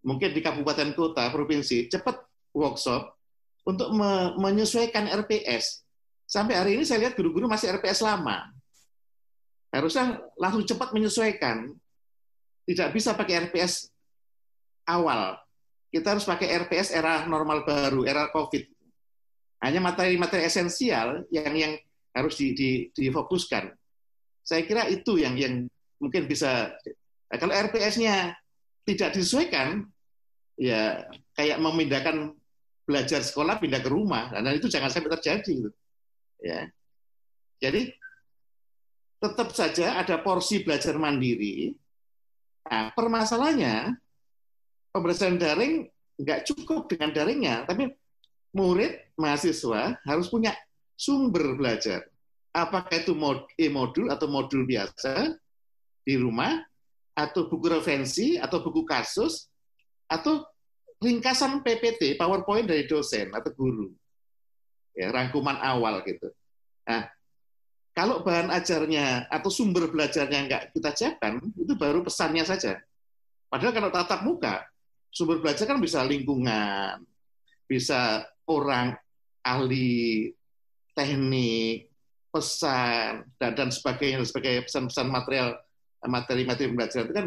mungkin di kabupaten kota, provinsi, cepat workshop untuk me menyesuaikan RPS. Sampai hari ini saya lihat guru-guru masih RPS lama. Harusnya langsung cepat menyesuaikan. Tidak bisa pakai RPS awal. Kita harus pakai RPS era normal baru, era COVID. Hanya materi-materi esensial yang yang harus di, di, difokuskan. Saya kira itu yang yang mungkin bisa nah, kalau RPS-nya tidak disesuaikan ya kayak memindahkan belajar sekolah pindah ke rumah dan itu jangan sampai terjadi ya jadi tetap saja ada porsi belajar mandiri nah permasalahannya pembelajaran daring nggak cukup dengan daringnya tapi murid mahasiswa harus punya sumber belajar. Apakah itu e-modul atau modul biasa di rumah, atau buku referensi, atau buku kasus, atau ringkasan PPT, PowerPoint dari dosen atau guru. Ya, rangkuman awal gitu. Nah, kalau bahan ajarnya atau sumber belajarnya nggak kita siapkan, itu baru pesannya saja. Padahal kalau tatap muka, sumber belajar kan bisa lingkungan, bisa orang ahli teknik, pesan dan, dan sebagainya, sebagai pesan-pesan material materi-materi pembelajaran itu kan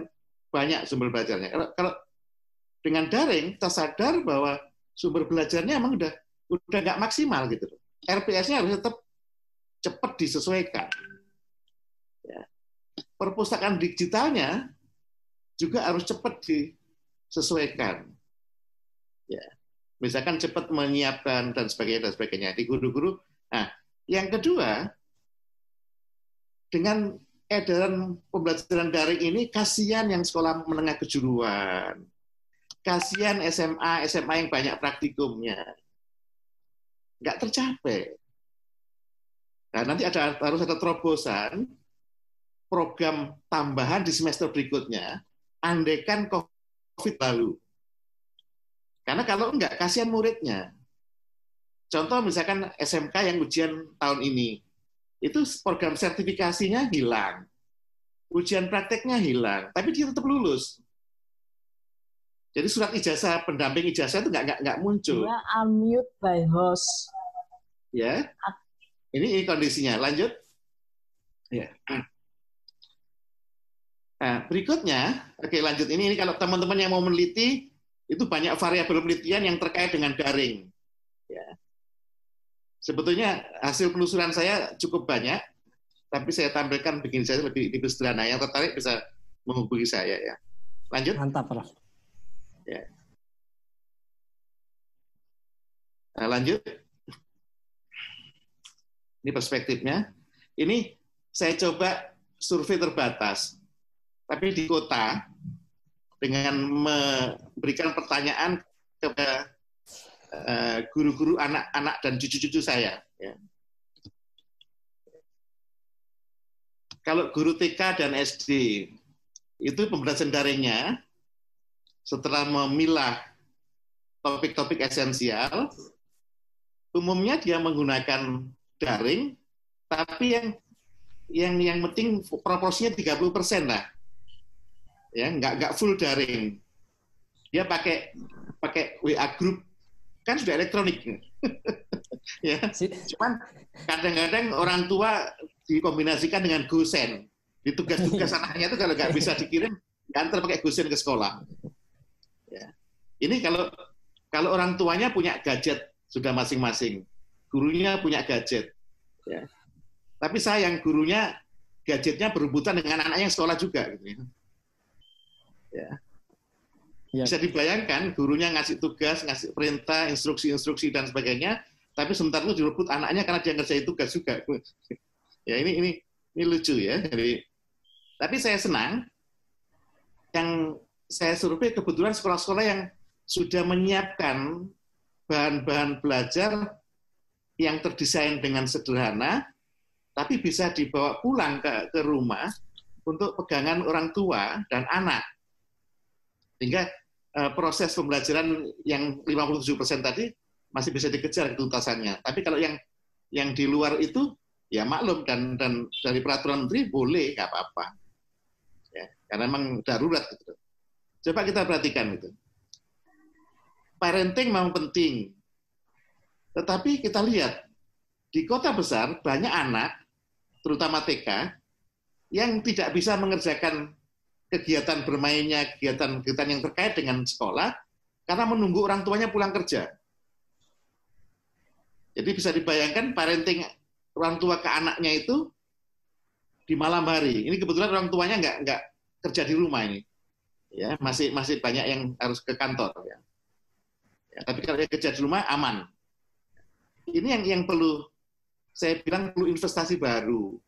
banyak sumber belajarnya. Kalau, kalau dengan daring kita sadar bahwa sumber belajarnya emang udah udah nggak maksimal gitu. RPS-nya harus tetap cepat disesuaikan. Ya. Perpustakaan digitalnya juga harus cepat disesuaikan. Ya. Misalkan cepat menyiapkan dan sebagainya dan sebagainya di guru-guru. Nah, yang kedua, dengan edaran pembelajaran daring ini kasihan yang sekolah menengah kejuruan. Kasihan SMA, SMA yang banyak praktikumnya. Nggak tercapai. Nah, nanti ada harus ada terobosan program tambahan di semester berikutnya, andekan COVID lalu. Karena kalau enggak, kasihan muridnya. Contoh misalkan SMK yang ujian tahun ini, itu program sertifikasinya hilang. Ujian prakteknya hilang, tapi dia tetap lulus. Jadi surat ijazah, pendamping ijazah itu nggak, muncul. Ya, unmute by host. Ya, ini, ini kondisinya. Lanjut. Ya. Nah, berikutnya, oke lanjut ini, ini kalau teman-teman yang mau meneliti, itu banyak variabel penelitian yang terkait dengan daring. Ya. Sebetulnya hasil penelusuran saya cukup banyak, tapi saya tampilkan begini saja lebih, lebih sederhana. Yang tertarik bisa menghubungi saya ya. Lanjut. Mantap, Prof. Ya. Nah, lanjut. Ini perspektifnya. Ini saya coba survei terbatas, tapi di kota dengan memberikan pertanyaan kepada Eh, guru-guru anak-anak dan cucu-cucu saya. Ya. Kalau guru TK dan SD itu pembelajaran daringnya setelah memilah topik-topik esensial, umumnya dia menggunakan daring, tapi yang yang yang penting proporsinya 30 persen lah, ya nggak nggak full daring. Dia pakai pakai WA group kan sudah elektronik. ya. Cuman kadang-kadang orang tua dikombinasikan dengan gosen. Di tugas-tugas anaknya itu kalau nggak bisa dikirim, antar pakai gosen ke sekolah. Ya. Ini kalau kalau orang tuanya punya gadget sudah masing-masing, gurunya punya gadget. Ya. Tapi saya yang gurunya gadgetnya berebutan dengan anak yang sekolah juga. Gitu ya. Ya. Ya. Bisa dibayangkan gurunya ngasih tugas, ngasih perintah, instruksi-instruksi dan sebagainya, tapi sebentar itu direbut anaknya karena dia ngerjain tugas juga. ya ini ini ini lucu ya. Jadi, tapi saya senang yang saya survei kebetulan sekolah-sekolah yang sudah menyiapkan bahan-bahan belajar yang terdesain dengan sederhana, tapi bisa dibawa pulang ke, ke rumah untuk pegangan orang tua dan anak. Sehingga Eh, proses pembelajaran yang 57% tadi masih bisa dikejar ketuntasannya. Tapi kalau yang yang di luar itu ya maklum dan dan dari peraturan menteri boleh nggak apa-apa. Ya, karena memang darurat gitu. Coba kita perhatikan itu. Parenting memang penting. Tetapi kita lihat di kota besar banyak anak terutama TK yang tidak bisa mengerjakan kegiatan bermainnya, kegiatan-kegiatan yang terkait dengan sekolah, karena menunggu orang tuanya pulang kerja. Jadi bisa dibayangkan parenting orang tua ke anaknya itu di malam hari. Ini kebetulan orang tuanya nggak nggak kerja di rumah ini, ya masih masih banyak yang harus ke kantor. Ya. Ya, tapi kalau dia kerja di rumah aman. Ini yang yang perlu saya bilang perlu investasi baru.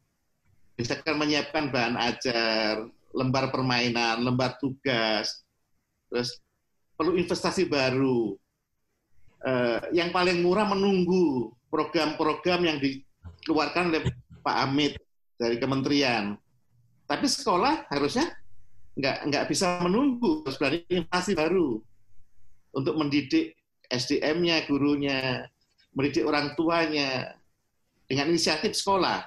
Misalkan menyiapkan bahan ajar, lembar permainan, lembar tugas, terus perlu investasi baru. eh, yang paling murah menunggu program-program yang dikeluarkan oleh Pak Amit dari kementerian. Tapi sekolah harusnya nggak nggak bisa menunggu, harus berani inovasi baru untuk mendidik SDM-nya, gurunya, mendidik orang tuanya dengan inisiatif sekolah.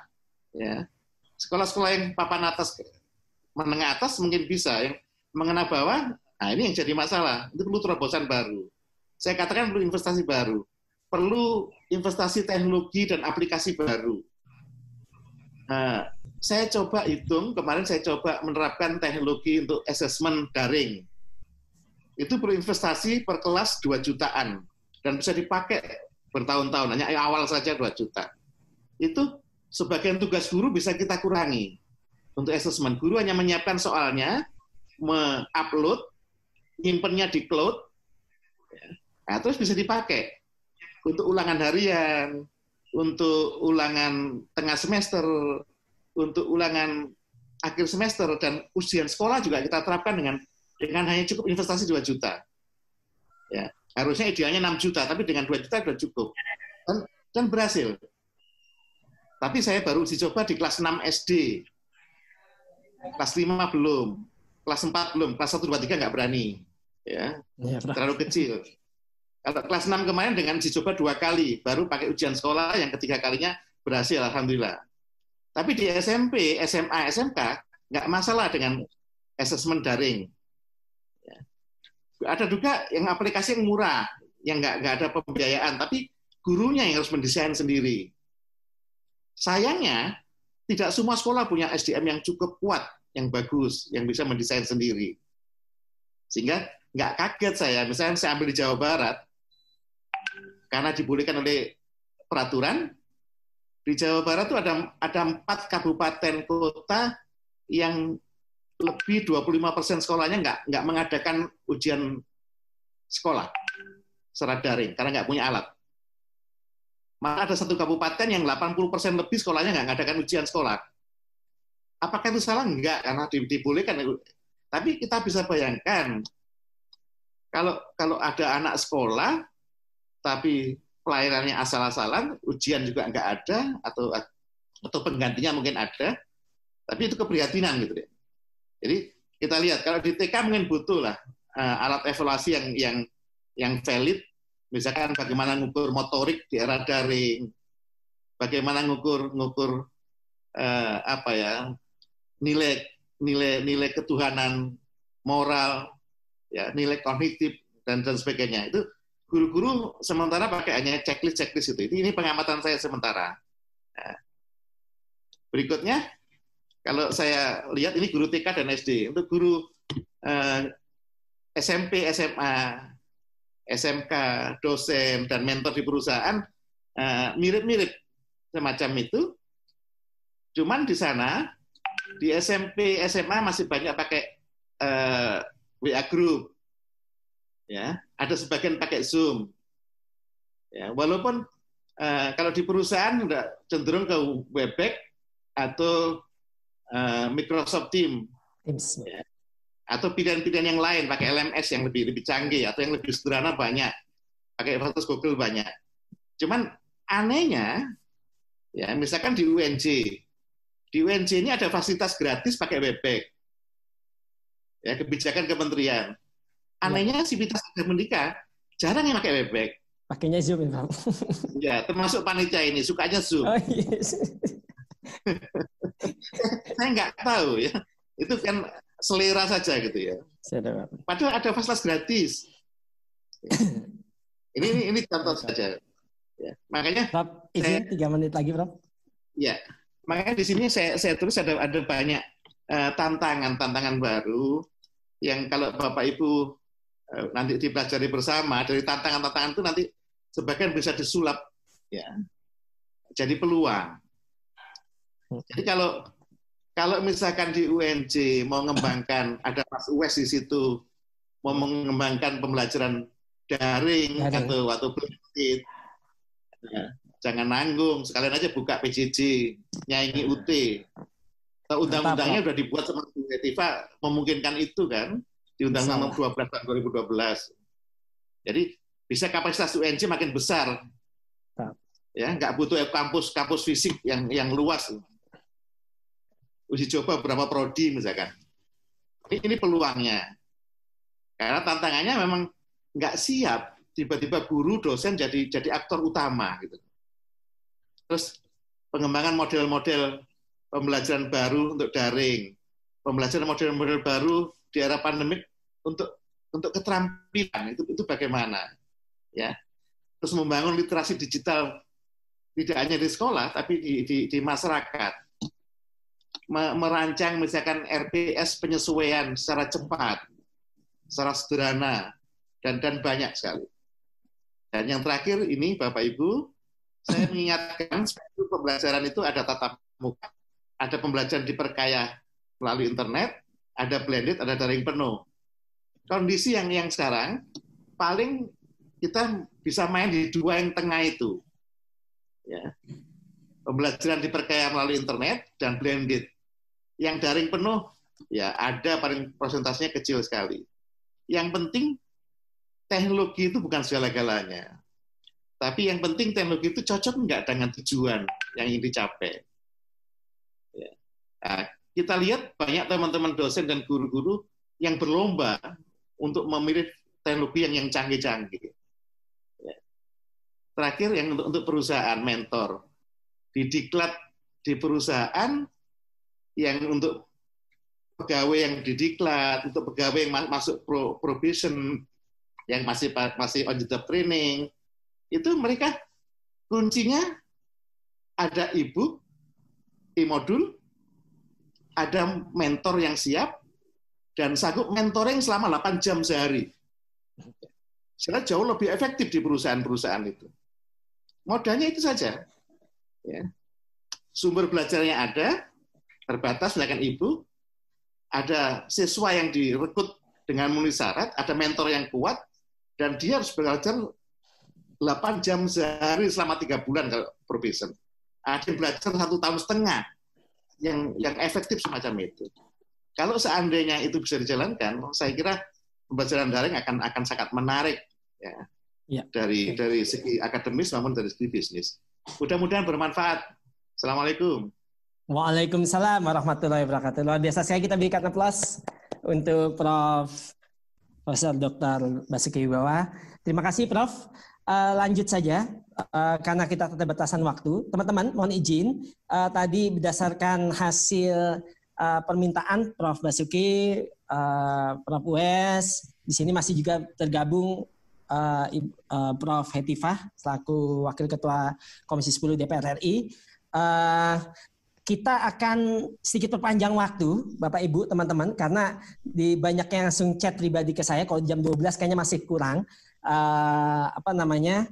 Ya, sekolah-sekolah yang papan atas, menengah atas mungkin bisa, yang mengenai bawah, nah ini yang jadi masalah. Itu perlu terobosan baru. Saya katakan perlu investasi baru, perlu investasi teknologi dan aplikasi baru. Nah, saya coba hitung, kemarin saya coba menerapkan teknologi untuk assessment daring. Itu berinvestasi per kelas 2 jutaan dan bisa dipakai bertahun-tahun, hanya awal saja 2 juta. Itu sebagian tugas guru bisa kita kurangi. Untuk assessment, guru hanya menyiapkan soalnya, mengupload, nyimpennya di cloud, nah, terus bisa dipakai untuk ulangan harian, untuk ulangan tengah semester, untuk ulangan akhir semester dan ujian sekolah juga kita terapkan dengan dengan hanya cukup investasi 2 juta. Ya, harusnya idealnya 6 juta, tapi dengan 2 juta sudah cukup. Dan, dan berhasil. Tapi saya baru uji coba di kelas 6 SD. Kelas 5 belum. Kelas 4 belum. Kelas 1, 2, 3 nggak berani. Ya, ya terlalu kecil. Kalau kelas 6 kemarin dengan uji coba dua kali, baru pakai ujian sekolah, yang ketiga kalinya berhasil, Alhamdulillah. Tapi di SMP, SMA, SMK nggak masalah dengan assessment daring. Ya. Ada juga yang aplikasi yang murah, yang nggak nggak ada pembiayaan, tapi gurunya yang harus mendesain sendiri. Sayangnya tidak semua sekolah punya SDM yang cukup kuat, yang bagus, yang bisa mendesain sendiri. Sehingga nggak kaget saya, misalnya saya ambil di Jawa Barat, karena dibolehkan oleh peraturan, di Jawa Barat itu ada ada empat kabupaten kota yang lebih 25 persen sekolahnya nggak nggak mengadakan ujian sekolah secara daring karena nggak punya alat. Maka ada satu kabupaten yang 80 persen lebih sekolahnya nggak mengadakan ujian sekolah. Apakah itu salah? Enggak, karena dibolehkan. Tapi kita bisa bayangkan kalau kalau ada anak sekolah tapi pelayanannya asal-asalan, ujian juga nggak ada atau atau penggantinya mungkin ada, tapi itu keprihatinan gitu ya. Jadi kita lihat kalau di TK mungkin butuh lah uh, alat evaluasi yang yang yang valid, misalkan bagaimana ngukur motorik di era daring, bagaimana ngukur ngukur uh, apa ya nilai nilai nilai ketuhanan moral, ya nilai kognitif dan dan sebagainya itu guru-guru sementara pakai hanya checklist checklist itu. Ini pengamatan saya sementara. Nah, berikutnya, kalau saya lihat ini guru TK dan SD. Untuk guru eh, SMP, SMA, SMK, dosen dan mentor di perusahaan eh, mirip-mirip semacam itu. Cuman di sana di SMP, SMA masih banyak pakai eh, WA group, ya ada sebagian pakai Zoom. Ya, walaupun uh, kalau di perusahaan udah cenderung ke Webex atau uh, Microsoft Teams, ya. Atau pilihan-pilihan yang lain pakai LMS yang lebih lebih canggih atau yang lebih sederhana banyak, pakai fasilitas Google banyak. Cuman anehnya, ya misalkan di UNJ, di UNJ ini ada fasilitas gratis pakai Webex, ya kebijakan kementerian anehnya sivitas menikah jarang yang pakai Webex. Pakainya Zoom ya, ya, termasuk panitia ini sukanya Zoom. Oh, yes. Saya nggak tahu ya. Itu kan selera saja gitu ya. Padahal ada fasilitas gratis. ini, ini ini contoh saja. Ya. Makanya Prof, izin tiga menit lagi, Prof. Ya, makanya di sini saya saya terus ada ada banyak uh, tantangan tantangan baru yang kalau Bapak Ibu Eh, nanti dipelajari bersama dari tantangan-tantangan itu nanti sebagian bisa disulap ya jadi peluang. Jadi kalau kalau misalkan di UNJ mau mengembangkan ada Mas UES di situ mau mengembangkan pembelajaran daring, daring. atau atau blended, ya, jangan nanggung sekalian aja buka PJJ nyanyi UT. Undang-undangnya sudah dibuat sama Bu memungkinkan itu kan di Undang-Undang 12 tahun 2012. Jadi bisa kapasitas UNJ makin besar. Ya, nggak butuh kampus kampus fisik yang yang luas. Uji coba berapa prodi misalkan. Ini, ini peluangnya. Karena tantangannya memang nggak siap tiba-tiba guru dosen jadi jadi aktor utama gitu. Terus pengembangan model-model pembelajaran baru untuk daring, pembelajaran model-model baru di era pandemik untuk untuk keterampilan itu itu bagaimana ya terus membangun literasi digital tidak hanya di sekolah tapi di di, di masyarakat merancang misalkan RPS penyesuaian secara cepat secara sederhana dan dan banyak sekali dan yang terakhir ini Bapak Ibu saya mengingatkan pembelajaran itu ada tatap muka ada pembelajaran diperkaya melalui internet ada blended ada daring penuh kondisi yang yang sekarang paling kita bisa main di dua yang tengah itu. Ya. Pembelajaran diperkaya melalui internet dan blended. Yang daring penuh, ya ada paling persentasenya kecil sekali. Yang penting teknologi itu bukan segala-galanya. Tapi yang penting teknologi itu cocok nggak dengan tujuan yang ingin dicapai. Ya. Nah, kita lihat banyak teman-teman dosen dan guru-guru yang berlomba untuk memilih teknologi yang yang canggih-canggih. Ya. Terakhir yang untuk, untuk perusahaan mentor didiklat di perusahaan yang untuk pegawai yang didiklat, untuk pegawai yang masuk pro, probation, yang masih masih on job training, itu mereka kuncinya ada ibu, e-modul, ada mentor yang siap, dan sanggup mentoring selama 8 jam sehari. Sehingga jauh lebih efektif di perusahaan-perusahaan itu. Modalnya itu saja. Ya. Sumber belajarnya ada, terbatas, misalkan ibu, ada siswa yang direkrut dengan memenuhi syarat, ada mentor yang kuat, dan dia harus belajar 8 jam sehari selama tiga bulan kalau probation. Ada yang belajar satu tahun setengah, yang yang efektif semacam itu. Kalau seandainya itu bisa dijalankan, saya kira pembelajaran daring akan akan sangat menarik ya, ya. dari dari segi akademis maupun dari segi bisnis. Mudah-mudahan bermanfaat. Assalamualaikum. Waalaikumsalam warahmatullahi wabarakatuh. Luar biasa sekali kita berikan aplaus untuk Prof. Profesor Dr. Basuki Wibawa. Terima kasih Prof. Uh, lanjut saja uh, karena kita keterbatasan waktu. Teman-teman mohon izin uh, tadi berdasarkan hasil uh, permintaan Prof Basuki, uh, Prof Wes, di sini masih juga tergabung uh, uh, Prof Hetifah selaku Wakil Ketua Komisi 10 DPR RI. Uh, kita akan sedikit perpanjang waktu, Bapak Ibu, teman-teman, karena di banyak yang langsung chat pribadi ke saya, kalau jam 12 kayaknya masih kurang. Uh, apa namanya,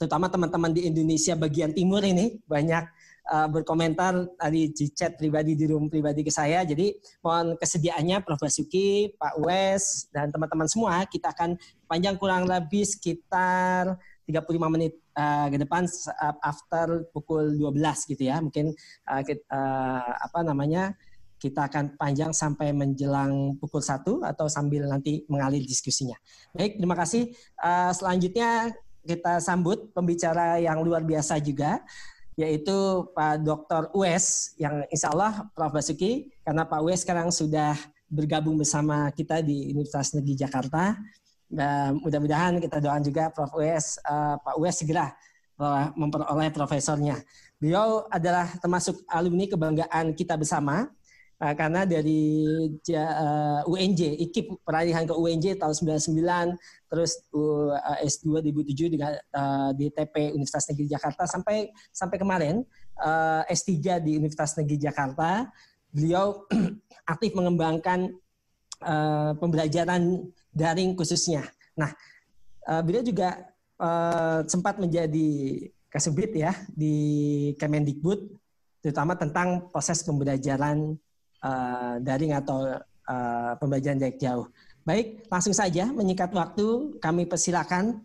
terutama teman-teman di Indonesia bagian timur ini, banyak uh, berkomentar tadi di chat pribadi di room pribadi ke saya. Jadi mohon kesediaannya Prof Basuki, Pak Wes, dan teman-teman semua kita akan panjang kurang lebih sekitar 35 menit uh, ke depan uh, after pukul 12 gitu ya. Mungkin uh, kita, uh, apa namanya kita akan panjang sampai menjelang pukul satu atau sambil nanti mengalir diskusinya. Baik, terima kasih. Uh, selanjutnya kita sambut pembicara yang luar biasa juga yaitu Pak Dr. Ues yang insya Allah Prof. Basuki karena Pak Ues sekarang sudah bergabung bersama kita di Universitas Negeri Jakarta dan mudah-mudahan kita doakan juga Prof. Ues uh, Pak Ues segera memperoleh profesornya. Beliau adalah termasuk alumni kebanggaan kita bersama uh, karena dari uh, UNJ, IKIP peralihan ke UNJ tahun 99 terus uh, S2 2007 dengan uh, di TP Universitas Negeri Jakarta sampai sampai kemarin uh, S3 di Universitas Negeri Jakarta beliau aktif mengembangkan uh, pembelajaran daring khususnya. Nah, uh, beliau juga uh, sempat menjadi kasubit ya di Kemendikbud terutama tentang proses pembelajaran uh, daring atau uh, pembelajaran jarak jauh. Baik, langsung saja menyingkat waktu kami persilakan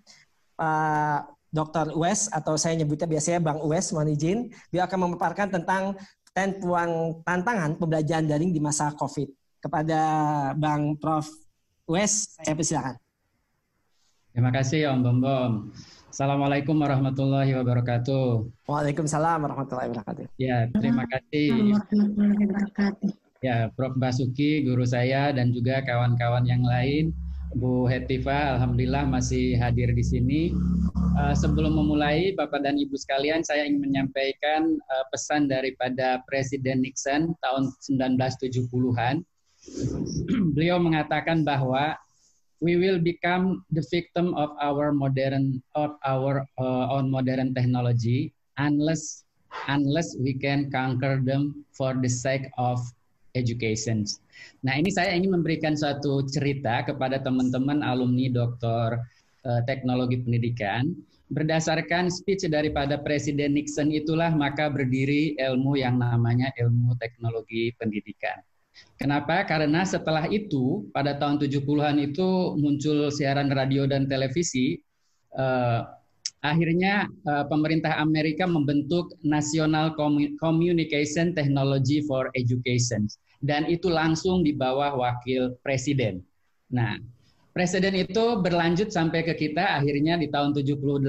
Pak Dr. Wes atau saya nyebutnya biasanya Bang Wes mohon izin, dia akan memaparkan tentang tempuan tantangan pembelajaran daring di masa COVID. Kepada Bang Prof. Wes, saya persilakan. Terima kasih Om Bom Bom. Assalamualaikum warahmatullahi wabarakatuh. Waalaikumsalam warahmatullahi wabarakatuh. Ya, terima kasih. warahmatullahi wabarakatuh. Ya, Prof. Basuki, guru saya dan juga kawan-kawan yang lain. Bu Hetiva, Alhamdulillah masih hadir di sini. Uh, sebelum memulai, Bapak dan Ibu sekalian, saya ingin menyampaikan uh, pesan daripada Presiden Nixon tahun 1970-an. Beliau mengatakan bahwa we will become the victim of our modern of our uh, own modern technology unless unless we can conquer them for the sake of education. Nah, ini saya ingin memberikan suatu cerita kepada teman-teman alumni doktor uh, teknologi pendidikan. Berdasarkan speech daripada Presiden Nixon itulah maka berdiri ilmu yang namanya ilmu teknologi pendidikan. Kenapa? Karena setelah itu pada tahun 70-an itu muncul siaran radio dan televisi. Eh, akhirnya eh, pemerintah Amerika membentuk National Communication Technology for Education dan itu langsung di bawah wakil presiden. Nah, presiden itu berlanjut sampai ke kita akhirnya di tahun 78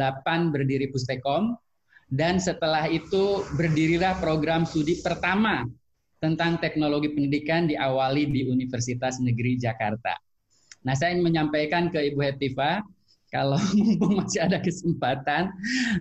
berdiri Pustekom dan setelah itu berdirilah program studi pertama tentang teknologi pendidikan diawali di Universitas Negeri Jakarta. Nah, saya ingin menyampaikan ke Ibu Hetiva, kalau mumpung masih ada kesempatan,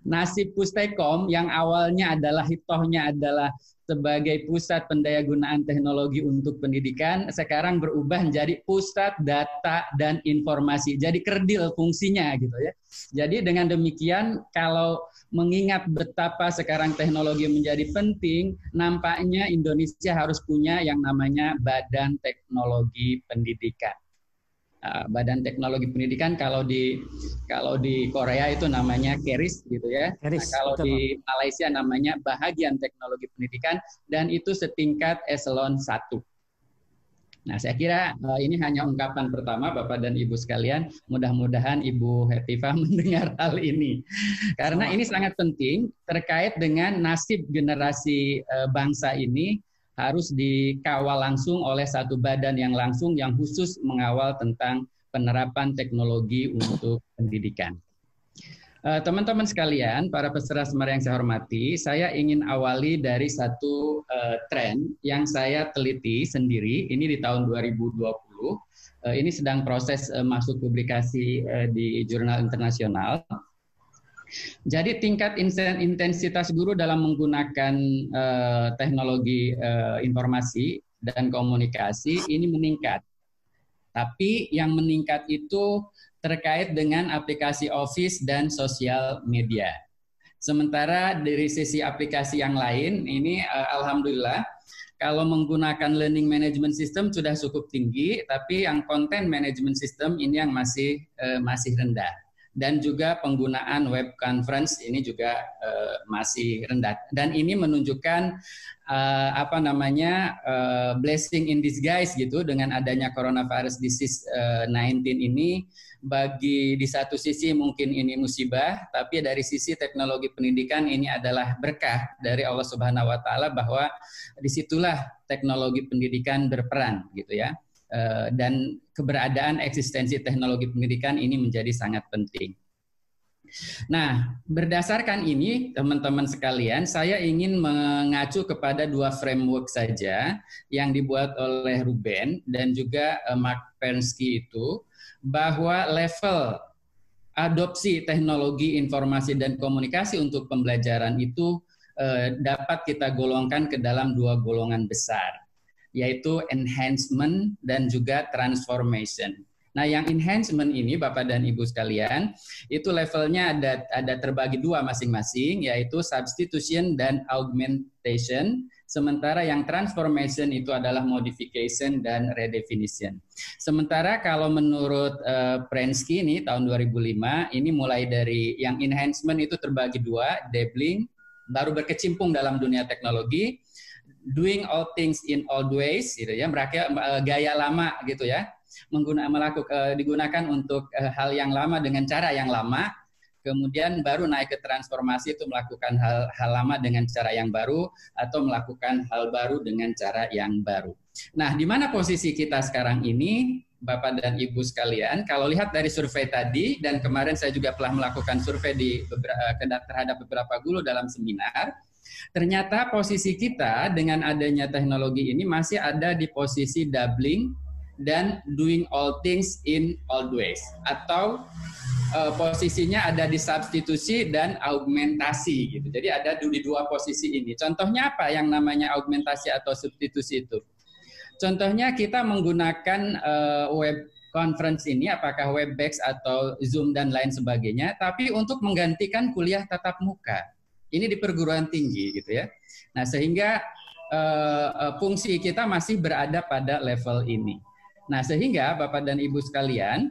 nasib Pustekom yang awalnya adalah hitohnya adalah sebagai pusat pendayagunaan teknologi untuk pendidikan, sekarang berubah menjadi pusat data dan informasi. Jadi kerdil fungsinya gitu ya. Jadi dengan demikian kalau mengingat betapa sekarang teknologi menjadi penting, nampaknya Indonesia harus punya yang namanya Badan Teknologi Pendidikan. Ah, Badan Teknologi Pendidikan kalau di kalau di Korea itu namanya KERIS gitu ya. Keris, nah, kalau betul. di Malaysia namanya Bahagian Teknologi Pendidikan dan itu setingkat eselon 1. Nah, saya kira uh, ini hanya ungkapan pertama Bapak dan Ibu sekalian. Mudah-mudahan Ibu Hetiva mendengar hal ini. Karena ini sangat penting terkait dengan nasib generasi uh, bangsa ini harus dikawal langsung oleh satu badan yang langsung yang khusus mengawal tentang penerapan teknologi untuk pendidikan. Eh, teman-teman sekalian, para peserta semar yang saya hormati, saya ingin awali dari satu uh, tren yang saya teliti sendiri. Ini di tahun 2020. Uh, eh, ini sedang proses masuk publikasi di jurnal internasional. Jadi tingkat intensitas guru dalam menggunakan teknologi informasi dan komunikasi ini meningkat. Tapi yang meningkat itu terkait dengan aplikasi Office dan sosial media. Sementara dari sisi aplikasi yang lain, ini uh, alhamdulillah kalau menggunakan learning management system sudah cukup tinggi, tapi yang content management system ini yang masih uh, masih rendah. Dan juga penggunaan web conference ini juga uh, masih rendah. Dan ini menunjukkan uh, apa namanya uh, blessing in disguise gitu dengan adanya coronavirus disease uh, 19 ini bagi di satu sisi mungkin ini musibah tapi dari sisi teknologi pendidikan ini adalah berkah dari Allah Subhanahu wa taala bahwa di situlah teknologi pendidikan berperan gitu ya Eh, dan keberadaan eksistensi teknologi pendidikan ini menjadi sangat penting. Nah, berdasarkan ini, teman-teman sekalian, saya ingin mengacu kepada dua framework saja yang dibuat oleh Ruben dan juga eh, Mark Persky itu, bahwa level adopsi teknologi informasi dan komunikasi untuk pembelajaran itu eh, dapat kita golongkan ke dalam dua golongan besar yaitu enhancement dan juga transformation. Nah, yang enhancement ini Bapak dan Ibu sekalian, itu levelnya ada ada terbagi dua masing-masing yaitu substitution dan augmentation. Sementara yang transformation itu adalah modification dan redefinition. Sementara kalau menurut uh, Prensky ini tahun 2005 ini mulai dari yang enhancement itu terbagi dua, dabbling baru berkecimpung dalam dunia teknologi doing all things in old ways gitu ya mereka uh, gaya lama gitu ya menggunakan melakukan uh, digunakan untuk uh, hal yang lama dengan cara yang lama kemudian baru naik ke transformasi itu melakukan hal hal lama dengan cara yang baru atau melakukan hal baru dengan cara yang baru. Nah, di mana posisi kita sekarang ini? Bapak dan Ibu sekalian, kalau lihat dari survei tadi dan kemarin saya juga telah melakukan survei di beberapa, eh, terhadap beberapa guru dalam seminar, ternyata posisi kita dengan adanya teknologi ini masih ada di posisi doubling dan doing all things in all ways atau uh, posisinya ada di substitusi dan augmentasi gitu. Jadi ada di dua posisi ini. Contohnya apa yang namanya augmentasi atau substitusi itu? Contohnya kita menggunakan uh, web conference ini, apakah Webex atau Zoom dan lain sebagainya, tapi untuk menggantikan kuliah tatap muka. Ini di perguruan tinggi gitu ya. Nah sehingga uh, fungsi kita masih berada pada level ini. Nah sehingga Bapak dan Ibu sekalian,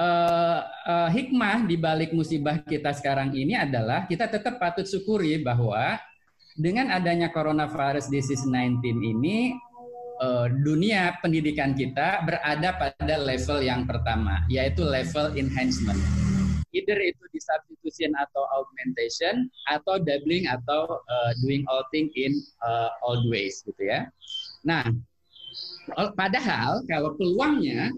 uh, uh, hikmah di balik musibah kita sekarang ini adalah kita tetap patut syukuri bahwa dengan adanya coronavirus disease 19 ini uh, dunia pendidikan kita berada pada level yang pertama yaitu level enhancement. Either itu di substitution atau augmentation atau doubling atau uh, doing all thing in uh, all ways gitu ya. Nah, padahal kalau peluangnya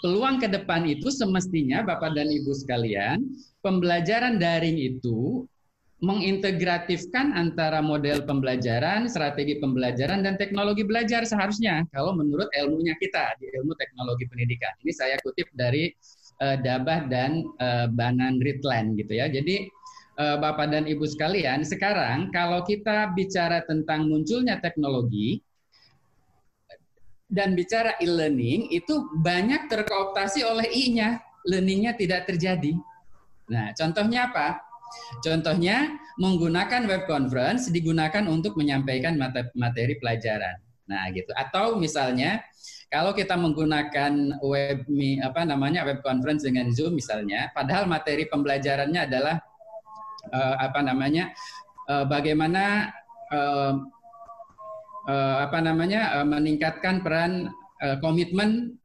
peluang ke depan itu semestinya Bapak dan Ibu sekalian, pembelajaran daring itu mengintegratifkan antara model pembelajaran, strategi pembelajaran, dan teknologi belajar seharusnya kalau menurut ilmunya kita di ilmu teknologi pendidikan. Ini saya kutip dari uh, Dabah dan uh, Banan Ritland gitu ya. Jadi uh, Bapak dan Ibu sekalian, sekarang kalau kita bicara tentang munculnya teknologi dan bicara e-learning itu banyak terkooptasi oleh I-nya, learningnya tidak terjadi. Nah, contohnya apa? Contohnya menggunakan web conference digunakan untuk menyampaikan materi pelajaran. Nah, gitu. Atau misalnya kalau kita menggunakan web apa namanya web conference dengan Zoom misalnya, padahal materi pembelajarannya adalah uh, apa namanya uh, bagaimana uh, apa namanya uh, meningkatkan peran uh, komitmen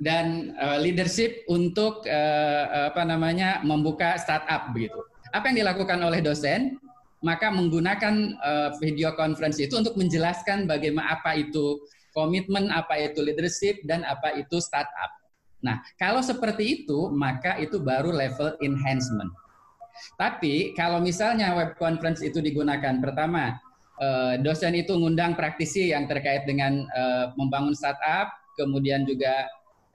dan leadership untuk apa namanya membuka startup begitu. Apa yang dilakukan oleh dosen? Maka menggunakan video conference itu untuk menjelaskan bagaimana apa itu komitmen, apa itu leadership dan apa itu startup. Nah, kalau seperti itu maka itu baru level enhancement. Tapi kalau misalnya web conference itu digunakan pertama dosen itu ngundang praktisi yang terkait dengan membangun startup, kemudian juga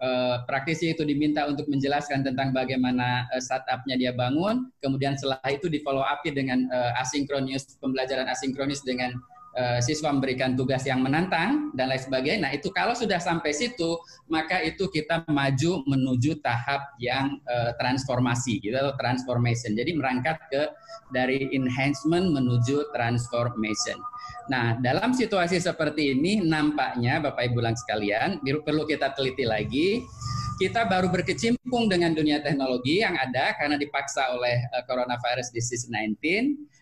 uh, praktisi itu diminta untuk menjelaskan tentang bagaimana uh, startupnya dia bangun, kemudian setelah itu di follow up dengan uh, asinkronis pembelajaran asinkronis dengan uh, siswa memberikan tugas yang menantang dan lain sebagainya. Nah itu kalau sudah sampai situ maka itu kita maju menuju tahap yang uh, transformasi gitu atau transformation. Jadi merangkat ke dari enhancement menuju transformation. Nah, dalam situasi seperti ini nampaknya Bapak Ibu lang sekalian perlu kita teliti lagi. Kita baru berkecimpung dengan dunia teknologi yang ada karena dipaksa oleh uh, coronavirus disease 19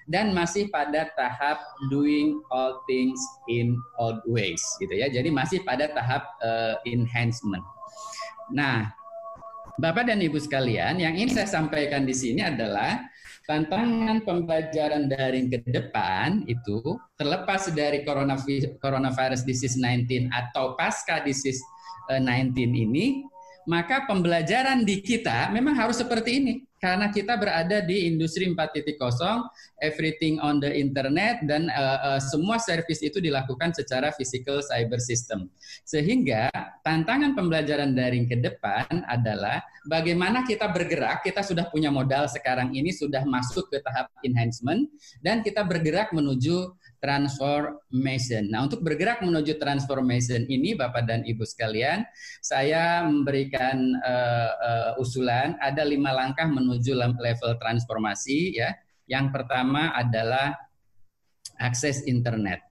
dan masih pada tahap doing all things in all ways gitu ya. Jadi masih pada tahap uh, enhancement. Nah, Bapak dan Ibu sekalian, yang ingin saya sampaikan di sini adalah tantangan pembelajaran daring ke depan itu terlepas dari coronavirus disease 19 atau pasca disease 19 eh, ini, maka pembelajaran di kita memang harus seperti ini karena kita berada di industri 4.0, everything on the internet dan uh, uh, semua service itu dilakukan secara physical cyber system. Sehingga tantangan pembelajaran daring ke depan adalah bagaimana kita bergerak, kita sudah punya modal sekarang ini sudah masuk ke tahap enhancement dan kita bergerak menuju transformation. Nah, untuk bergerak menuju transformation ini, Bapak dan Ibu sekalian, saya memberikan uh, uh, usulan ada lima langkah menuju level transformasi. Ya, yang pertama adalah akses internet.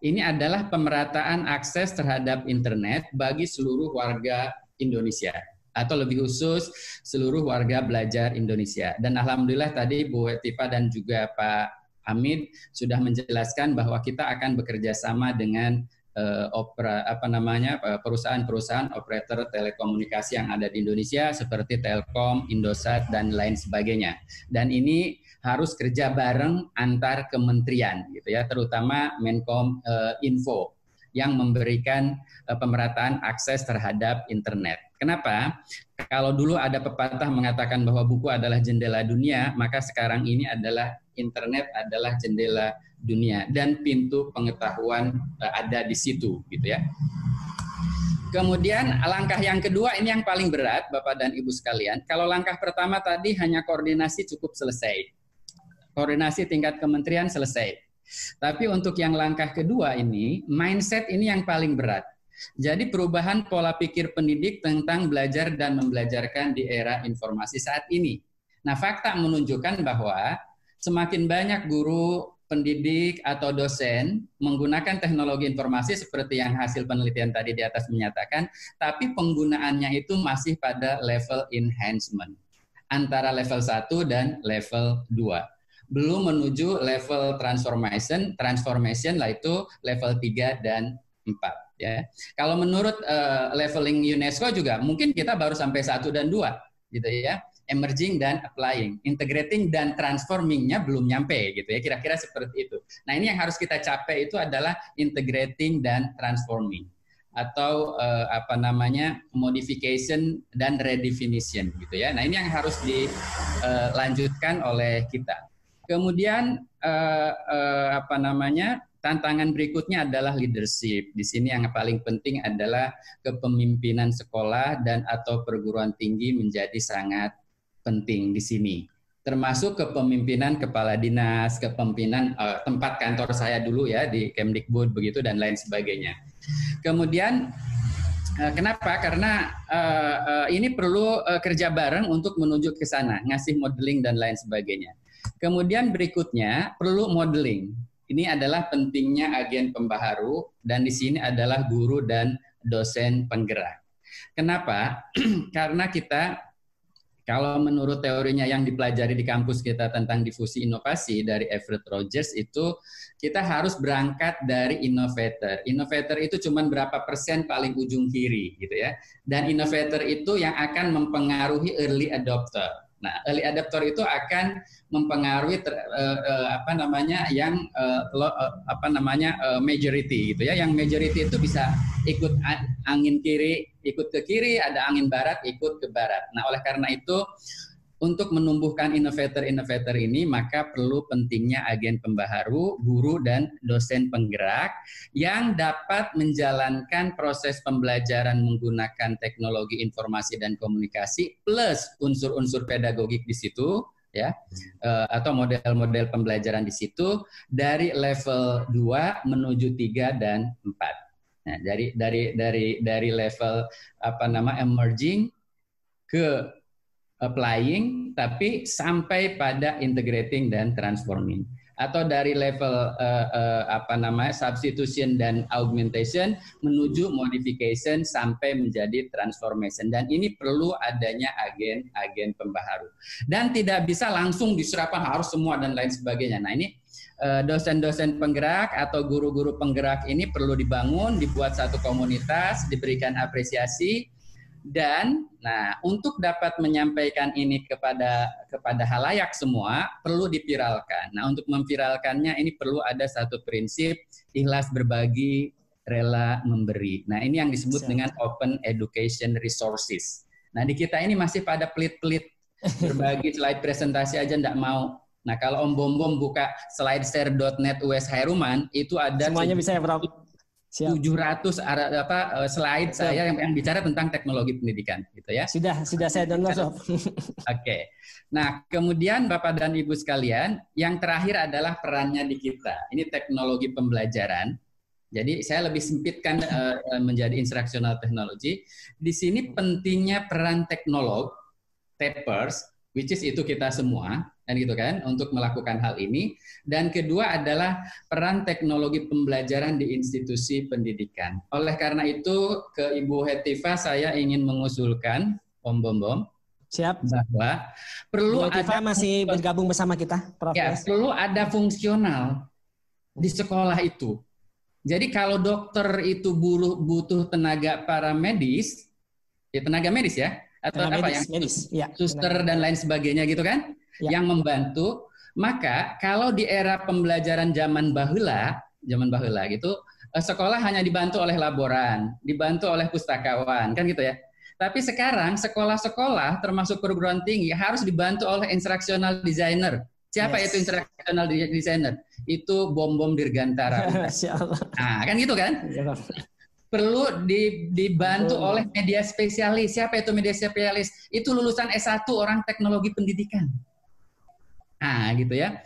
Ini adalah pemerataan akses terhadap internet bagi seluruh warga Indonesia atau lebih khusus seluruh warga belajar Indonesia. Dan alhamdulillah tadi Bu Tifa dan juga Pak Hamid sudah menjelaskan bahwa kita akan bekerja sama dengan uh, opera apa namanya eh, perusahaan-perusahaan operator telekomunikasi yang ada di Indonesia seperti Telkom, Indosat dan lain sebagainya. Dan ini harus kerja bareng antar kementerian gitu ya, terutama Menkom uh, Info yang memberikan uh, pemerataan akses terhadap internet. Kenapa? Kalau dulu ada pepatah mengatakan bahwa buku adalah jendela dunia, maka sekarang ini adalah internet adalah jendela dunia dan pintu pengetahuan uh, ada di situ gitu ya. Kemudian langkah yang kedua ini yang paling berat Bapak dan Ibu sekalian. Kalau langkah pertama tadi hanya koordinasi cukup selesai. Koordinasi tingkat kementerian selesai. Tapi untuk yang langkah kedua ini, mindset ini yang paling berat. Jadi perubahan pola pikir pendidik tentang belajar dan membelajarkan di era informasi saat ini. Nah, fakta menunjukkan bahwa semakin banyak guru, pendidik atau dosen menggunakan teknologi informasi seperti yang hasil penelitian tadi di atas menyatakan, tapi penggunaannya itu masih pada level enhancement antara level 1 dan level 2 belum menuju level transformation, transformation lah itu level 3 dan 4 ya. Kalau menurut uh, leveling UNESCO juga mungkin kita baru sampai satu dan dua gitu ya. Emerging dan applying, integrating dan transformingnya belum nyampe gitu ya. Kira-kira seperti itu. Nah ini yang harus kita capai itu adalah integrating dan transforming atau uh, apa namanya modification dan redefinition gitu ya. Nah ini yang harus dilanjutkan uh, oleh kita. Kemudian uh, uh, apa namanya tantangan berikutnya adalah leadership. Di sini yang paling penting adalah kepemimpinan sekolah dan atau perguruan tinggi menjadi sangat penting di sini. Termasuk kepemimpinan kepala dinas, kepemimpinan uh, tempat kantor saya dulu ya di Kemdikbud begitu dan lain sebagainya. Kemudian Kenapa? Karena uh, uh, ini perlu uh, kerja bareng untuk menuju ke sana, ngasih modeling dan lain sebagainya. Kemudian berikutnya perlu modeling. Ini adalah pentingnya agen pembaharu dan di sini adalah guru dan dosen penggerak. Kenapa? Karena kita kalau menurut teorinya yang dipelajari di kampus kita tentang difusi inovasi dari Everett Rogers itu kita harus berangkat dari innovator. Innovator itu cuma berapa persen paling ujung kiri gitu ya. Dan innovator itu yang akan mempengaruhi early adopter. Nah, early adapter itu akan mempengaruhi ter, uh, uh, apa namanya yang uh, lo, uh, apa namanya uh, majority gitu ya. Yang majority itu bisa ikut angin kiri, ikut ke kiri, ada angin barat, ikut ke barat. Nah, oleh karena itu untuk menumbuhkan inovator-inovator ini maka perlu pentingnya agen pembaharu, guru dan dosen penggerak yang dapat menjalankan proses pembelajaran menggunakan teknologi informasi dan komunikasi plus unsur-unsur pedagogik di situ ya eh, atau model-model pembelajaran di situ dari level 2 menuju 3 dan 4. Nah, dari dari dari dari level apa nama emerging ke applying tapi sampai pada integrating dan transforming atau dari level uh, uh, apa namanya substitution dan augmentation menuju modification sampai menjadi transformation dan ini perlu adanya agen-agen pembaharu dan tidak bisa langsung diserapkan harus semua dan lain sebagainya. Nah ini eh, dosen-dosen penggerak atau guru-guru penggerak ini perlu dibangun, dibuat satu komunitas, diberikan apresiasi dan nah untuk dapat menyampaikan ini kepada kepada halayak semua perlu dipiralkan. Nah, untuk memviralkannya ini perlu ada satu prinsip ikhlas berbagi, rela memberi. Nah, ini yang disebut Siap. dengan open education resources. Nah, di kita ini masih pada pelit-pelit berbagi slide presentasi aja enggak mau. Nah, kalau Om Bom Bom buka slideshare.net US Hairuman itu ada semuanya bisa ya, Prof. 700 apa eh, slide Betul. saya yang, yang bicara tentang teknologi pendidikan gitu ya. Sudah sudah saya download. Oke. Okay. Nah, kemudian Bapak dan Ibu sekalian, yang terakhir adalah perannya di kita. Ini teknologi pembelajaran. Jadi saya lebih sempitkan uh, menjadi instructional technology. Di sini pentingnya peran teknolog, tapers, which is itu kita semua kan gitu kan untuk melakukan hal ini dan kedua adalah peran teknologi pembelajaran di institusi pendidikan. Oleh karena itu ke Ibu Hetiva saya ingin mengusulkan Om Bom Bom Siap. Bahwa perlu Bu ada masih bergabung bersama kita, Prof. Ya, perlu ada fungsional di sekolah itu. Jadi kalau dokter itu butuh butuh tenaga paramedis, ya tenaga medis ya, atau tenaga apa medis, yang medis, ya, suster tenaga. dan lain sebagainya gitu kan? Ya. yang membantu. Maka kalau di era pembelajaran zaman bahula, zaman bahula gitu, eh, sekolah hanya dibantu oleh laboran, dibantu oleh pustakawan, kan gitu ya. Tapi sekarang sekolah-sekolah termasuk perguruan tinggi harus dibantu oleh instructional designer. Siapa yes. itu instructional designer? Itu bom-bom dirgantara. nah, kan gitu kan? Ya, Perlu dibantu oleh media spesialis. Siapa itu media spesialis? Itu lulusan S1 orang teknologi pendidikan. Nah, gitu ya.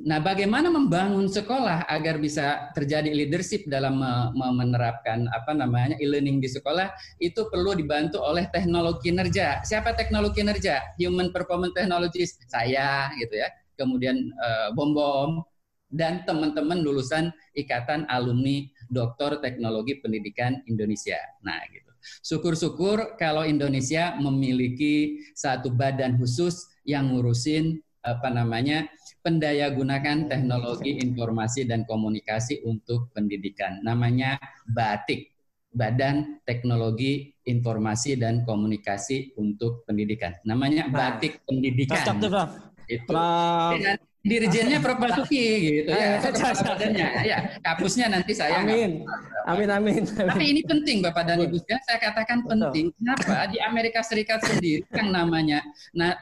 Nah, bagaimana membangun sekolah agar bisa terjadi leadership dalam menerapkan apa namanya e-learning di sekolah itu perlu dibantu oleh teknologi kinerja. Siapa teknologi kinerja? Human Performance Technologies, saya gitu ya. Kemudian uh, Bom Bom dan teman-teman lulusan Ikatan Alumni Doktor Teknologi Pendidikan Indonesia. Nah, gitu. Syukur-syukur kalau Indonesia memiliki satu badan khusus yang ngurusin apa namanya pendaya gunakan teknologi informasi dan komunikasi untuk pendidikan. Namanya BATIK, Badan Teknologi Informasi dan Komunikasi untuk Pendidikan. Namanya nah, BATIK Pendidikan. Cocok tuh, Prof. Itu. Prof dirjennya Prof Basuki gitu ya. Badannya. Ya, kapusnya nanti saya. Amin. Amin amin. Tapi ini penting Bapak dan Ibu sekalian, saya katakan penting. Kenapa? Di Amerika Serikat sendiri yang namanya nah,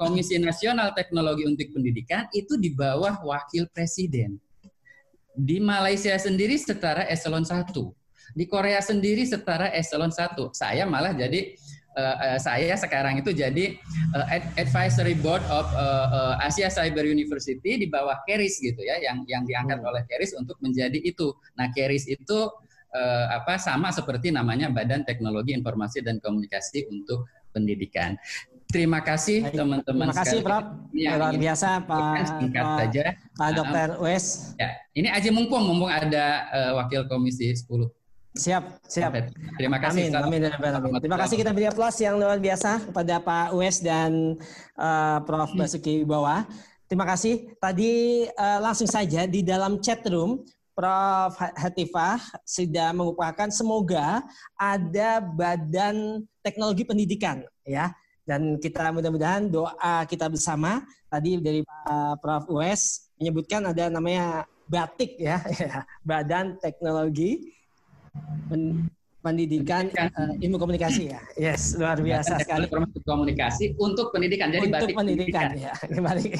Komisi Nasional Teknologi untuk Pendidikan itu di bawah wakil presiden. Di Malaysia sendiri setara eselon 1. Di Korea sendiri setara eselon 1. Saya malah jadi uh, saya sekarang itu jadi uh, advisory board of uh, uh, Asia Cyber University di bawah Keris gitu ya yang yang diangkat hmm. oleh Keris untuk menjadi itu. Nah, Keris itu uh, apa sama seperti namanya Badan Teknologi Informasi dan Komunikasi untuk Pendidikan. Terima kasih teman-teman. Terima kasih Prof. Ya, Luar biasa Pak. Singkat Pak, saja. Pak Dokter Wes. Ya, ini aja mumpung mumpung ada uh, wakil komisi 10. Siap, siap. Terima kasih. Amin, amin, amin, amin. Terima kasih kita beri aplaus yang luar biasa kepada Pak Wes dan uh, Prof. Basuki Wibawa. Terima kasih. Tadi uh, langsung saja di dalam chat room Prof. Hatifah sudah mengupakan semoga ada badan teknologi pendidikan ya dan kita mudah-mudahan doa kita bersama tadi dari Pak Prof. Wes menyebutkan ada namanya batik ya, ya badan teknologi pendidikan uh, ilmu komunikasi ya. Yes, luar biasa sekali. Komunikasi untuk pendidikan. Jadi untuk pendidikan, pendidikan ya.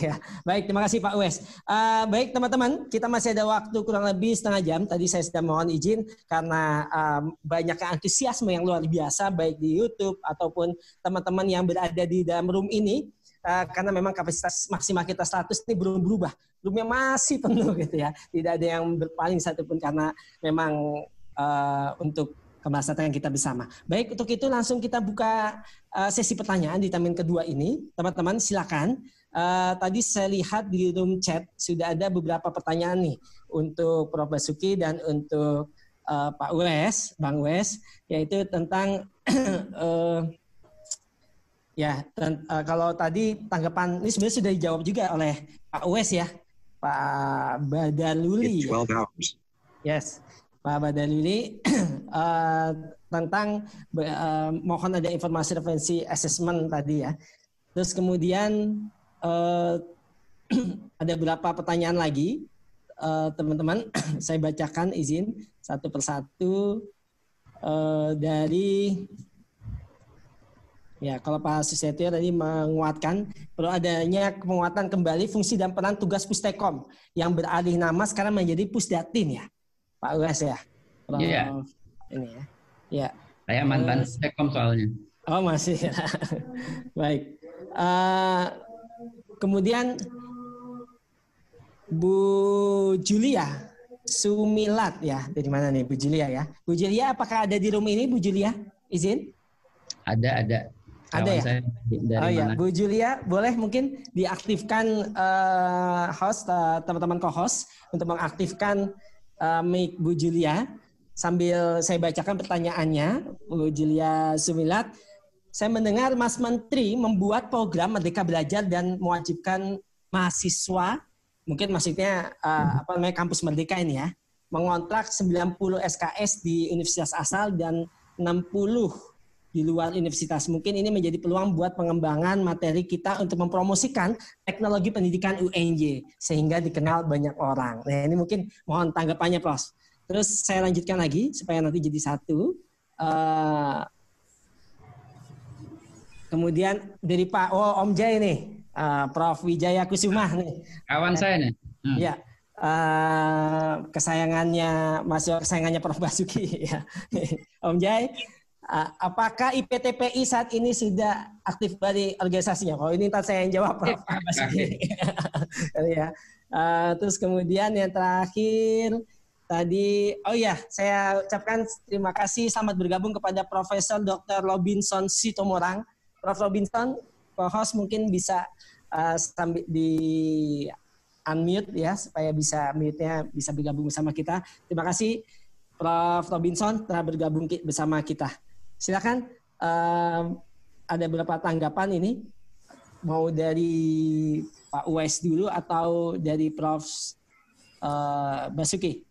Ya. Baik, terima kasih Pak Wes. Uh, baik teman-teman, kita masih ada waktu kurang lebih setengah jam. Tadi saya sudah mohon izin karena um, banyak antusiasme yang luar biasa baik di YouTube ataupun teman-teman yang berada di dalam room ini. Uh, karena memang kapasitas maksimal kita 100 ini belum berubah, roomnya masih penuh gitu ya, tidak ada yang berpaling satupun karena memang uh, untuk kemaslahatan kita bersama. Baik, untuk itu langsung kita buka uh, sesi pertanyaan di tamin kedua ini. Teman-teman silakan. Uh, tadi saya lihat di room chat sudah ada beberapa pertanyaan nih untuk Prof Basuki dan untuk uh, Pak Wes, Bang Wes, yaitu tentang uh, ya ten, uh, kalau tadi tanggapan ini sebenarnya sudah dijawab juga oleh Pak Wes ya, Pak Badaluli. Ya. Yes. Pak Badalili uh, tentang uh, mohon ada informasi referensi assessment tadi ya. Terus kemudian uh, ada beberapa pertanyaan lagi teman-teman uh, saya bacakan izin satu persatu uh, dari Ya, kalau Pak Susetio tadi menguatkan perlu adanya penguatan kembali fungsi dan peran tugas Pustekom yang beralih nama sekarang menjadi Pusdatin ya. Pak Ugas ya. Iya. Ini ya. Ya. Saya mantan uh, soalnya. Oh masih. Baik. Uh, kemudian Bu Julia Sumilat ya dari mana nih Bu Julia ya? Bu Julia apakah ada di rumah ini Bu Julia? Izin? Ada ada. Ada ya? Dari oh ya, Bu Julia, boleh mungkin diaktifkan uh, host uh, teman-teman co-host untuk mengaktifkan uh, mic Bu Julia sambil saya bacakan pertanyaannya Bu Julia Sumilat. Saya mendengar Mas Menteri membuat program Merdeka Belajar dan mewajibkan mahasiswa, mungkin maksudnya uh, apa namanya kampus Merdeka ini ya, mengontrak 90 SKS di universitas asal dan 60 di luar universitas. Mungkin ini menjadi peluang buat pengembangan materi kita untuk mempromosikan teknologi pendidikan UNJ sehingga dikenal banyak orang. Nah, ini mungkin mohon tanggapannya, Prof. Terus saya lanjutkan lagi supaya nanti jadi satu. Uh, kemudian dari Pak Oh Om Jai nih, uh, Prof Wijaya Kusuma nih. Kawan saya nih. Hmm. Ya, uh, kesayangannya masih kesayangannya Prof Basuki ya. Om Jai, apakah IPTPI saat ini sudah aktif dari organisasinya? Kalau ini ntar saya yang jawab Prof ya. Uh, terus kemudian yang terakhir tadi, oh ya, saya ucapkan terima kasih selamat bergabung kepada Profesor Dr. Robinson Sitomorang. Prof. Robinson, co-host mungkin bisa uh, sambil di unmute ya supaya bisa mute-nya bisa bergabung bersama kita. Terima kasih Prof. Robinson telah bergabung bersama kita. Silakan uh, ada beberapa tanggapan ini mau dari Pak Uwais dulu atau dari Prof. Uh, Basuki?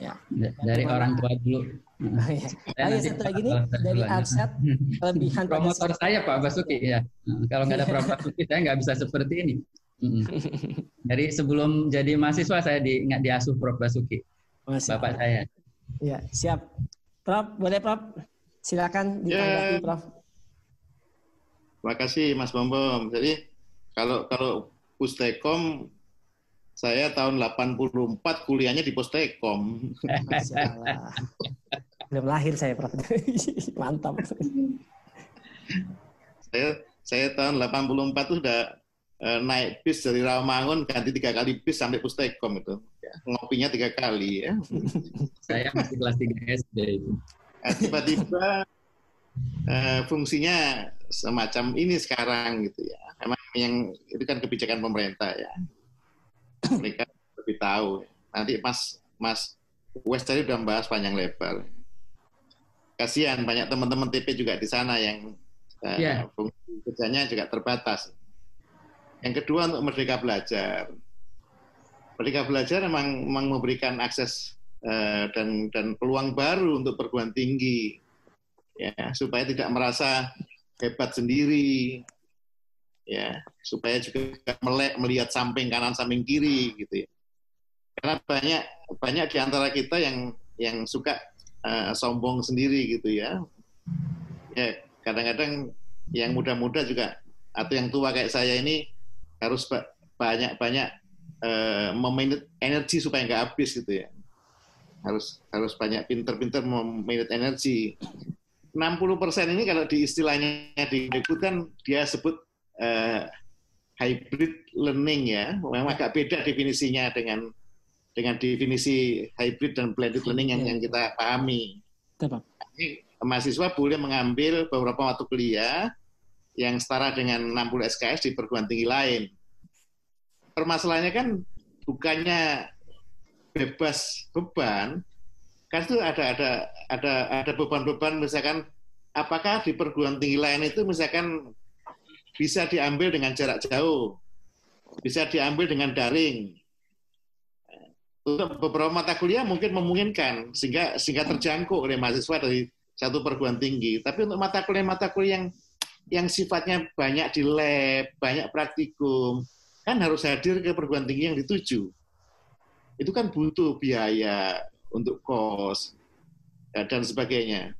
Ya. Dari orang tua dulu. Oh, ya. Ayo satu lagi nih dari Arsyad kelebihan promotor saya Pak Basuki ya. Kalau nggak ada Prof Basuki saya nggak bisa seperti ini. Dari sebelum jadi mahasiswa saya di diasuh Prof Basuki. Masya Bapak saya. Ya, siap. Prof, boleh Prof? Silakan ditanggapi ya. Prof. Terima kasih Mas Bom. Jadi kalau kalau Pustekom saya tahun 84 kuliahnya di Pustekom. Belum lahir saya, Prof. Mantap. saya saya tahun 84 itu sudah naik bis dari Rawamangun ganti tiga kali bis sampai Pustekom itu. Ya, ngopinya tiga kali ya. saya masih kelas 3 SD itu. Nah, tiba-tiba uh, fungsinya semacam ini sekarang gitu ya emang yang itu kan kebijakan pemerintah ya. Mereka lebih tahu. Nanti Mas Mas West tadi udah membahas panjang lebar. Kasihan banyak teman-teman TP juga di sana yang yeah. Iya. fungsi kerjanya juga terbatas. Yang kedua untuk merdeka belajar. Merdeka belajar memang, memang memberikan akses dan dan peluang baru untuk perguruan tinggi, ya supaya tidak merasa hebat sendiri, ya supaya juga melek melihat samping kanan samping kiri gitu ya. Karena banyak banyak di antara kita yang yang suka uh, sombong sendiri gitu ya. Ya kadang-kadang yang muda-muda juga atau yang tua kayak saya ini harus banyak-banyak uh, memanage energi supaya nggak habis gitu ya harus harus banyak pinter-pinter memanage energi 60% ini kalau di istilahnya di kan dia sebut uh, hybrid learning ya, memang agak beda definisinya dengan dengan definisi hybrid dan blended learning yang, yang kita pahami. Ini mahasiswa boleh mengambil beberapa mata kuliah yang setara dengan 60 SKS di perguruan tinggi lain. Permasalahannya kan bukannya bebas beban, kan itu ada ada ada ada beban-beban misalkan apakah di perguruan tinggi lain itu misalkan bisa diambil dengan jarak jauh, bisa diambil dengan daring. Untuk beberapa mata kuliah mungkin memungkinkan sehingga sehingga terjangkau oleh mahasiswa dari satu perguruan tinggi. Tapi untuk mata kuliah-mata kuliah yang yang sifatnya banyak di lab, banyak praktikum, kan harus hadir ke perguruan tinggi yang dituju. Itu kan butuh biaya untuk kos dan sebagainya.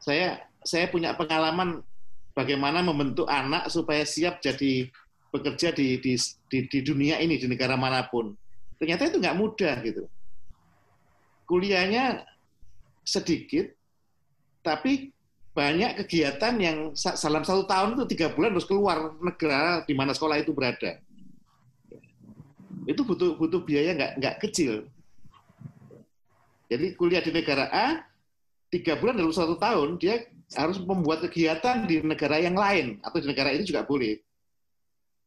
Saya saya punya pengalaman bagaimana membentuk anak supaya siap jadi bekerja di, di, di, di dunia ini, di negara mana pun. Ternyata itu nggak mudah gitu. Kuliahnya sedikit, tapi banyak kegiatan yang dalam satu tahun itu tiga bulan harus keluar negara di mana sekolah itu berada. Itu butuh butuh biaya nggak nggak kecil. Jadi kuliah di negara A tiga bulan dalam satu tahun dia harus membuat kegiatan di negara yang lain atau di negara ini juga boleh.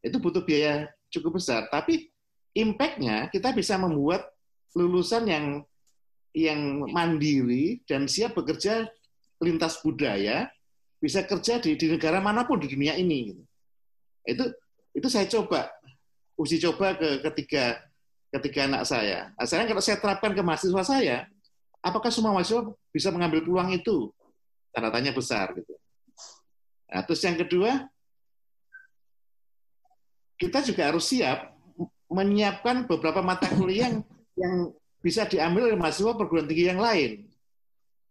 Itu butuh biaya cukup besar, tapi impact-nya kita bisa membuat lulusan yang yang mandiri dan siap bekerja lintas budaya, bisa kerja di, di negara mana pun di dunia ini. Itu itu saya coba uji coba ke ketiga ketiga anak saya. Nah, saya kalau saya terapkan ke mahasiswa saya, apakah semua mahasiswa bisa mengambil peluang itu? tanda tanya besar gitu. Nah, terus yang kedua, kita juga harus siap menyiapkan beberapa mata kuliah yang, yang bisa diambil oleh mahasiswa perguruan tinggi yang lain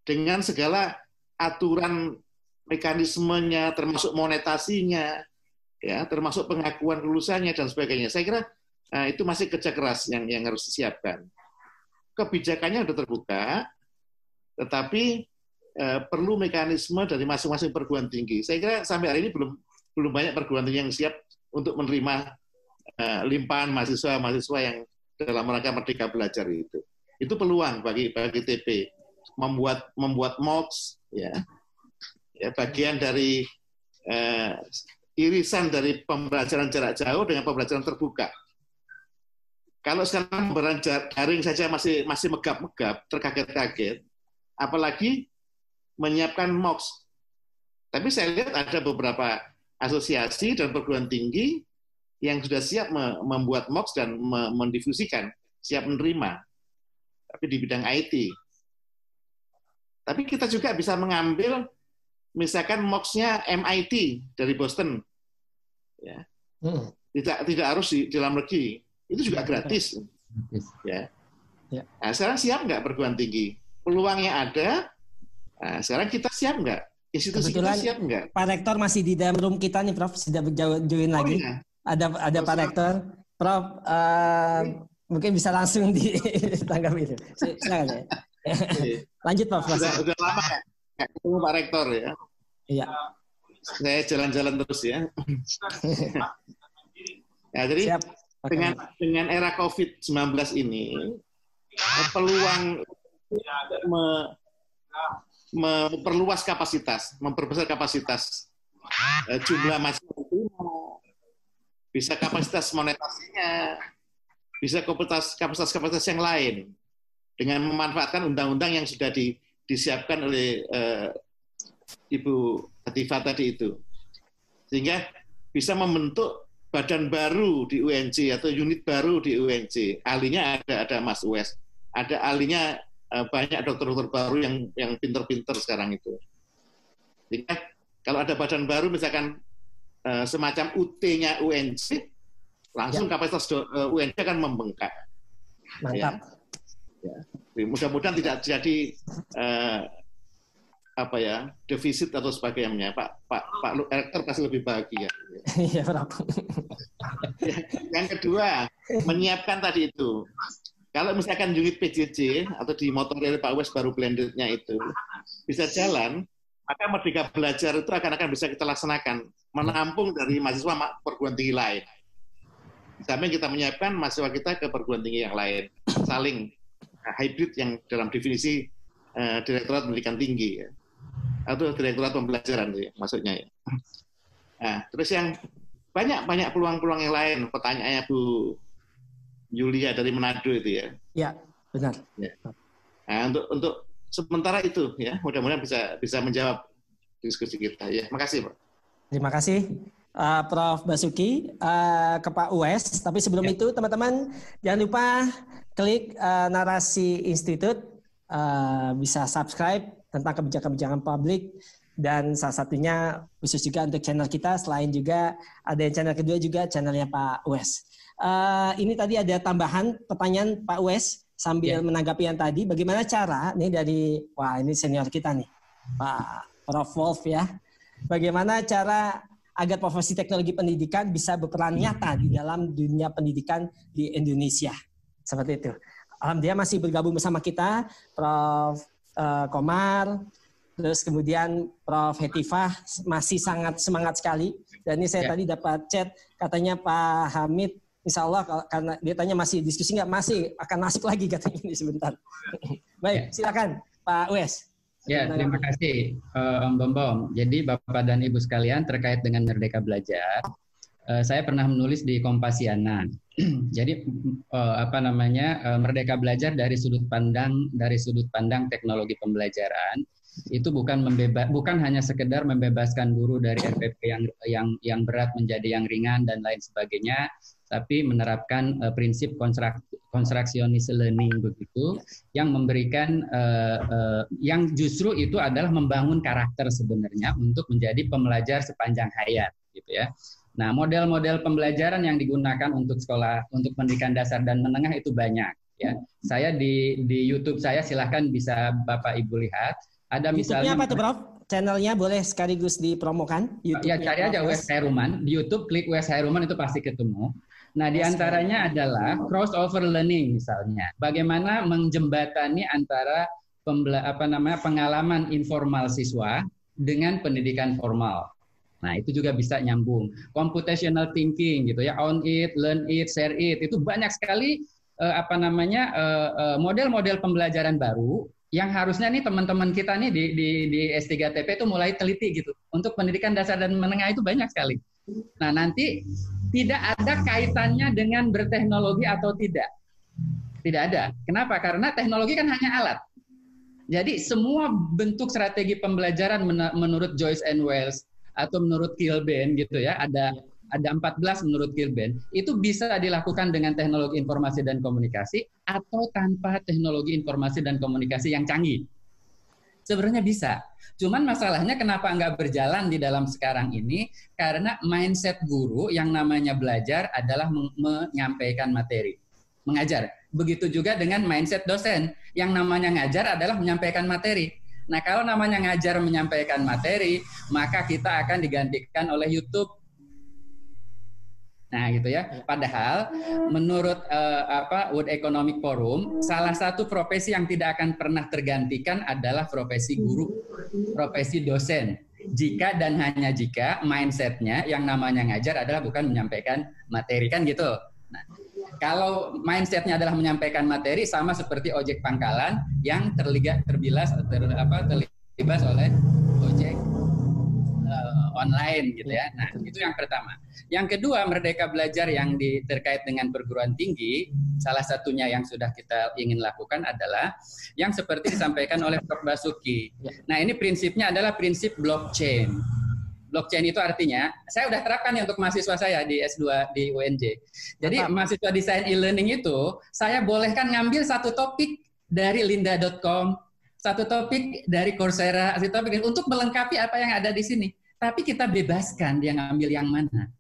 dengan segala aturan mekanismenya, termasuk monetasinya, ya, termasuk pengakuan lulusannya dan sebagainya. Saya kira nah, itu masih kerja keras yang yang harus disiapkan. Kebijakannya sudah terbuka, tetapi eh, perlu mekanisme dari masing-masing perguruan tinggi. Saya kira sampai hari ini belum belum banyak perguruan tinggi yang siap untuk menerima eh, limpahan mahasiswa-mahasiswa yang dalam rangka merdeka belajar itu. Itu peluang bagi bagi TP membuat membuat MOOCs ya. Ya bagian dari eh, irisan dari pembelajaran jarak jauh dengan pembelajaran terbuka. Kalau sekarang pembelajaran daring saja masih masih megap-megap, terkaget-kaget, apalagi menyiapkan MOOCs. Tapi saya lihat ada beberapa asosiasi dan perguruan tinggi yang sudah siap membuat MOOCs dan mendifusikan, siap menerima. Tapi di bidang IT. Tapi kita juga bisa mengambil misalkan MOOCs-nya MIT dari Boston. Ya. Hmm. Tidak tidak harus di dalam negeri. Itu juga gratis. Ya. ya. Nah, sekarang siap nggak perguruan tinggi? Peluangnya ada. Nah, sekarang kita siap nggak? Institusi Kebetulan, kita siap nggak? Pak Rektor masih di dalam room kita nih, Prof. Sudah join oh, lagi. Iya ada ada Pak Rektor. Prof, uh, mungkin bisa langsung ditanggapi itu. Silakan ya. Lanjut Pak. Sudah, sudah lama ketemu Pak Rektor ya. Iya. Saya jalan-jalan terus ya. ya jadi Siap. dengan dengan era COVID-19 ini peluang me, memperluas kapasitas, memperbesar kapasitas eh, jumlah mahasiswa bisa kapasitas monetasinya, bisa kapasitas kapasitas kapasitas yang lain dengan memanfaatkan undang-undang yang sudah di, disiapkan oleh uh, Ibu Hatifah tadi itu, sehingga bisa membentuk badan baru di UNC atau unit baru di UNC. Ahlinya ada ada Mas Wes, ada ahlinya uh, banyak dokter-dokter baru yang yang pinter-pinter sekarang itu. Sehingga kalau ada badan baru misalkan Eh, semacam UT-nya UNC, langsung ya. kapasitas uh, eh, UNC akan membengkak. Mantap. Ya. Mudah-mudahan tidak jadi uh, apa ya defisit atau sebagainya. Pak Pak Pak Rektor pasti lebih bahagia. Iya, Yang kedua, menyiapkan tadi itu. Kalau misalkan unit PJJ atau di motor dari Pak Wes baru blendednya itu bisa jalan, maka Merdeka Belajar itu akan akan bisa kita laksanakan menampung dari mahasiswa perguruan tinggi lain. Sampai kita menyiapkan mahasiswa kita ke perguruan tinggi yang lain, saling hybrid yang dalam definisi uh, Direktorat Pendidikan Tinggi ya. atau Direktorat Pembelajaran ya, maksudnya ya. Nah, terus yang banyak banyak peluang-peluang yang lain. Pertanyaannya Bu Julia dari Manado itu ya. Ya, benar. Ya. Nah, untuk untuk sementara itu ya mudah-mudahan bisa bisa menjawab diskusi kita ya makasih pak terima kasih uh, Prof Basuki uh, ke Pak Uwes tapi sebelum ya. itu teman-teman jangan lupa klik uh, narasi institut uh, bisa subscribe tentang kebijakan-kebijakan publik. Dan salah satunya khusus juga untuk channel kita selain juga ada yang channel kedua juga channelnya Pak Wes. Uh, ini tadi ada tambahan pertanyaan Pak Wes sambil yeah. menanggapi yang tadi, bagaimana cara nih dari wah ini senior kita nih, Pak Prof. Wolf ya, bagaimana cara agar profesi teknologi pendidikan bisa berperan nyata di dalam dunia pendidikan di Indonesia, seperti itu. Alhamdulillah masih bergabung bersama kita, Prof uh, Komar, terus kemudian Prof Hetifah masih sangat semangat sekali. Dan ini saya yeah. tadi dapat chat katanya Pak Hamid Insya Allah karena dia tanya masih diskusi nggak masih akan masuk lagi katanya ini sebentar. Baik, ya. silakan Pak Wes. Ya, terima kasih uh, Om Bom Bom. Jadi Bapak dan Ibu sekalian terkait dengan Merdeka Belajar, uh, saya pernah menulis di Kompasiana. Jadi uh, apa namanya uh, Merdeka Belajar dari sudut pandang dari sudut pandang teknologi pembelajaran itu bukan membeba bukan hanya sekedar membebaskan guru dari RPP yang yang yang berat menjadi yang ringan dan lain sebagainya, tapi menerapkan uh, prinsip konstruksionis learning begitu yang memberikan uh, uh, yang justru itu adalah membangun karakter sebenarnya untuk menjadi pembelajar sepanjang hayat gitu ya. Nah, model-model pembelajaran yang digunakan untuk sekolah untuk pendidikan dasar dan menengah itu banyak ya. Saya di di YouTube saya silahkan bisa Bapak Ibu lihat. Ada misalnya apa tuh Prof? Channelnya boleh sekaligus dipromokan? YouTube ya cari aja Wes Heruman di YouTube klik Wes Heruman itu pasti ketemu. Nah, di antaranya adalah crossover learning misalnya. Bagaimana menjembatani antara pembela, apa namanya pengalaman informal siswa dengan pendidikan formal. Nah, itu juga bisa nyambung. Computational thinking gitu ya, on it, learn it, share it. Itu banyak sekali uh, apa namanya model-model uh, model -model pembelajaran baru yang harusnya nih teman-teman kita nih di, di, di S3TP itu mulai teliti gitu. Untuk pendidikan dasar dan menengah itu banyak sekali. Nah nanti tidak ada kaitannya dengan berteknologi atau tidak. Tidak ada. Kenapa? Karena teknologi kan hanya alat. Jadi semua bentuk strategi pembelajaran menurut Joyce and Wells atau menurut Kilben gitu ya, ada ada 14 menurut Gilben, itu bisa dilakukan dengan teknologi informasi dan komunikasi atau tanpa teknologi informasi dan komunikasi yang canggih. Sebenarnya bisa. Cuman masalahnya kenapa nggak berjalan di dalam sekarang ini? Karena mindset guru yang namanya belajar adalah menyampaikan materi, mengajar. Begitu juga dengan mindset dosen yang namanya ngajar adalah menyampaikan materi. Nah, kalau namanya ngajar menyampaikan materi, maka kita akan digantikan oleh YouTube Nah, gitu ya. Iya. Padahal menurut uh, apa World Economic Forum, salah satu profesi yang tidak akan pernah tergantikan adalah profesi guru, profesi dosen. Jika dan hanya jika mindsetnya yang namanya ngajar adalah bukan menyampaikan materi kan gitu. Nah, kalau mindsetnya adalah menyampaikan materi sama seperti ojek pangkalan yang terlibat terbilas ter, apa terlibat oleh ojek uh, online gitu ya. Nah, itu yang pertama. Yang kedua, Merdeka Belajar yang di, terkait dengan perguruan tinggi, salah satunya yang sudah kita ingin lakukan adalah yang seperti disampaikan oleh Prof. Basuki. Ya. Nah, ini prinsipnya adalah prinsip blockchain. Blockchain itu artinya, saya sudah terapkan ya untuk mahasiswa saya di S2 di UNJ. Jadi Apa? mahasiswa desain e-learning itu, saya bolehkan ngambil satu topik dari linda.com, satu topik dari Coursera, satu topik untuk melengkapi apa yang ada di sini. Tapi kita bebaskan dia ngambil yang mana.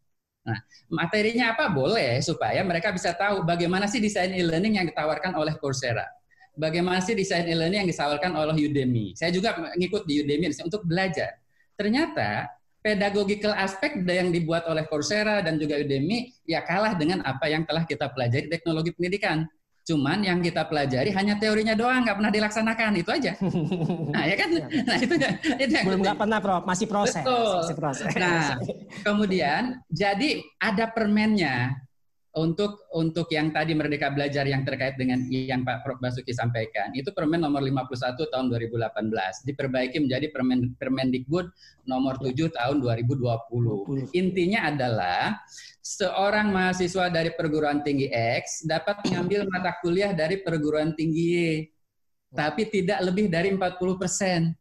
Nah, materinya apa? Boleh supaya mereka bisa tahu bagaimana sih desain e-learning yang ditawarkan oleh Coursera. Bagaimana sih desain e-learning yang ditawarkan oleh Udemy. Saya juga ngikut di Udemy untuk belajar. Ternyata pedagogical aspek yang dibuat oleh Coursera dan juga Udemy ya kalah dengan apa yang telah kita pelajari teknologi pendidikan. Cuman yang kita pelajari hanya teorinya doang, nggak pernah dilaksanakan itu aja. Nah ya kan, iya. nah itu, itu yang belum nggak pernah Prof, masih proses. Betul. Masih proses. Nah kemudian jadi ada permennya untuk untuk yang tadi Merdeka Belajar yang terkait dengan yang Pak Prof Basuki sampaikan itu Permen nomor 51 tahun 2018 diperbaiki menjadi Permen Permendikbud nomor 7 tahun 2020. Intinya adalah seorang mahasiswa dari perguruan tinggi X dapat mengambil mata kuliah dari perguruan tinggi Y, tapi tidak lebih dari 40 persen.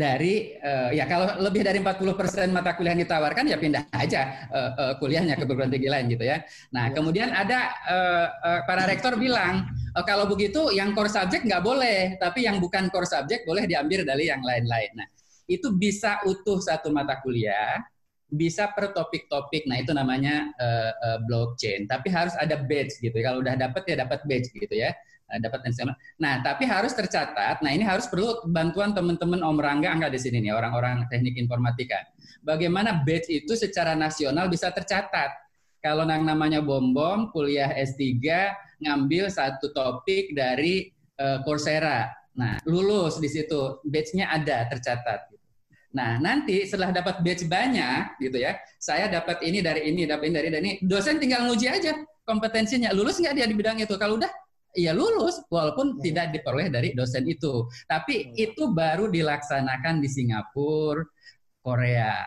Ya. Dari uh, ya kalau lebih dari 40 persen mata kuliah yang ditawarkan ya pindah aja uh, uh, kuliahnya ke perguruan tinggi lain gitu ya. Nah ya. kemudian ada uh, uh, para rektor bilang uh, kalau begitu yang core subject nggak boleh, tapi yang bukan core subject boleh diambil dari yang lain-lain. Nah itu bisa utuh satu mata kuliah bisa per topik-topik. Nah, itu namanya uh, uh, blockchain. Tapi harus ada badge gitu. Kalau udah dapat ya dapat badge gitu ya. Uh, dapat NCM. Nah, tapi harus tercatat. Nah, ini harus perlu bantuan teman-teman Om Rangga angga di sini nih, orang-orang teknik informatika. Bagaimana badge itu secara nasional bisa tercatat? Kalau yang namanya bom-bom, kuliah S3 ngambil satu topik dari uh, Coursera. Nah, lulus di situ, badge-nya ada tercatat. Nah, nanti setelah dapat batch banyak gitu ya, saya dapat ini dari ini, dapat ini dari ini, dosen tinggal nguji aja kompetensinya. Lulus nggak dia di bidang itu? Kalau udah ya lulus walaupun ya. tidak diperoleh dari dosen itu. Tapi ya. itu baru dilaksanakan di Singapura, Korea.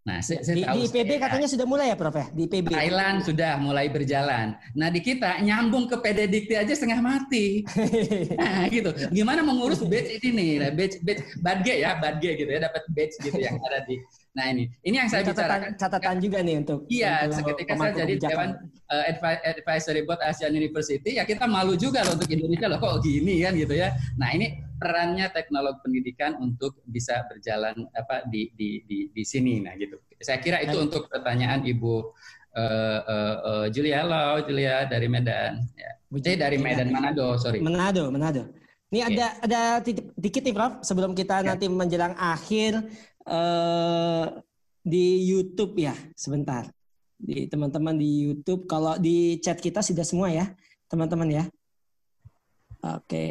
Nah, saya, saya di, tahu di IPB saya, katanya sudah mulai ya, Prof ya? Di IPB. Thailand sudah mulai berjalan. Nah, di kita nyambung ke PD Dikti aja setengah mati. nah, gitu. Gimana mengurus batch ini nih? Nah, batch batch badge ya, badge gitu ya, dapat batch gitu yang ada di Nah ini, ini yang saya catatan, bicarakan. Catatan juga nih untuk. Iya, seketika saya jadi dewan uh, advisory board Asian University, ya kita malu juga loh untuk Indonesia loh kok gini kan gitu ya. Nah ini perannya teknologi pendidikan untuk bisa berjalan apa di di di, di sini nah gitu. Saya kira itu untuk pertanyaan Ibu uh, uh, uh, Julia, halo Julia dari Medan. Ya. Jadi dari Medan Manado, sorry. Manado, Manado. Ini okay. ada ada dikit nih Prof sebelum kita ya. nanti menjelang akhir uh, di YouTube ya sebentar di teman-teman di YouTube kalau di chat kita sudah semua ya teman-teman ya. Oke. Okay.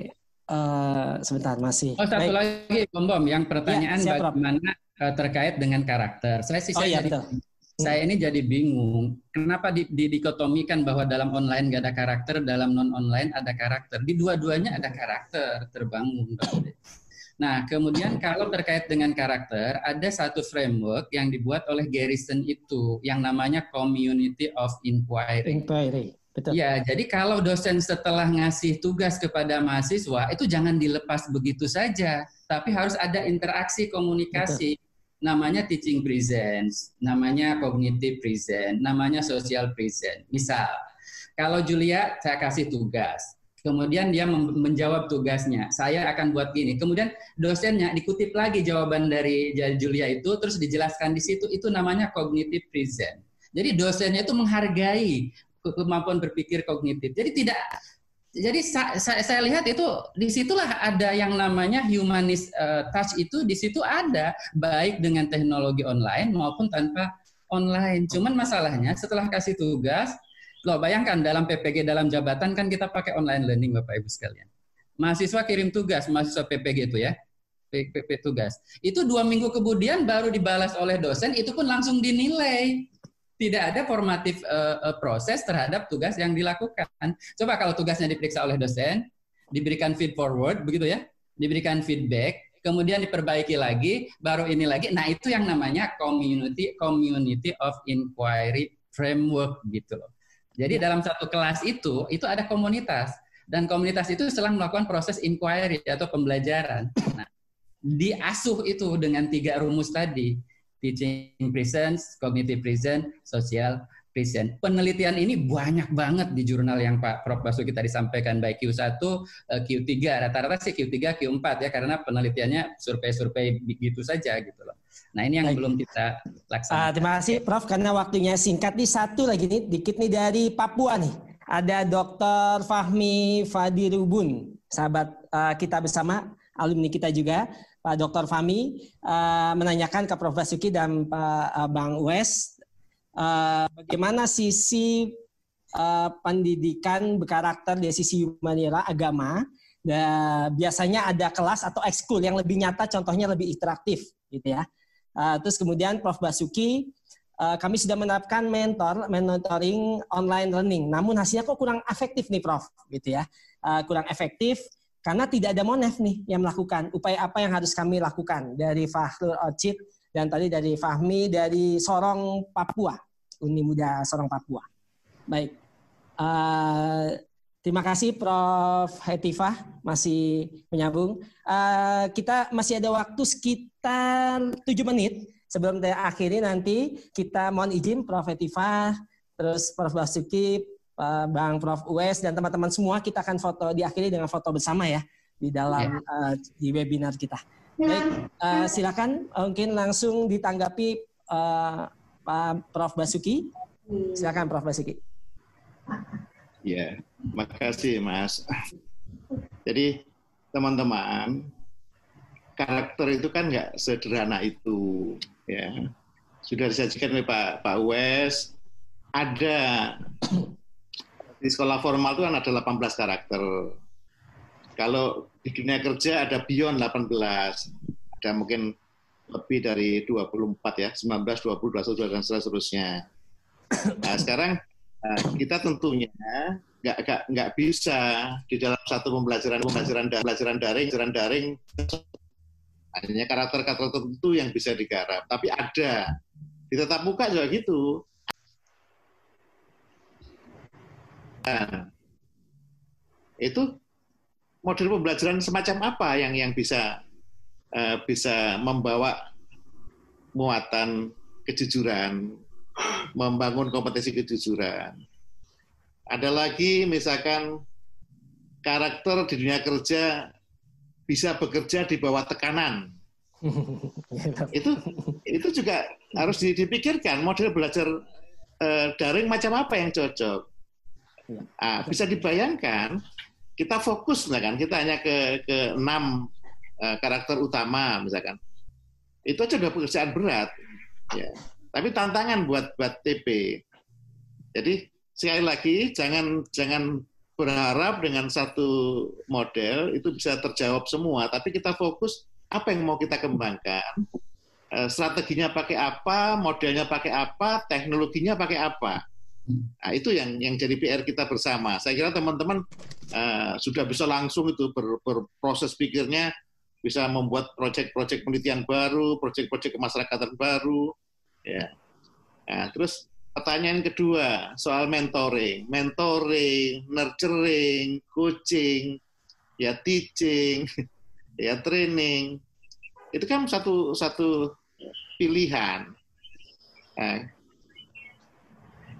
Uh, sebentar masih. Oh satu Baik. lagi Bom Bom yang pertanyaan ya, bagaimana uh, terkait dengan karakter. Saya sih oh, saya iya, betul saya ini jadi bingung. Kenapa di, di dikotomikan bahwa dalam online gak ada karakter, dalam non online ada karakter. Di dua-duanya ada karakter terbangun. Nah, kemudian kalau terkait dengan karakter, ada satu framework yang dibuat oleh Garrison itu, yang namanya Community of Inquiry. Inquiry. Betul. Ya, jadi kalau dosen setelah ngasih tugas kepada mahasiswa, itu jangan dilepas begitu saja, tapi harus ada interaksi komunikasi. Betul namanya teaching presence, namanya cognitive present, namanya social present. Misal, kalau Julia saya kasih tugas, kemudian dia menjawab tugasnya, saya akan buat gini. Kemudian dosennya dikutip lagi jawaban dari Julia itu, terus dijelaskan di situ, itu namanya cognitive present. Jadi dosennya itu menghargai kemampuan berpikir kognitif. Jadi tidak jadi saya, saya lihat itu di situlah ada yang namanya humanis uh, touch itu di situ ada baik dengan teknologi online maupun tanpa online. Cuman masalahnya setelah kasih tugas, lo bayangkan dalam PPG dalam jabatan kan kita pakai online learning Bapak Ibu sekalian. Mahasiswa kirim tugas, mahasiswa PPG itu ya, PPP tugas. Itu dua minggu kemudian baru dibalas oleh dosen, itu pun langsung dinilai tidak ada formatif uh, proses terhadap tugas yang dilakukan. Coba kalau tugasnya diperiksa oleh dosen, diberikan feed forward, begitu ya, diberikan feedback, kemudian diperbaiki lagi, baru ini lagi. Nah itu yang namanya community community of inquiry framework gitu loh. Jadi dalam satu kelas itu itu ada komunitas dan komunitas itu selang melakukan proses inquiry atau pembelajaran. Nah, diasuh itu dengan tiga rumus tadi teaching presence, cognitive presence, social presence. Penelitian ini banyak banget di jurnal yang Pak Prof. Basuki tadi sampaikan baik Q1, eh, Q3, rata-rata sih Q3, Q4 ya karena penelitiannya survei-survei begitu saja gitu loh. Nah ini yang Baik. belum kita laksanakan. Uh, terima kasih Prof karena waktunya singkat nih satu lagi nih dikit nih dari Papua nih. Ada Dr. Fahmi Fadirubun, sahabat uh, kita bersama, alumni kita juga. Pak Dr. Fami uh, menanyakan ke Prof. Basuki dan Pak uh, Bang Wes uh, bagaimana sisi uh, pendidikan berkarakter dari sisi humanira agama dan biasanya ada kelas atau ekskul yang lebih nyata contohnya lebih interaktif gitu ya. Uh, terus kemudian Prof. Basuki uh, kami sudah menerapkan mentor mentoring online learning namun hasilnya kok kurang efektif nih Prof gitu ya. Uh, kurang efektif karena tidak ada Monef nih yang melakukan. Upaya apa yang harus kami lakukan dari Fahrul Ocit dan tadi dari Fahmi dari Sorong Papua, Uni Muda Sorong Papua. Baik. Uh, terima kasih Prof. Hetifah masih menyambung. Uh, kita masih ada waktu sekitar tujuh menit sebelum akhiri nanti kita mohon izin Prof. Hetifah, terus Prof. Basuki, Bang Prof Uwes dan teman-teman semua kita akan foto diakhiri dengan foto bersama ya di dalam yeah. uh, di webinar kita. Baik, uh, silakan mungkin langsung ditanggapi uh, Pak Prof Basuki. Silakan Prof Basuki. Ya, makasih Mas. Jadi teman-teman, karakter itu kan nggak sederhana itu, ya. Sudah disajikan oleh Pak Pak Wes, ada di sekolah formal itu kan ada 18 karakter. Kalau di dunia kerja ada beyond 18, ada mungkin lebih dari 24 ya, 19, 20, 21 dan seterusnya. Nah sekarang eh, kita tentunya nggak nggak nggak bisa di dalam satu pembelajaran pembelajaran pembelajaran daring pembelajaran daring hanya karakter-karakter tertentu yang bisa digarap. Tapi ada di tetap muka juga gitu. Nah, itu model pembelajaran semacam apa yang yang bisa uh, bisa membawa muatan kejujuran, membangun kompetensi kejujuran. Ada lagi misalkan karakter di dunia kerja bisa bekerja di bawah tekanan. itu itu juga harus dipikirkan model belajar uh, daring macam apa yang cocok. Nah, bisa dibayangkan kita fokus misalkan kita hanya ke ke enam uh, karakter utama misalkan itu aja udah pekerjaan berat ya tapi tantangan buat buat TP jadi sekali lagi jangan jangan berharap dengan satu model itu bisa terjawab semua tapi kita fokus apa yang mau kita kembangkan eh, strateginya pakai apa modelnya pakai apa teknologinya pakai apa Nah, itu yang yang jadi PR kita bersama. Saya kira teman-teman uh, sudah bisa langsung itu ber, berproses pikirnya, bisa membuat proyek-proyek penelitian baru, proyek-proyek kemasyarakatan baru. Ya. Nah, terus pertanyaan kedua soal mentoring, mentoring, nurturing, coaching, ya teaching, ya training, itu kan satu satu pilihan. Nah,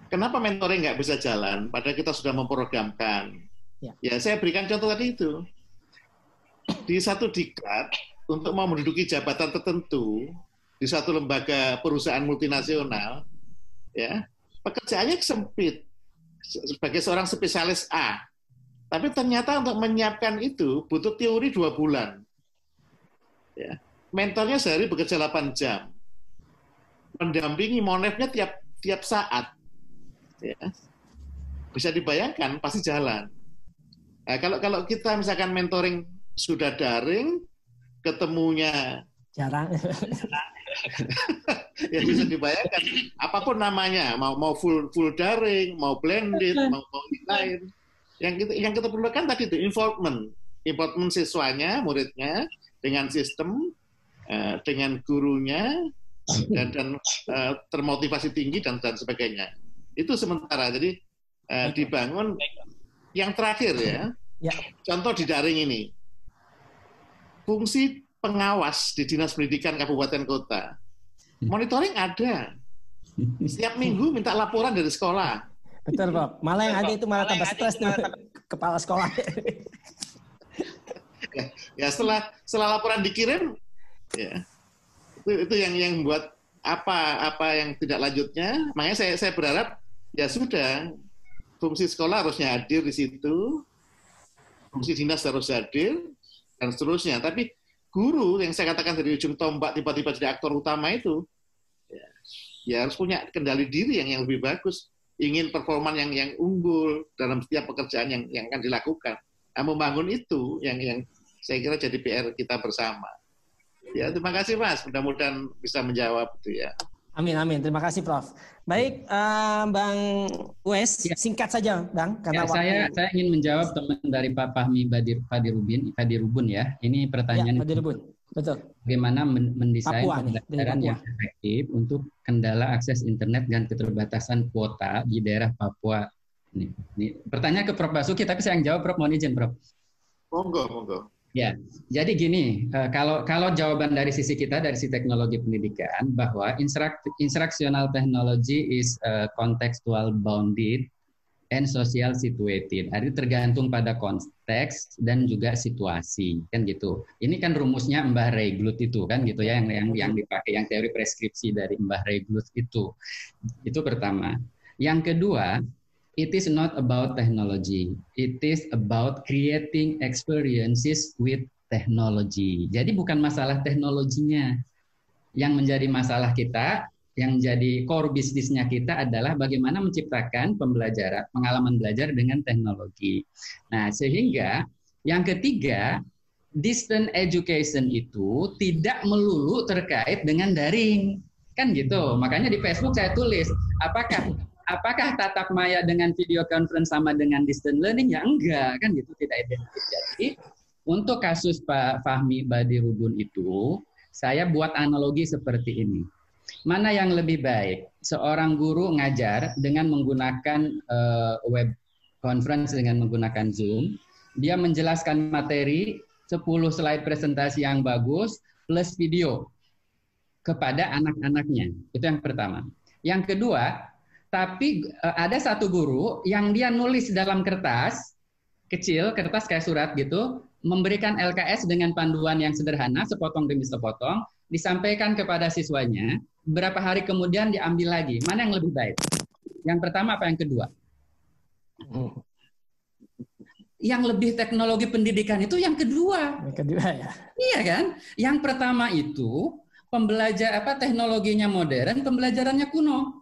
Kenapa mentoring nggak bisa jalan? Padahal kita sudah memprogramkan. Ya. ya, saya berikan contoh tadi itu. Di satu diklat, untuk mau menduduki jabatan tertentu di satu lembaga perusahaan multinasional, ya pekerjaannya sempit sebagai seorang spesialis A. Tapi ternyata untuk menyiapkan itu butuh teori dua bulan. Ya. Mentornya sehari bekerja 8 jam. Mendampingi monefnya tiap tiap saat ya, bisa dibayangkan pasti jalan. Nah, kalau kalau kita misalkan mentoring sudah daring, ketemunya jarang, ya bisa dibayangkan apa pun namanya, mau mau full full daring, mau blended, mau mau lain. Yang kita yang kita perlukan tadi itu involvement, involvement siswanya, muridnya dengan sistem, eh, dengan gurunya, dan dan eh, termotivasi tinggi dan dan sebagainya. Itu sementara. Jadi uh, dibangun yang terakhir ya. ya. Contoh di daring ini. Fungsi pengawas di Dinas Pendidikan Kabupaten Kota. Monitoring ada. Setiap minggu minta laporan dari sekolah. Betul, Pak. Malah yang ada itu malah tambah stres kepala sekolah. ya, ya setelah setelah laporan dikirim ya itu itu yang yang buat apa apa yang tidak lanjutnya makanya saya saya berharap ya sudah fungsi sekolah harusnya hadir di situ, fungsi dinas harus hadir dan seterusnya. Tapi guru yang saya katakan dari ujung tombak tiba-tiba jadi aktor utama itu, ya, ya harus punya kendali diri yang yang lebih bagus, ingin performan yang yang unggul dalam setiap pekerjaan yang yang akan dilakukan. Nah, membangun itu yang yang saya kira jadi PR kita bersama. Ya, terima kasih Mas. Mudah-mudahan bisa menjawab itu ya. Amin, amin. Terima kasih, Prof. Baik, uh, Bang Wes, ya. singkat saja, Bang. Karena ya, saya saya ingin menjawab teman dari Pak Fahmi Badir Fadirubin, Fadirubun ya. Ini pertanyaan. Ya, Fadirubun. Betul. Bagaimana mendesain pembelajaran yang efektif untuk kendala akses internet dan keterbatasan kuota di daerah Papua. Ini, ini pertanyaan ke Prof Basuki, tapi saya yang jawab, Prof. Mohon izin, Prof. Monggo, monggo. Ya, jadi gini, eh, kalau kalau jawaban dari sisi kita dari sisi teknologi pendidikan bahwa instructional technology is uh, contextual bounded and social situated. Jadi tergantung pada konteks dan juga situasi, kan gitu. Ini kan rumusnya Mbah Reglut itu kan gitu ya yang yang yang dipakai yang teori preskripsi dari Mbah Reglut itu. Itu pertama. Yang kedua, it is not about technology. It is about creating experiences with technology. Jadi bukan masalah teknologinya. Yang menjadi masalah kita, yang jadi core bisnisnya kita adalah bagaimana menciptakan pembelajaran, pengalaman belajar dengan teknologi. Nah, sehingga yang ketiga, distant education itu tidak melulu terkait dengan daring. Kan gitu. Makanya di Facebook saya tulis, apakah apakah tatap maya dengan video conference sama dengan distant learning? Ya enggak, kan gitu tidak identik. Jadi untuk kasus Pak Fahmi Badirubun itu, saya buat analogi seperti ini. Mana yang lebih baik? Seorang guru ngajar dengan menggunakan uh, web conference dengan menggunakan Zoom, dia menjelaskan materi 10 slide presentasi yang bagus plus video kepada anak-anaknya. Itu yang pertama. Yang kedua, tapi uh, ada satu guru yang dia nulis dalam kertas kecil, kertas kayak surat gitu, memberikan LKS dengan panduan yang sederhana, sepotong demi sepotong, disampaikan kepada siswanya, berapa hari kemudian diambil lagi. Mana yang lebih baik? Yang pertama apa yang kedua? Yang lebih teknologi pendidikan itu yang kedua. Yang kedua ya. Iya kan? Yang pertama itu pembelajar apa teknologinya modern, pembelajarannya kuno.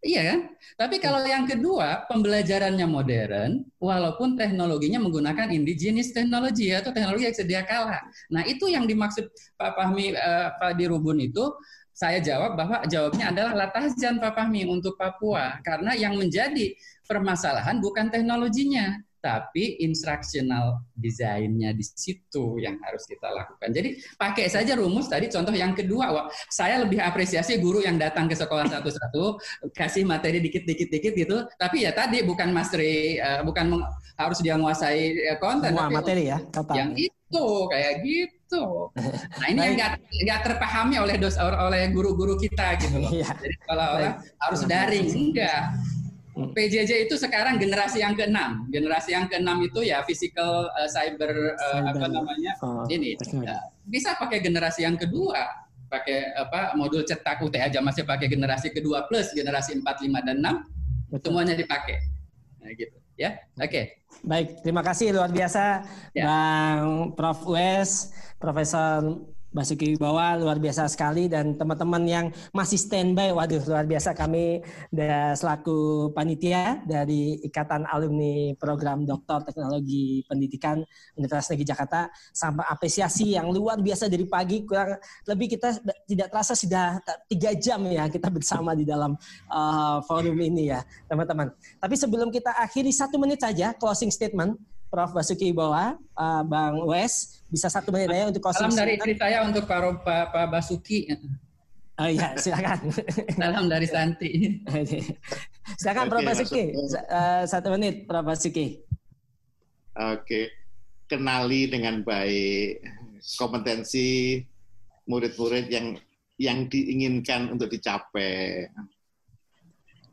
Iya kan? Tapi kalau yang kedua, pembelajarannya modern, walaupun teknologinya menggunakan indigenous teknologi atau teknologi yang sedia kala. Nah, itu yang dimaksud Pak Fahmi uh, Pak Dirubun itu saya jawab bahwa jawabnya adalah latahjan Pak Fahmi untuk Papua karena yang menjadi permasalahan bukan teknologinya, tapi instructional desainnya di situ yang harus kita lakukan. Jadi pakai saja rumus tadi contoh yang kedua, wah, saya lebih apresiasi guru yang datang ke sekolah satu-satu kasih materi dikit-dikit-dikit gitu, tapi ya tadi bukan mastery, uh, bukan harus dia menguasai eh, konten, Semua tapi materi ya, total. yang itu kayak gitu. Nah ini yang nggak terpahami oleh dos oleh guru-guru kita gitu loh. Iya. Jadi kalau orang harus daring enggak. PJJ itu sekarang generasi yang keenam. Generasi yang keenam itu ya physical uh, cyber, uh, apa namanya oh, ini uh, bisa pakai generasi yang kedua, pakai apa modul cetak UT aja masih pakai generasi kedua plus generasi 4, 5 dan 6 Betul. semuanya dipakai. Nah gitu ya. Oke. Okay. Baik, terima kasih luar biasa ya. Bang Prof Wes, Profesor Basuki Wibawa luar biasa sekali. Dan teman-teman yang masih standby, waduh luar biasa kami selaku panitia dari Ikatan Alumni Program Doktor Teknologi Pendidikan Universitas Negeri Jakarta sampai apresiasi yang luar biasa dari pagi. Kurang lebih kita tidak terasa sudah tiga jam ya kita bersama di dalam uh, forum ini ya teman-teman. Tapi sebelum kita akhiri satu menit saja closing statement Prof Basuki Wibawa, uh, Bang Wes bisa satu menit ya untuk closing. Salam dari istri saya untuk Pak, Pak, Pak Basuki. Oh iya, silakan. Salam dari Santi. silakan Prof Basuki. Uh, satu menit Prof Basuki. Oke. Kenali dengan baik kompetensi murid-murid yang yang diinginkan untuk dicapai.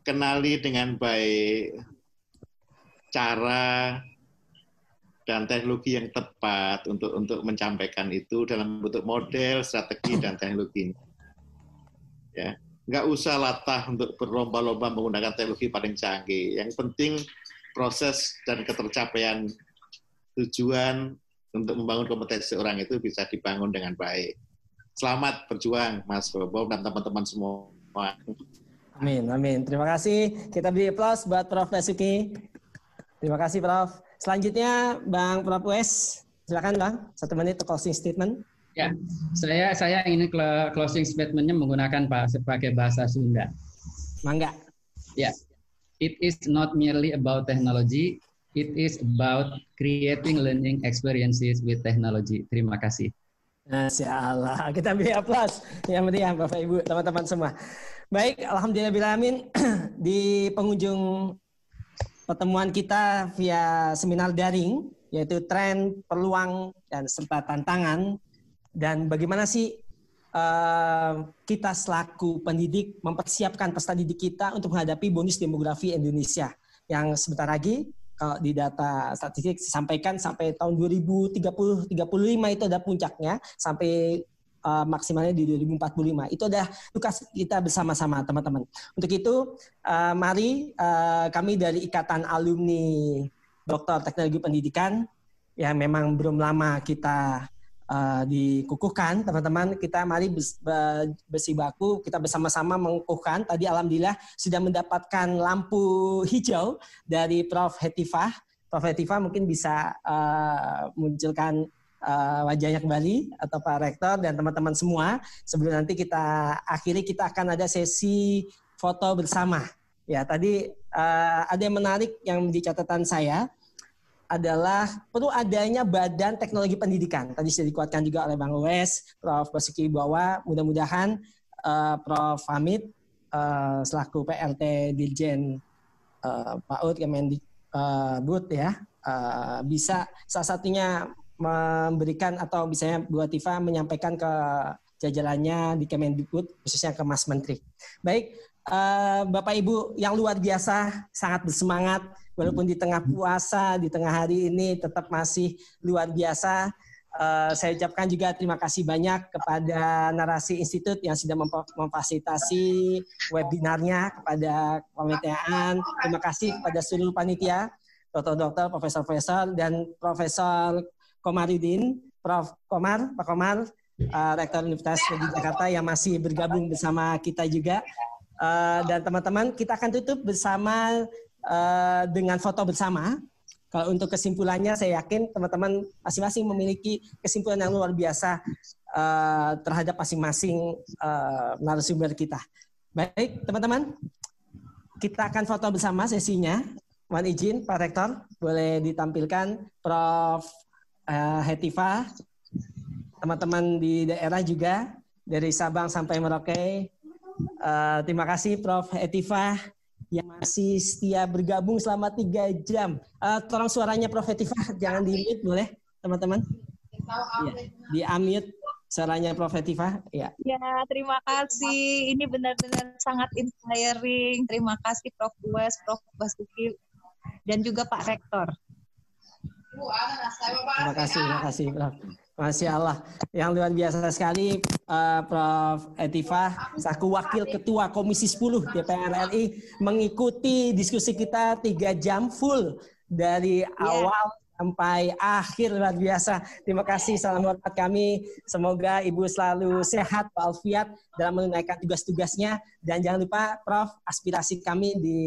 Kenali dengan baik cara dan teknologi yang tepat untuk untuk mencampaikan itu dalam bentuk model, strategi dan teknologi. Ya, nggak usah latah untuk berlomba-lomba menggunakan teknologi paling canggih. Yang penting proses dan ketercapaian tujuan untuk membangun kompetensi orang itu bisa dibangun dengan baik. Selamat berjuang, Mas Bobo dan teman-teman semua. Amin, amin. Terima kasih. Kita beri aplaus buat Prof. Basuki. Terima kasih, Prof. Selanjutnya Bang Wes, silakan Bang, satu menit closing statement. Ya, saya saya ingin closing statementnya menggunakan pakai bahasa Sunda. Mangga. Ya, it is not merely about technology, it is about creating learning experiences with technology. Terima kasih. Masya Allah, kita beri aplaus yang meriah Bapak Ibu, teman-teman semua. Baik, Alhamdulillah di pengunjung pertemuan kita via seminar daring yaitu tren, peluang dan serta tantangan. Dan bagaimana sih uh, kita selaku pendidik mempersiapkan peserta didik kita untuk menghadapi bonus demografi Indonesia? Yang sebentar lagi kalau di data statistik disampaikan sampai tahun 2030 35 itu ada puncaknya. Sampai uh, maksimalnya di 2045. Itu adalah tugas kita bersama-sama teman-teman. Untuk itu uh, mari uh, kami dari Ikatan Alumni Dokter Teknologi Pendidikan yang memang belum lama kita uh, dikukuhkan teman-teman kita mari bersibaku kita bersama-sama mengukuhkan tadi alhamdulillah sudah mendapatkan lampu hijau dari Prof Hetifah Prof Hetifah mungkin bisa uh, munculkan uh, wajahnya kembali atau Pak Rektor dan teman-teman semua. Sebelum nanti kita akhiri kita akan ada sesi foto bersama. Ya, tadi uh, ada yang menarik yang di catatan saya adalah perlu adanya Badan Teknologi Pendidikan. Tadi sudah dikuatkan juga oleh Bang Wes, Prof. Basuki Bawa. Mudah-mudahan uh, Prof. Hamid uh, selaku PLT Dirjen uh, PAUD Kemendikbud uh, ya uh, bisa salah satunya memberikan atau misalnya Bu Atifa menyampaikan ke jajarannya di Kemendikbud khususnya ke Mas Menteri. Baik, uh, Bapak Ibu yang luar biasa sangat bersemangat walaupun di tengah puasa di tengah hari ini tetap masih luar biasa Uh, saya ucapkan juga terima kasih banyak kepada Narasi Institut yang sudah memfasilitasi webinarnya kepada komitean. Terima kasih kepada seluruh panitia, dokter-dokter, profesor-profesor, dan Profesor Komarudin, Prof. Komar, Pak Komar, uh, Rektor Universitas di Jakarta yang masih bergabung bersama kita juga. Uh, dan teman-teman, kita akan tutup bersama uh, dengan foto bersama kalau untuk kesimpulannya, saya yakin teman-teman masing-masing memiliki kesimpulan yang luar biasa uh, terhadap masing-masing uh, narasumber kita. Baik, teman-teman, kita akan foto bersama sesinya. Mohon izin, Pak Rektor, boleh ditampilkan Prof. Uh, Hetiva, teman-teman di daerah juga, dari Sabang sampai Merauke. Uh, terima kasih Prof. Hetiva yang masih setia bergabung selama tiga jam. Uh, tolong suaranya Prof. Etifah, jangan di mute boleh teman-teman? Ya, di unmute suaranya Prof. Etifah. Ya. ya, terima kasih. Ini benar-benar sangat inspiring. Terima kasih Prof. Wes, Prof. Basuki, dan juga Pak Rektor. Terima kasih, terima kasih Prof. Masya Allah, yang luar biasa sekali uh, Prof. Etifah, saku Wakil Ketua Komisi 10 DPR RI mengikuti diskusi kita tiga jam full dari yeah. awal sampai akhir luar biasa. Terima kasih, salam hormat kami. Semoga Ibu selalu sehat, walafiat dalam menunaikan tugas-tugasnya. Dan jangan lupa, Prof, aspirasi kami di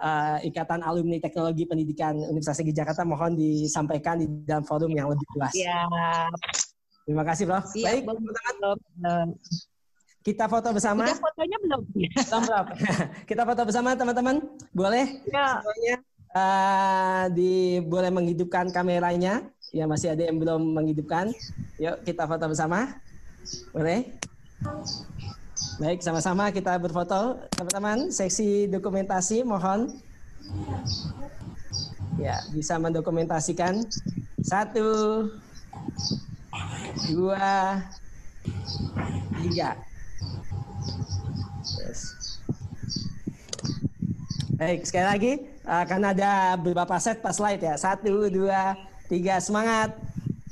uh, Ikatan Alumni Teknologi Pendidikan Universitas Gigi Jakarta mohon disampaikan di dalam forum yang lebih luas. Ya. Terima kasih, Prof. Siap, Baik. Kita foto bersama. Udah fotonya belum? Belum, Prof. Kita foto bersama, teman-teman. Boleh? Ya. Semuanya uh, di boleh menghidupkan kameranya. Ya, masih ada yang belum menghidupkan. Yuk, kita foto bersama. Boleh? Baik, sama-sama kita berfoto. Teman-teman, seksi dokumentasi mohon. Ya, bisa mendokumentasikan. Satu, dua, tiga. Yes. Baik, sekali lagi akan ada beberapa set pas slide ya. Satu, dua, tiga, semangat.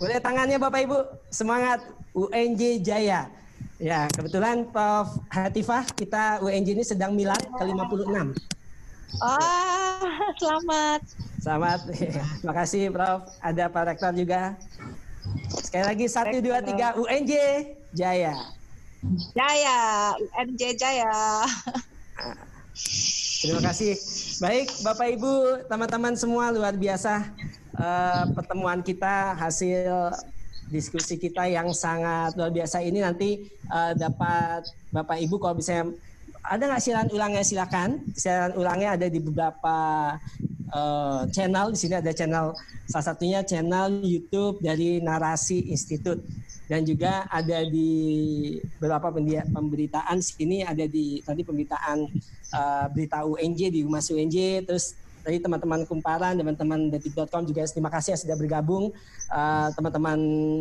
Boleh tangannya Bapak Ibu, semangat. UNJ Jaya. Ya, kebetulan Prof. Hatifah, kita UNJ ini sedang milad ke-56. Oh, selamat. Selamat. Terima kasih Prof. Ada Pak Rektor juga. Sekali lagi, satu, dua, tiga, UNJ Jaya. Jaya, UNJ Jaya. Terima kasih. Baik, Bapak Ibu, teman-teman semua luar biasa uh, pertemuan kita hasil diskusi kita yang sangat luar biasa. Ini nanti uh, dapat Bapak Ibu kalau bisa ada nggak siaran ulangnya? Silakan. Siaran ulangnya ada di beberapa uh, channel. Di sini ada channel salah satunya channel YouTube dari Narasi Institut dan juga ada di beberapa pemberitaan sini ada di tadi pemberitaan uh, berita UNJ di Humas UNJ terus tadi teman-teman kumparan, teman-teman detik.com juga terima kasih yang sudah bergabung, uh, teman-teman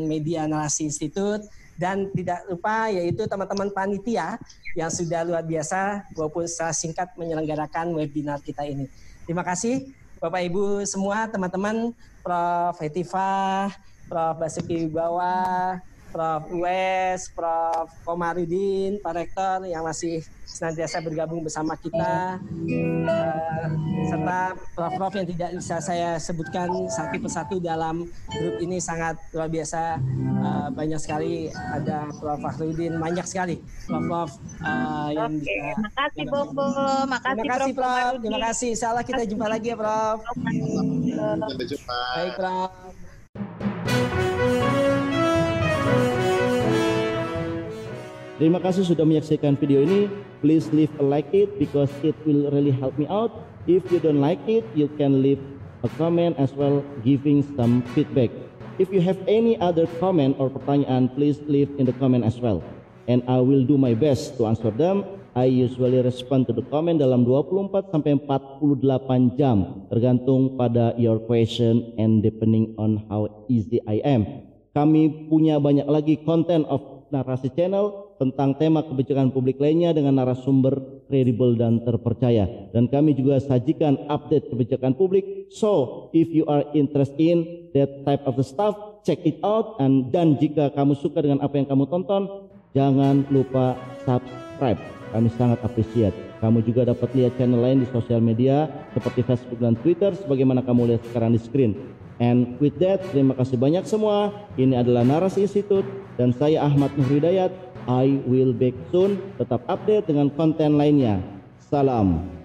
media narasi institut, dan tidak lupa yaitu teman-teman panitia yang sudah luar biasa walaupun secara singkat menyelenggarakan webinar kita ini. Terima kasih Bapak Ibu semua, teman-teman, Prof. Hetifah, Prof. Basuki Wibawa, Prof. Wes, Prof. Komarudin, Pak Rektor yang masih senantiasa bergabung bersama kita, uh, serta Prof-Prof yang tidak bisa saya sebutkan satu persatu dalam grup ini sangat luar biasa, uh, banyak sekali ada Prof. Fakhrudin, banyak sekali Prof-Prof uh, yang Oke, bisa. Makasih Bobo, makasih, terima kasih Prof. Prof. Terima kasih, salah kita jumpa lagi ya Prof. Sampai jumpa. Baik Prof. Terima kasih sudah menyaksikan video ini. Please leave a like it because it will really help me out. If you don't like it, you can leave a comment as well giving some feedback. If you have any other comment or pertanyaan, please leave in the comment as well. And I will do my best to answer them. I usually respond to the comment dalam 24 sampai 48 jam tergantung pada your question and depending on how easy I am. Kami punya banyak lagi konten of narasi channel tentang tema kebijakan publik lainnya dengan narasumber kredibel dan terpercaya. Dan kami juga sajikan update kebijakan publik. So, if you are interested in that type of the stuff, check it out, and dan jika kamu suka dengan apa yang kamu tonton, jangan lupa subscribe. Kami sangat appreciate. Kamu juga dapat lihat channel lain di sosial media seperti Facebook dan Twitter sebagaimana kamu lihat sekarang di screen. And with that, terima kasih banyak semua. Ini adalah Narasi Institute dan saya Ahmad Nur Hidayat. I will back soon. Tetap update dengan konten lainnya. Salam.